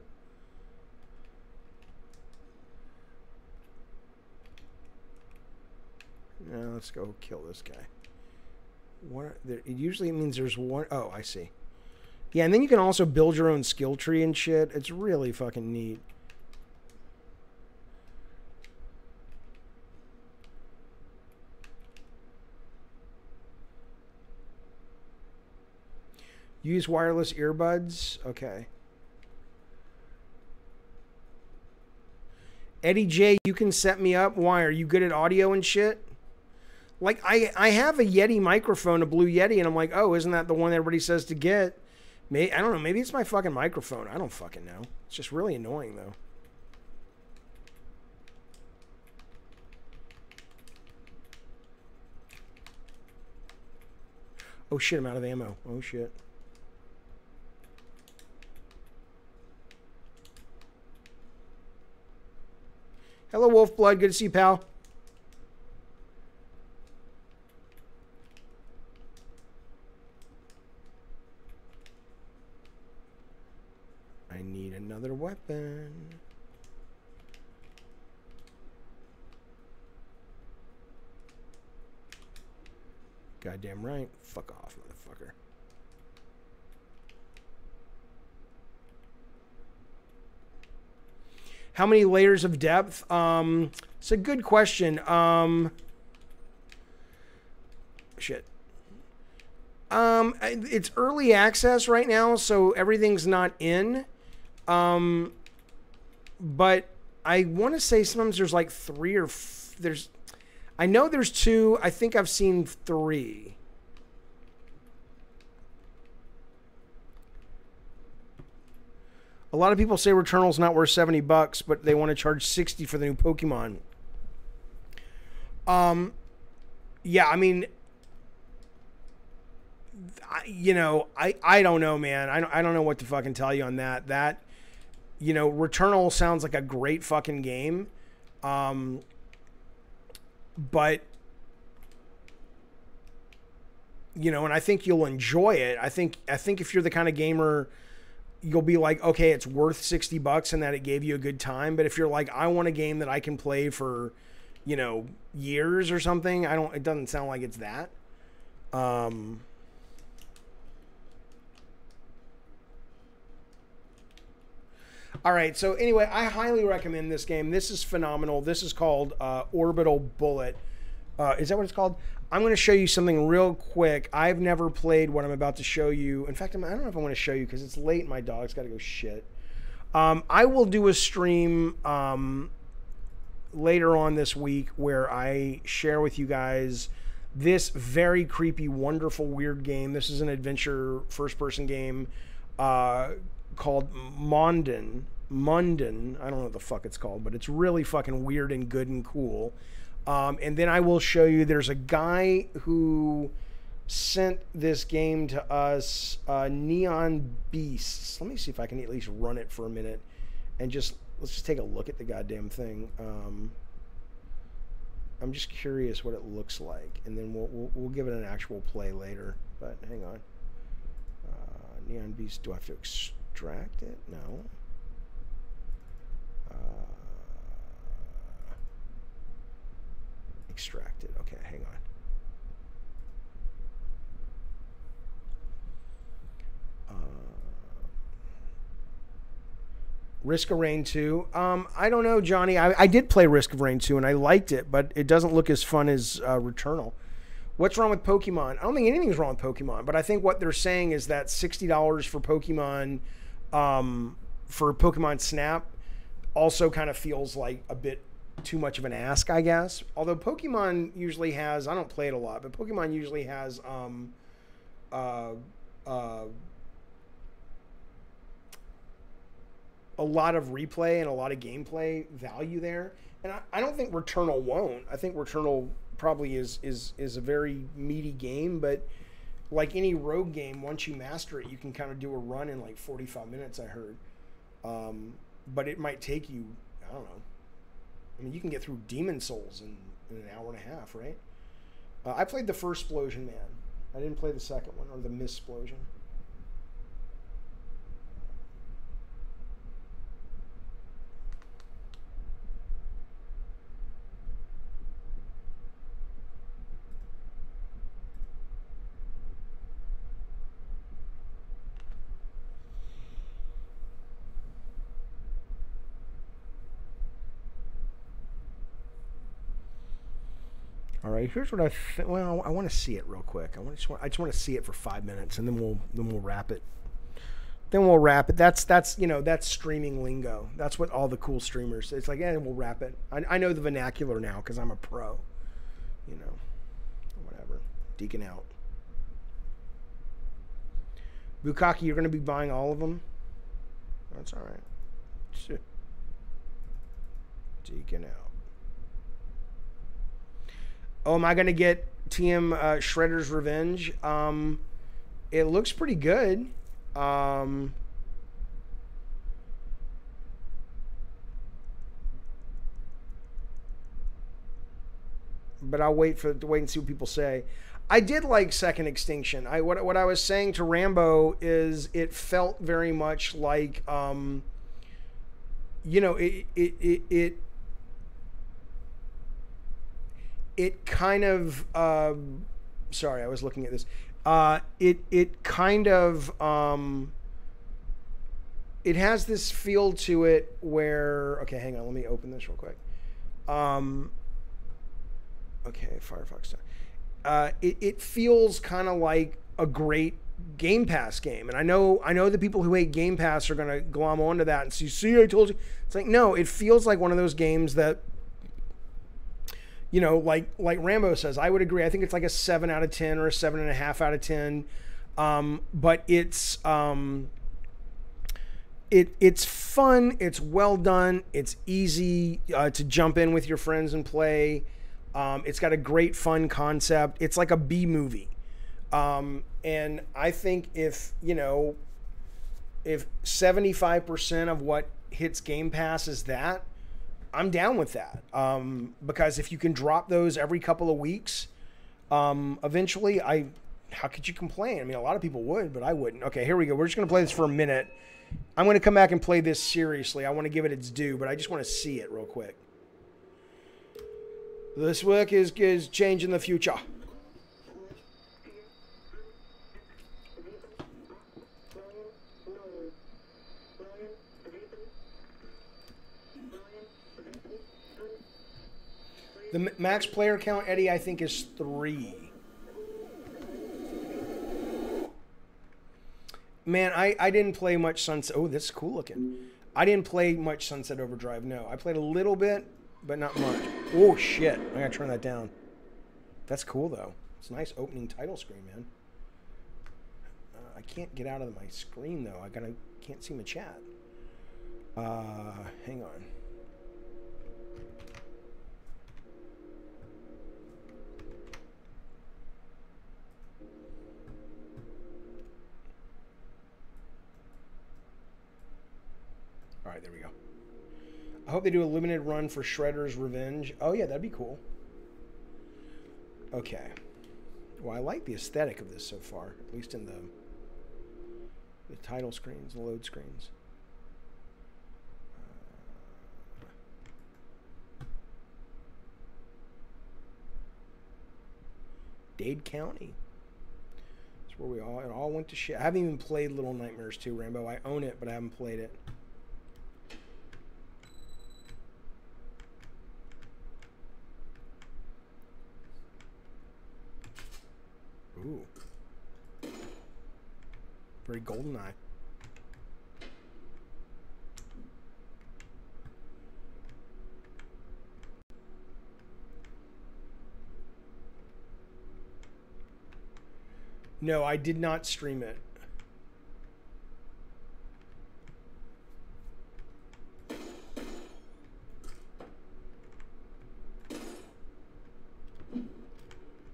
Now let's go kill this guy. What? There, it usually means there's one oh I see. Yeah, and then you can also build your own skill tree and shit. It's really fucking neat. Use wireless earbuds. Okay. Eddie J, you can set me up. Why? Are you good at audio and shit? Like I, I have a Yeti microphone, a Blue Yeti, and I'm like, oh, isn't that the one everybody says to get? May I don't know. Maybe it's my fucking microphone. I don't fucking know. It's just really annoying though. Oh shit! I'm out of ammo. Oh shit. Hello, Wolfblood. Good to see you, pal. I need another weapon. Goddamn right. Fuck off, motherfucker. How many layers of depth? Um, it's a good question. Um, shit. Um, it's early access right now, so everything's not in. Um, but I want to say sometimes there's like three or there's. I know there's two. I think I've seen three. A lot of people say Returnal's not worth 70 bucks, but they want to charge 60 for the new Pokemon. Um yeah, I mean I, you know, I I don't know, man. I don't I don't know what to fucking tell you on that. That you know, Returnal sounds like a great fucking game. Um but you know, and I think you'll enjoy it. I think I think if you're the kind of gamer you'll be like, okay, it's worth 60 bucks and that it gave you a good time. But if you're like, I want a game that I can play for, you know, years or something, I don't, it doesn't sound like it's that. Um, all right. So anyway, I highly recommend this game. This is phenomenal. This is called uh, Orbital Bullet. Uh, is that what it's called? I'm going to show you something real quick. I've never played what I'm about to show you. In fact, I don't know if I want to show you because it's late. My dog's got to go shit. Um, I will do a stream um, later on this week where I share with you guys this very creepy, wonderful, weird game. This is an adventure first person game uh, called Mondin. Mundin. I don't know what the fuck it's called, but it's really fucking weird and good and cool. Um, and then I will show you there's a guy who sent this game to us, uh, Neon Beasts. Let me see if I can at least run it for a minute and just let's just take a look at the goddamn thing. Um, I'm just curious what it looks like, and then we'll, we'll, we'll give it an actual play later. But hang on. Uh, Neon Beast, do I have to extract it? No. Uh, extracted. Okay, hang on. Uh, Risk of Rain 2. Um, I don't know, Johnny. I, I did play Risk of Rain 2 and I liked it, but it doesn't look as fun as uh, Returnal. What's wrong with Pokemon? I don't think anything's wrong with Pokemon, but I think what they're saying is that $60 for Pokemon, um, for Pokemon Snap, also kind of feels like a bit too much of an ask, I guess. Although Pokemon usually has, I don't play it a lot, but Pokemon usually has um, uh, uh, a lot of replay and a lot of gameplay value there. And I, I don't think Returnal won't. I think Returnal probably is is is a very meaty game, but like any rogue game, once you master it, you can kind of do a run in like 45 minutes. I heard, um, but it might take you, I don't know. I mean, you can get through Demon Souls in, in an hour and a half, right? Uh, I played the first 'Splosion Man. I didn't play the second one or the Miss 'Splosion. All right, here's what I th- well, I want to see it real quick. I want just want, I just want to see it for five minutes, and then we'll then we'll wrap it. Then we'll wrap it. That's that's you know that's streaming lingo. That's what all the cool streamers. It's like, yeah, we'll wrap it. I, I know the vernacular now because I'm a pro. You know, whatever. Deacon out. Bukaki, you're going to be buying all of them. That's all right. Deacon out. Oh, am I going to get TM uh, Shredder's Revenge? Um, it looks pretty good. Um, but I'll wait for to wait and see what people say. I did like Second Extinction. I what what I was saying to Rambo is it felt very much like um, you know it it it, it it kind of um, sorry i was looking at this. Uh, it it kind of um, it has this feel to it where okay hang on let me open this real quick. Um, okay firefox. Uh, it, it feels kind of like a great game pass game and i know i know the people who hate game pass are going to glom onto that and see see i told you. It's like no it feels like one of those games that you know, like like Rambo says, I would agree. I think it's like a seven out of ten or a seven and a half out of ten. Um, but it's um, it it's fun. It's well done. It's easy uh, to jump in with your friends and play. Um, it's got a great fun concept. It's like a B movie, um, and I think if you know, if seventy five percent of what hits Game Pass is that, I'm down with that um, because if you can drop those every couple of weeks, um, eventually, I how could you complain? I mean, a lot of people would, but I wouldn't. Okay, here we go. We're just going to play this for a minute. I'm going to come back and play this seriously. I want to give it its due, but I just want to see it real quick. This work is is changing the future. The max player count, Eddie, I think is three. Man, I, I didn't play much Sunset. Oh, this is cool looking. I didn't play much Sunset Overdrive. No, I played a little bit, but not much. Oh shit! I gotta turn that down. That's cool though. It's a nice opening title screen, man. Uh, I can't get out of my screen though. I gotta can't see my chat. Uh, hang on. All right, there we go. I hope they do a limited run for Shredder's Revenge. Oh yeah, that'd be cool. Okay. Well, I like the aesthetic of this so far, at least in the the title screens, the load screens. Dade County. That's where we all it all went to shit. I haven't even played Little Nightmares 2, Rambo. I own it, but I haven't played it. Ooh. Very golden eye. No, I did not stream it.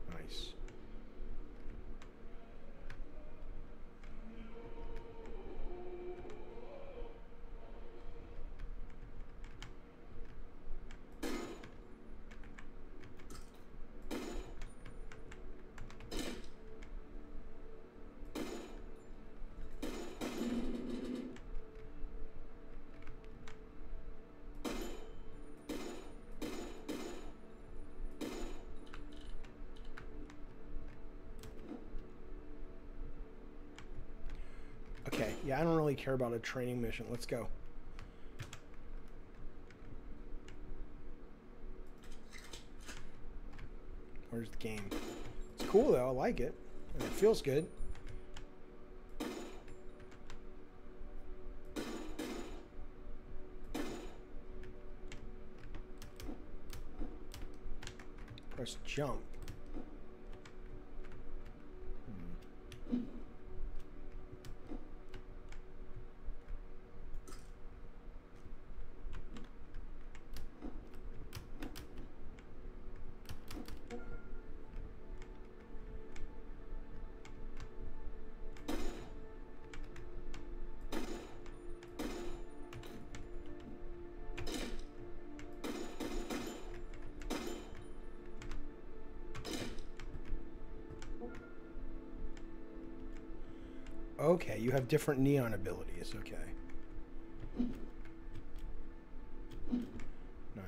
Nice. Okay, yeah, I don't care about a training mission. Let's go. Where's the game? It's cool though. I like it. It feels good. Press jump. You have different neon abilities. Okay.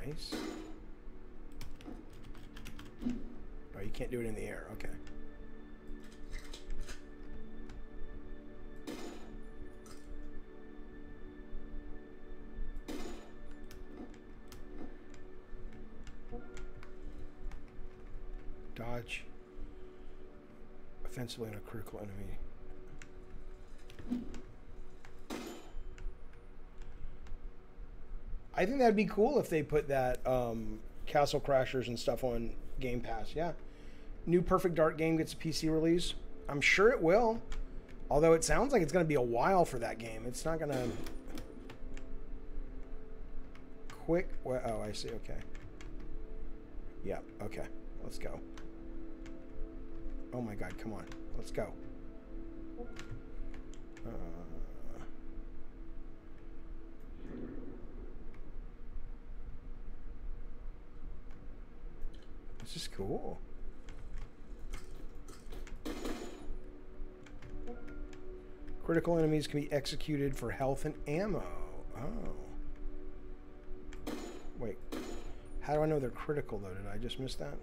Nice. Oh, you can't do it in the air. Okay. Dodge. Offensively on a critical enemy. I think that'd be cool if they put that um, Castle Crashers and stuff on Game Pass. Yeah. New Perfect Dark game gets a PC release. I'm sure it will. Although it sounds like it's going to be a while for that game. It's not going to. Quick. Oh, I see. Okay. Yeah. Okay. Let's go. Oh my God. Come on. Let's go. Uh, this is cool. Critical enemies can be executed for health and ammo. Oh. Wait. How do I know they're critical, though? Did I just miss that?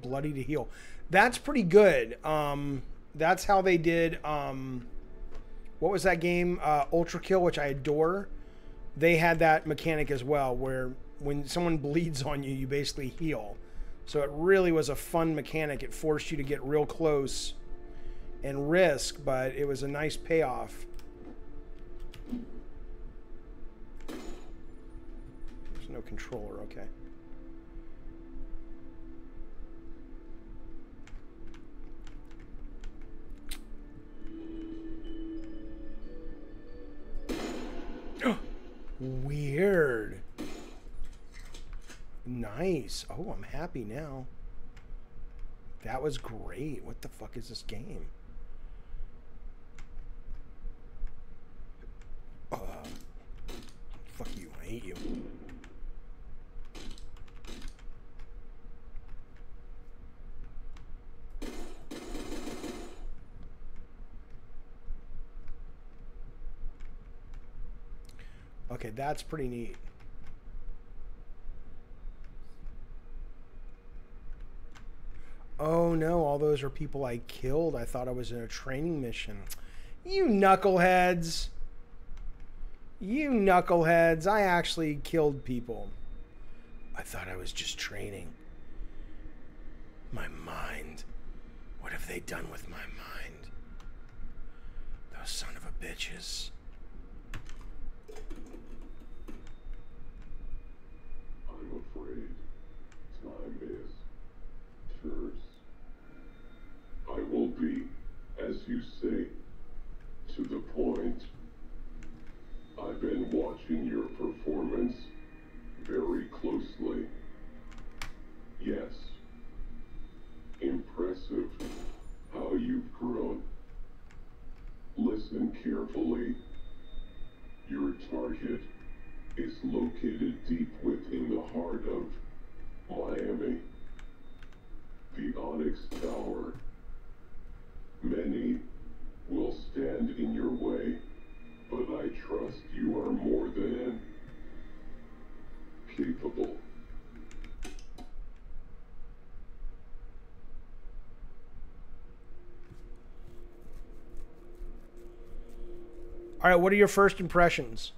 Bloody to heal. That's pretty good. Um, that's how they did. Um, what was that game? Uh, Ultrakill, which I adore. They had that mechanic as well, where when someone bleeds on you, you basically heal. So it really was a fun mechanic. It forced you to get real close and risk, but it was a nice payoff. There's no controller. Okay. Weird. Nice. Oh, I'm happy now. That was great. What the fuck is this game? Uh, fuck you. I hate you. Okay, that's pretty neat. Oh no, all those are people I killed. I thought I was in a training mission. You knuckleheads. You knuckleheads. I actually killed people. I thought I was just training. My mind. What have they done with my mind? Those son of a bitches. Afraid time is terse. I will be, as you say, to the point. I've been watching your performance very closely. Yes. Impressive how you've grown. Listen carefully. Your target is located deep within the heart of Miami. The Onyx Tower. Many will stand in your way, but I trust you are more than capable. All right, what are your first impressions?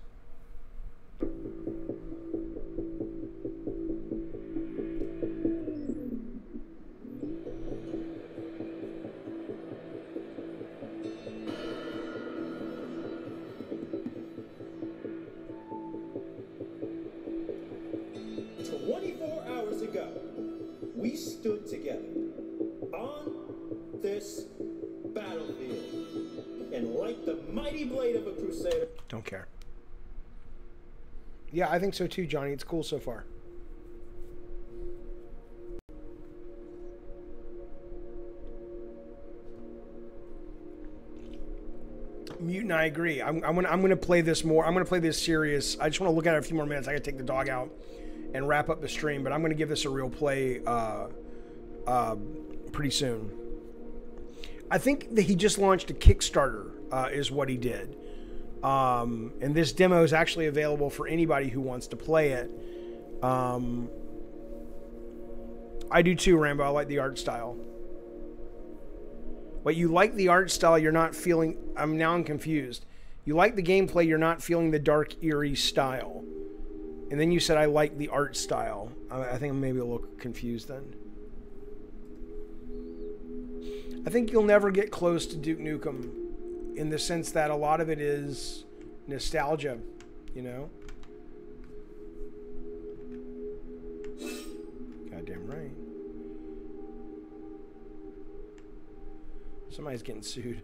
Yeah, I think so too, Johnny. It's cool so far. Mutant, I agree. I'm, I'm gonna I'm gonna play this more. I'm gonna play this serious. I just want to look at it a few more minutes. I gotta take the dog out and wrap up the stream, but I'm gonna give this a real play uh, uh, pretty soon. I think that he just launched a Kickstarter, uh, is what he did. Um, and this demo is actually available for anybody who wants to play it. Um, I do too, Rambo. I like the art style. But you like the art style, you're not feeling. I'm now I'm confused. You like the gameplay, you're not feeling the dark, eerie style. And then you said I like the art style. I, I think I'm maybe a little confused then. I think you'll never get close to Duke Nukem in the sense that a lot of it is nostalgia, you know? Goddamn right. Somebody's getting sued.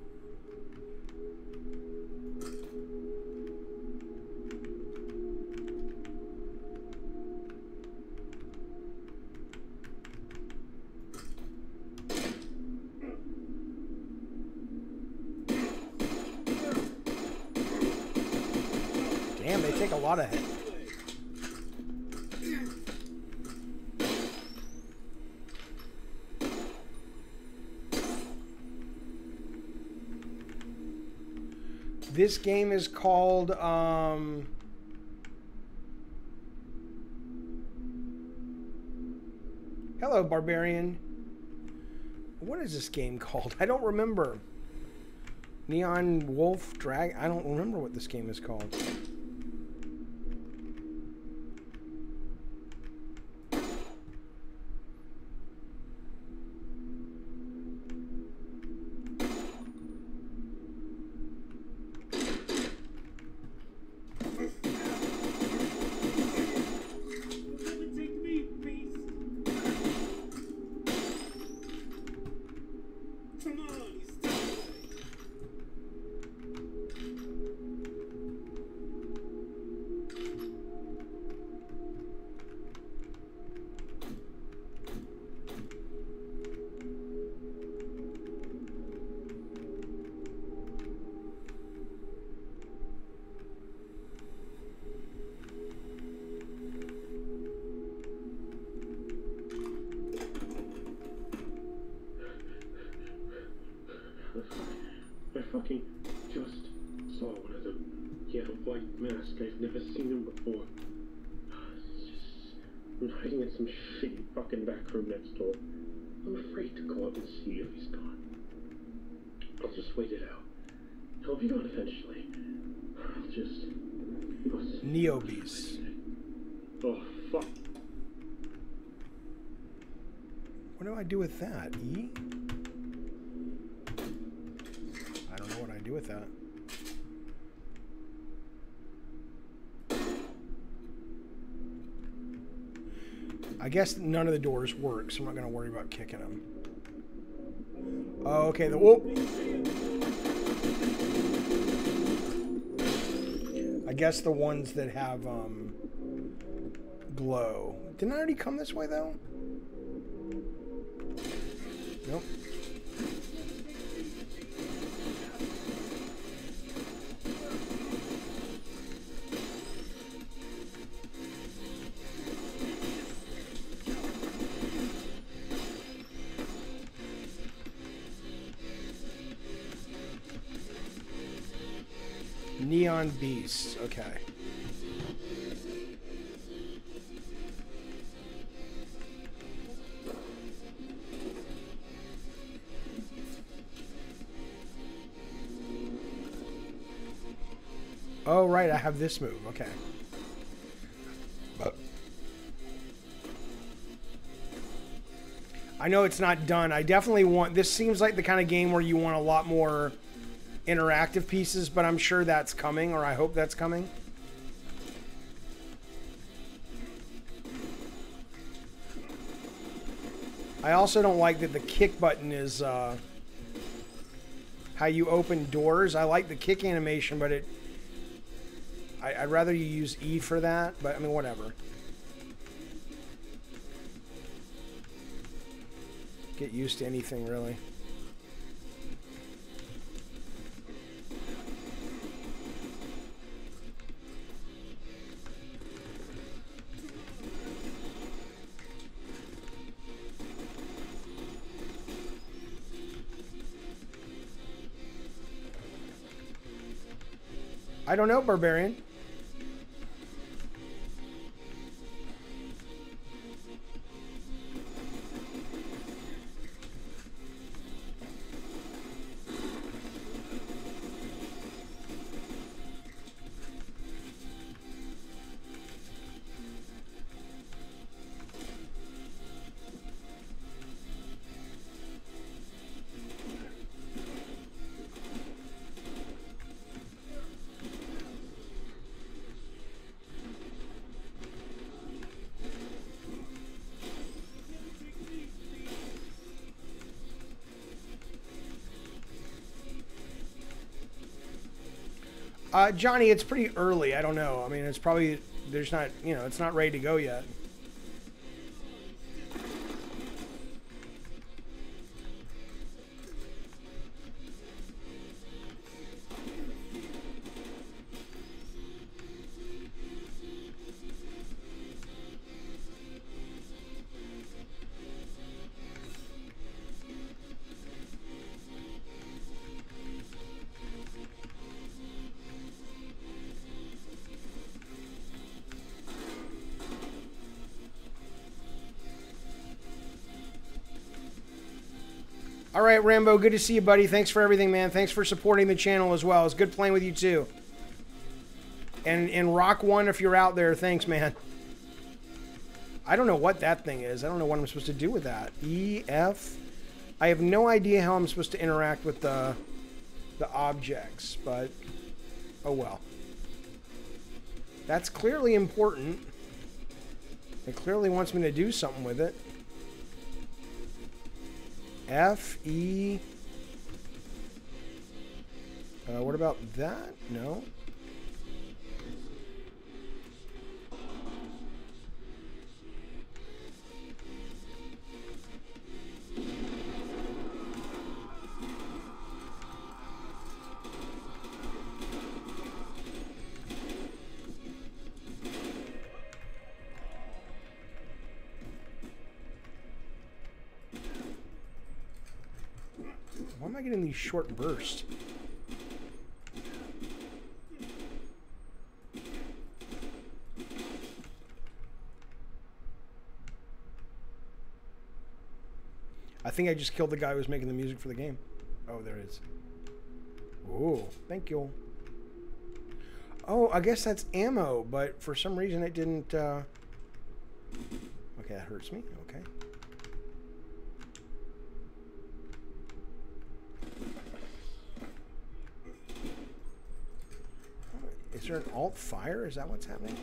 Lot of. This game is called um Hello Barbarian. What is this game called? I don't remember. Neon Wolf Drag I don't remember what this game is called. I guess none of the doors work, so I'm not going to worry about kicking them. Okay. The. I guess the ones that have um, glow. Didn't I already come this way though? Beasts. Okay. Oh, right, I have this move. Okay. I know it's not done. I definitely want. This seems like the kind of game where you want a lot more interactive pieces, but I'm sure that's coming, or I hope that's coming. I also don't like that the kick button is uh, how you open doors. I like the kick animation, but it. I, I'd rather you use E for that, but I mean, whatever. Get used to anything, really. I don't know, Barbarian. Uh, Johnny, it's pretty early. I don't know. I mean, it's probably there's not you know it's not ready to go yet. All right, Rambo, good to see you, buddy. Thanks for everything, man. Thanks for supporting the channel as well. It's good playing with you too. And and Rock One, if you're out there, thanks, man. I don't know what that thing is. I don't know what I'm supposed to do with that. E F. I have no idea how I'm supposed to interact with the the objects, but oh well. That's clearly important. It clearly wants me to do something with it. F, E. Uh, what about that? No. Getting these short bursts? I think I just killed the guy who was making the music for the game. Oh, there it is. Oh, thank you. Oh, I guess that's ammo, but for some reason it didn't. Uh... Okay, that hurts me. Okay. Is there an alt fire? Is that what's happening?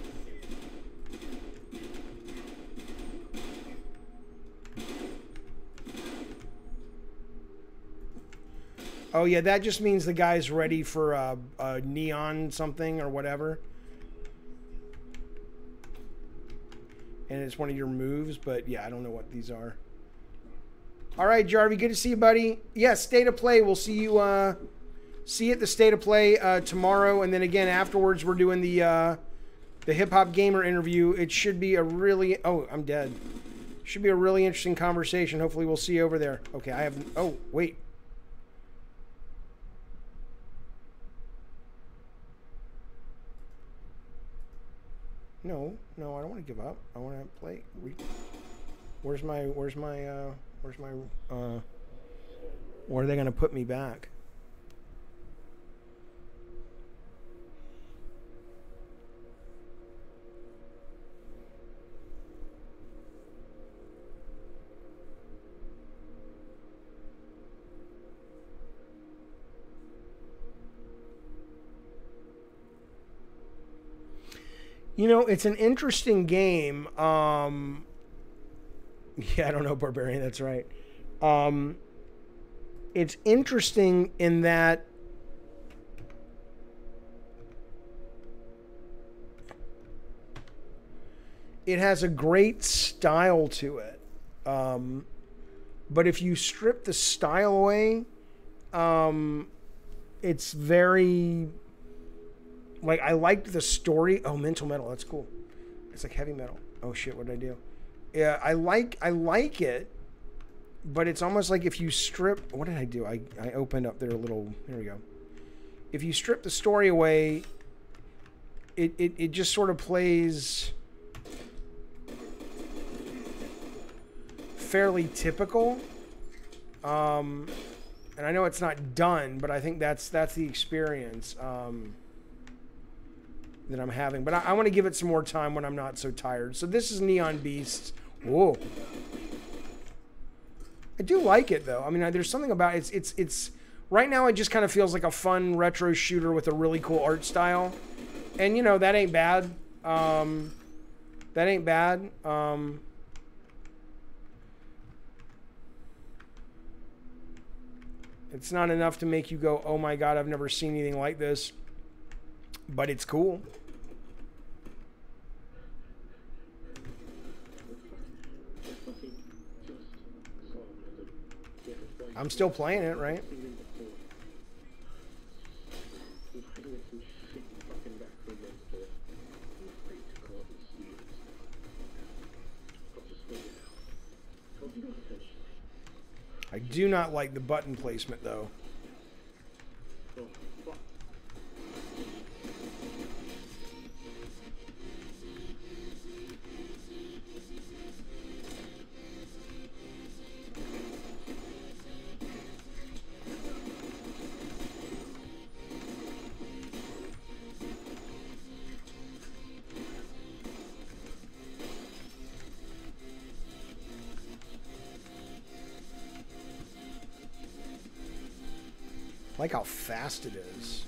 Oh yeah, that just means the guy's ready for a, a neon something or whatever. And it's one of your moves, but yeah, I don't know what these are. All right, Jarvie, good to see you, buddy. Yeah, state of play. We'll see you. Uh, see at the state of play uh, tomorrow, and then again afterwards, we're doing the uh, the hip hop gamer interview. It should be a really. Oh, I'm dead. Should be a really interesting conversation. Hopefully, we'll see you over there. Okay, I have. Oh, wait. No, no, I don't want to give up. I want to play. Where's my, where's my, uh, where's my, uh, where are they going to put me back? You know, it's an interesting game. Um, yeah, I don't know, Barbarian. That's right. Um, it's interesting in that it has a great style to it. Um, but if you strip the style away, um, it's very like I liked the story. Oh, mental metal, that's cool. It's like heavy metal. Oh shit, what did I do? Yeah, I like I like it, but it's almost like if you strip. What did I do? I I opened up their little. Here we go. If you strip the story away, it it, it just sort of plays fairly typical. Um, and I know it's not done, but I think that's that's the experience um, that I'm having. But I, I want to give it some more time when I'm not so tired. So this is Neon Beasts. Whoa. I do like it though. I mean, there's something about it. it's it's it's right now. It just kind of feels like a fun retro shooter with a really cool art style, and you know that ain't bad. Um, that ain't bad. Um, It's not enough to make you go, oh my god, I've never seen anything like this. But it's cool. I'm still playing it, right? I do not like the button placement though. Like how fast it is.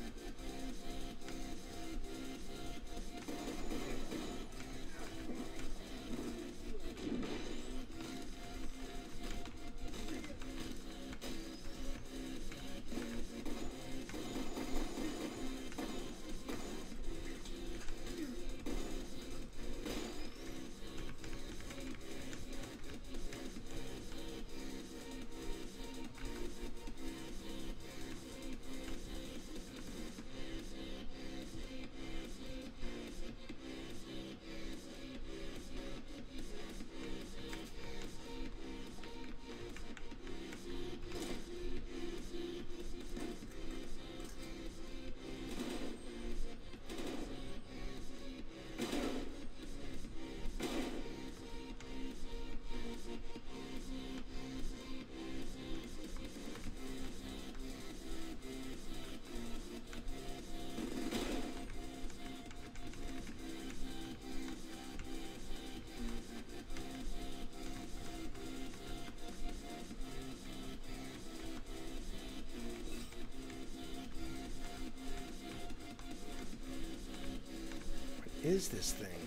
Is this thing?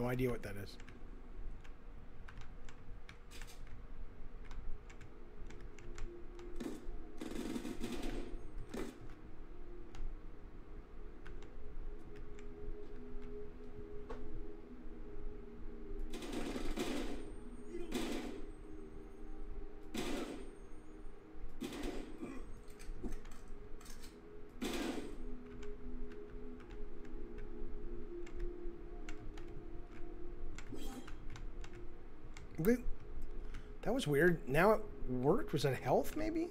No idea what that is. That was weird. Now it worked. Was that health, maybe?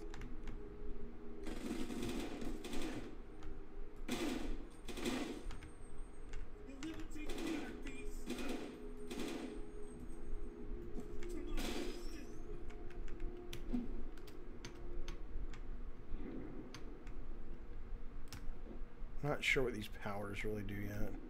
Not sure what these powers really do yet.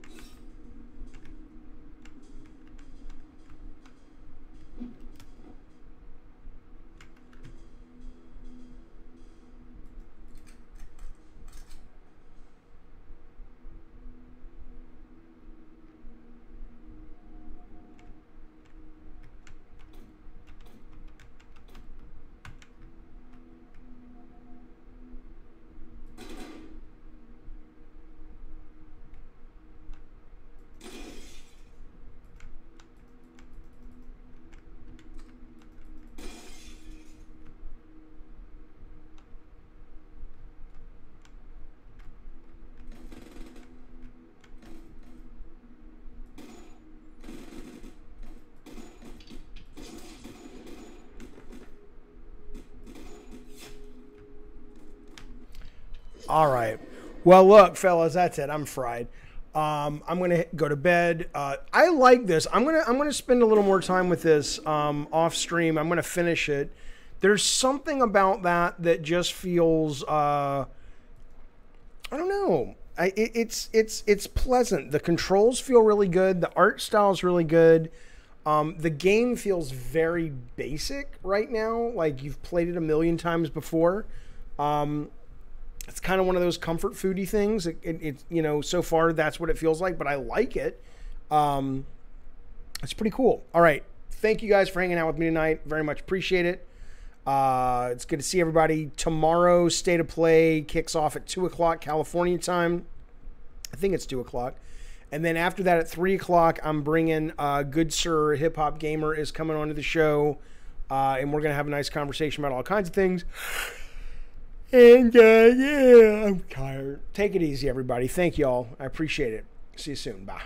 All right. Well, look, fellas, that's it. I'm fried. Um, I'm gonna go to bed. Uh, I like this. I'm gonna I'm gonna spend a little more time with this um, off stream. I'm gonna finish it. There's something about that that just feels. Uh, I don't know. I, it, it's it's it's pleasant. The controls feel really good. The art style is really good. Um, the game feels very basic right now. Like you've played it a million times before. Um, kind of one of those comfort foody things. It, it, it, you know, so far that's what it feels like, but I like it. Um, it's pretty cool. All right, thank you guys for hanging out with me tonight. Very much appreciate it. Uh, it's good to see everybody. Tomorrow, State of Play kicks off at two o'clock California time. I think it's two o'clock. And then after that, at three o'clock, I'm bringing uh, Good Sir Hip Hop Gamer is coming onto the show, uh, and we're gonna have a nice conversation about all kinds of things. And uh, yeah, I'm tired. Take it easy, everybody. Thank you all. I appreciate it. See you soon. Bye.